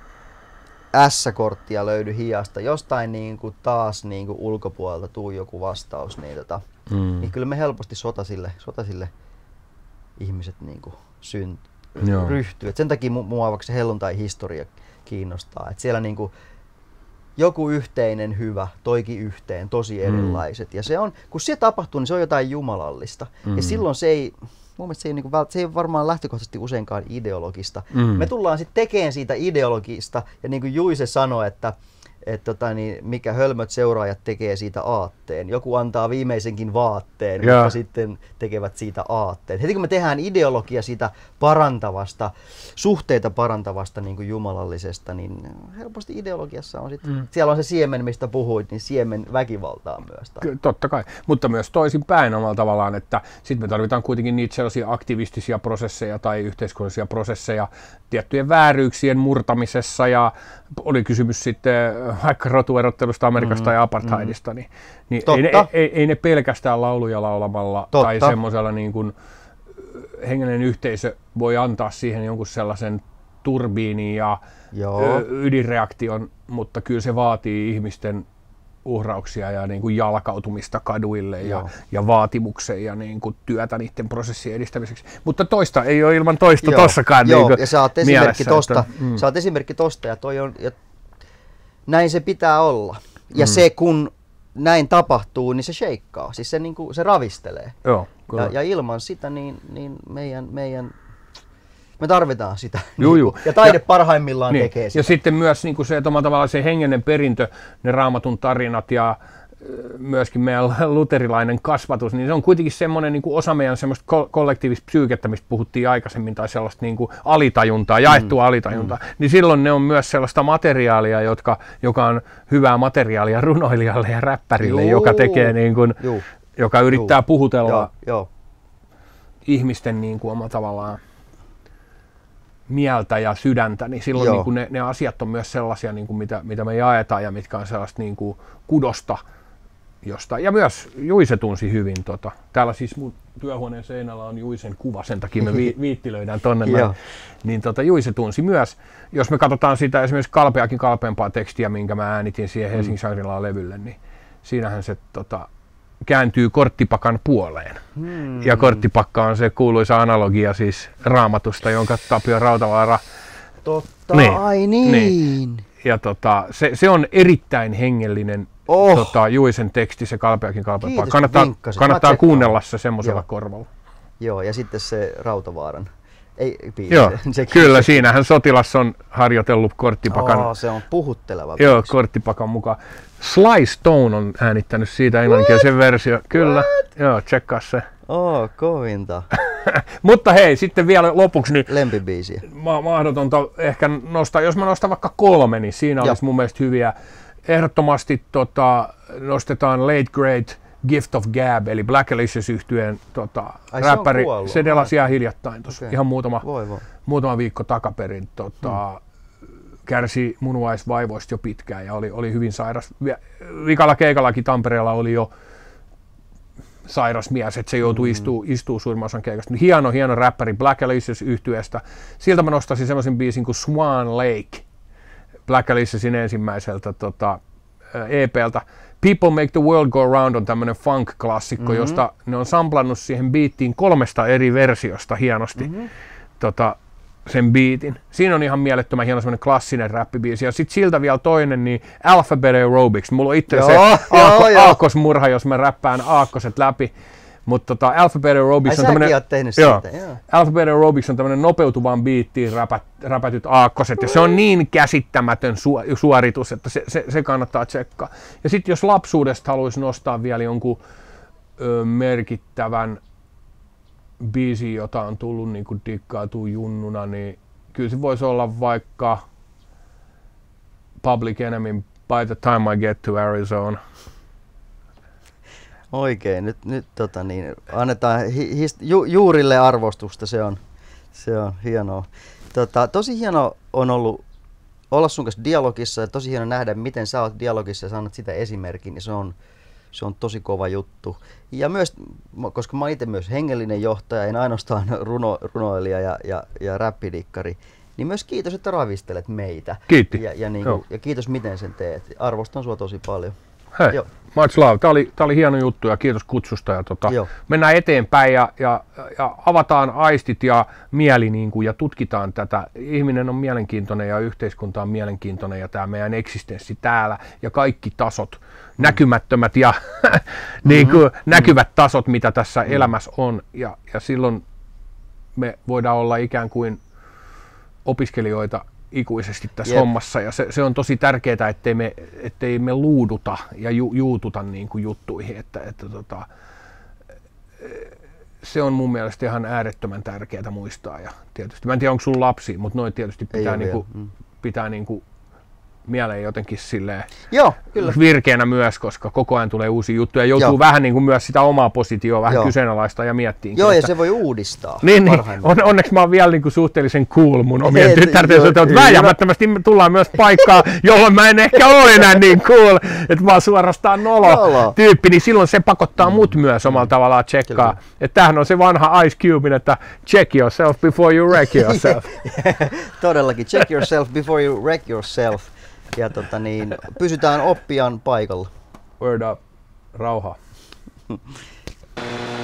S-korttia löydy hiasta, jostain niinku taas niinku ulkopuolelta tuu joku vastaus, niin, tota, mm. niin kyllä me helposti sotasille, sotasille ihmiset niinku synt, ryhtyy. Et sen takia mua vaikka se helluntai-historia kiinnostaa. Et siellä niinku, joku yhteinen hyvä toiki yhteen tosi mm. erilaiset. Mm. Ja se on, kun se tapahtuu, niin se on jotain jumalallista. Mm. Ja silloin se ei, mun mielestä se ei, niin kuin, se ei varmaan lähtökohtaisesti useinkaan ideologista. Mm. Me tullaan sitten tekemään siitä ideologista, ja niin kuin Juise sanoi, että että tota, niin mikä hölmöt seuraajat tekee siitä aatteen. Joku antaa viimeisenkin vaatteen, ja. mutta sitten tekevät siitä aatteen. Heti kun me tehdään ideologia siitä parantavasta, suhteita parantavasta niin kuin jumalallisesta, niin helposti ideologiassa on sitten, mm. siellä on se siemen, mistä puhuit, niin siemen väkivaltaa myös. Ky- totta kai, mutta myös toisin päin omalla tavallaan, että sitten me tarvitaan kuitenkin niitä sellaisia aktivistisia prosesseja tai yhteiskunnallisia prosesseja tiettyjen vääryyksien murtamisessa ja oli kysymys sitten vaikka rotuerottelusta Amerikasta mm, tai apartheidista, mm. niin, niin ei, ne, ei, ei ne pelkästään lauluja laulamalla Totta. tai semmoisella niin kuin hengellinen yhteisö voi antaa siihen jonkun sellaisen turbiinin ja Joo. ydinreaktion, mutta kyllä se vaatii ihmisten uhrauksia ja niin kuin jalkautumista kaduille ja, ja vaatimuksen ja niin kuin työtä niiden prosessien edistämiseksi. Mutta toista ei ole ilman toista Joo. tossakaan Joo, niin ja sä oot esimerkki tosta, että, mm. sä oot esimerkki tosta ja, toi on, ja näin se pitää olla. Ja mm. se kun näin tapahtuu, niin se sheikkaa, siis se, niin kuin, se ravistelee. Joo, ja, ja ilman sitä niin, niin meidän, meidän me tarvitaan sitä. Juu, juu. Ja taide ja, parhaimmillaan niin. tekee sitä. Ja sitten myös niin kuin se, että tavallaan se hengenen perintö, ne raamatun tarinat ja myöskin meidän luterilainen kasvatus, niin se on kuitenkin semmoinen niin kuin osa meidän semmoista kollektiivista psyykettä, mistä puhuttiin aikaisemmin, tai sellaista niin kuin alitajuntaa, jaettua mm. alitajuntaa, mm. niin silloin ne on myös sellaista materiaalia, jotka, joka on hyvää materiaalia runoilijalle ja räppärille, Juu. joka tekee niin kuin, joka yrittää Juu. puhutella Joo. Joo. ihmisten niin kuin oma tavallaan mieltä ja sydäntä, niin silloin niin kuin ne, ne asiat on myös sellaisia, niin kuin mitä, mitä me jaetaan ja mitkä on sellaista niin kuin kudosta josta. Ja myös Juise tunsi hyvin. Tota. Täällä siis mun työhuoneen seinällä on Juisen kuva, sen takia me vi- viittilöidään tonne. niin tota, Juise tunsi myös, jos me katsotaan sitä esimerkiksi kalpeakin kalpeampaa tekstiä, minkä mä äänitin siihen mm. Helsingin mm. levylle, niin siinähän se tota, kääntyy korttipakan puoleen. Hmm. Ja korttipakka on se kuuluisa analogia siis raamatusta, jonka Tapio Rautavaara Totta, Niin, ai niin. niin. ja tota, se, se, on erittäin hengellinen Oh. tota, Juisen teksti, se kalpeakin kalpea. Kiitos, Kannattaa, kannattaa kuunnella se semmoisella Joo. korvalla. Joo, ja sitten se Rautavaaran. Ei, biisi. Joo, Sekin- kyllä, siinähän sotilas on harjoitellut korttipakan, Oh, se on puhutteleva. joo, biisi. korttipakan mukaan. Sly Stone on äänittänyt siitä englanninkielisen versio. Kyllä, joo, tsekkaa se. Oh, kovinta. Mutta hei, sitten vielä lopuksi, niin Lempibiisiä. ma- mahdotonta ehkä nostaa, jos mä nostan vaikka kolme, niin siinä Joo. olisi mun mielestä hyviä. Ehdottomasti tota, nostetaan Late Great Gift of Gab, eli Black Alicious yhtyeen tota, Ai, se räppäri. kuollut. Se delasi ihan hiljattain tuossa, Okei. ihan muutama, Voi voi. muutama viikko takaperin. Tota, kärsi munuaisvaivoista jo pitkään ja oli, oli hyvin sairas. Vi- Vikalla keikallakin Tampereella oli jo sairas mies, että se joutui mm. istuu, istuu suurimman osan keikasta. Hieno, hieno räppäri Black Alicious yhtyeestä. Siltä mä nostaisin semmoisen biisin kuin Swan Lake. Black Aliciousin ensimmäiseltä tota, EPltä. People Make the World Go Round on tämmöinen funk-klassikko, mm-hmm. josta ne on samplannut siihen biittiin kolmesta eri versiosta hienosti. Mm-hmm. Tota, sen biitin. Siinä on ihan mielettömän hieno semmoinen klassinen räppibiisi. Ja sitten siltä vielä toinen, niin Alphabet Aerobics. Mulla on itse se Joo, aakko, joo, joo. aakkosmurha, jos mä räppään aakkoset läpi. Mutta tota, Alphabet Aerobics Ai on oot tehnyt joo, siitä, joo. Alphabet Aerobics on tämmöinen nopeutuvan biittiin räpät, räpätyt aakkoset, ja se on niin käsittämätön su- suoritus, että se, se, se kannattaa tsekkaa. Ja sitten jos lapsuudesta haluaisi nostaa vielä jonkun ö, merkittävän biisi, jota on tullut niin kuin dikkaatuu junnuna, niin kyllä se voisi olla vaikka Public Enemy By the Time I Get to Arizona. Oikein, nyt, nyt tota niin, annetaan hi, his, ju, juurille arvostusta, se on, se on hienoa. Tota, tosi hieno on ollut olla sun kanssa dialogissa ja tosi hieno nähdä, miten sä oot dialogissa ja sä annat sitä esimerkin, niin se on, se on tosi kova juttu. Ja myös, koska mä itse myös hengellinen johtaja, en ainoastaan runo, runoilija ja, ja, ja räppidikkari, niin myös kiitos, että ravistelet meitä. Kiitti. Ja, ja, niin kuin, ja kiitos, miten sen teet. Arvostan sua tosi paljon. Hei, Joo. much love. Tämä oli, tää oli hieno juttu ja kiitos kutsusta. Ja tota, Joo. mennään eteenpäin ja, ja, ja avataan aistit ja mieli niin kuin, ja tutkitaan tätä. Ihminen on mielenkiintoinen ja yhteiskunta on mielenkiintoinen ja tämä meidän eksistenssi täällä ja kaikki tasot, näkymättömät ja niin kuin, näkyvät tasot, mitä tässä elämässä on. Ja, ja silloin me voidaan olla ikään kuin opiskelijoita ikuisesti tässä Jep. hommassa ja se, se on tosi tärkeää, ettei me, ettei me luuduta ja ju, juututa niin kuin juttuihin, että, että tota, se on mun mielestä ihan äärettömän tärkeää muistaa ja tietysti, mä en tiedä onko sun lapsi, mutta noin tietysti Ei pitää, oo niin kuin, vielä, mm. pitää niin kuin mieleen jotenkin silleen Joo, kyllä. virkeänä myös, koska koko ajan tulee uusia juttuja ja joutuu Joo. vähän niin kuin myös sitä omaa positioa vähän Joo. kyseenalaista ja miettii. Joo, ja se voi uudistaa. Niin, niin. On, onneksi mä oon vielä niin kuin suhteellisen cool mun omien Ei, tyttärten suhteen, mutta vääjäämättömästi me tullaan myös paikkaan, jolloin mä en ehkä ole enää niin cool, että mä oon suorastaan nolo, Nolo. tyyppi, niin silloin se pakottaa mut myös omalla tavallaan tsekkaa. Että tämähän on se vanha Ice Cubein, että check yourself before you wreck yourself. Todellakin, check yourself before you wreck yourself ja tota niin, pysytään oppian paikalla. Word up, rauha.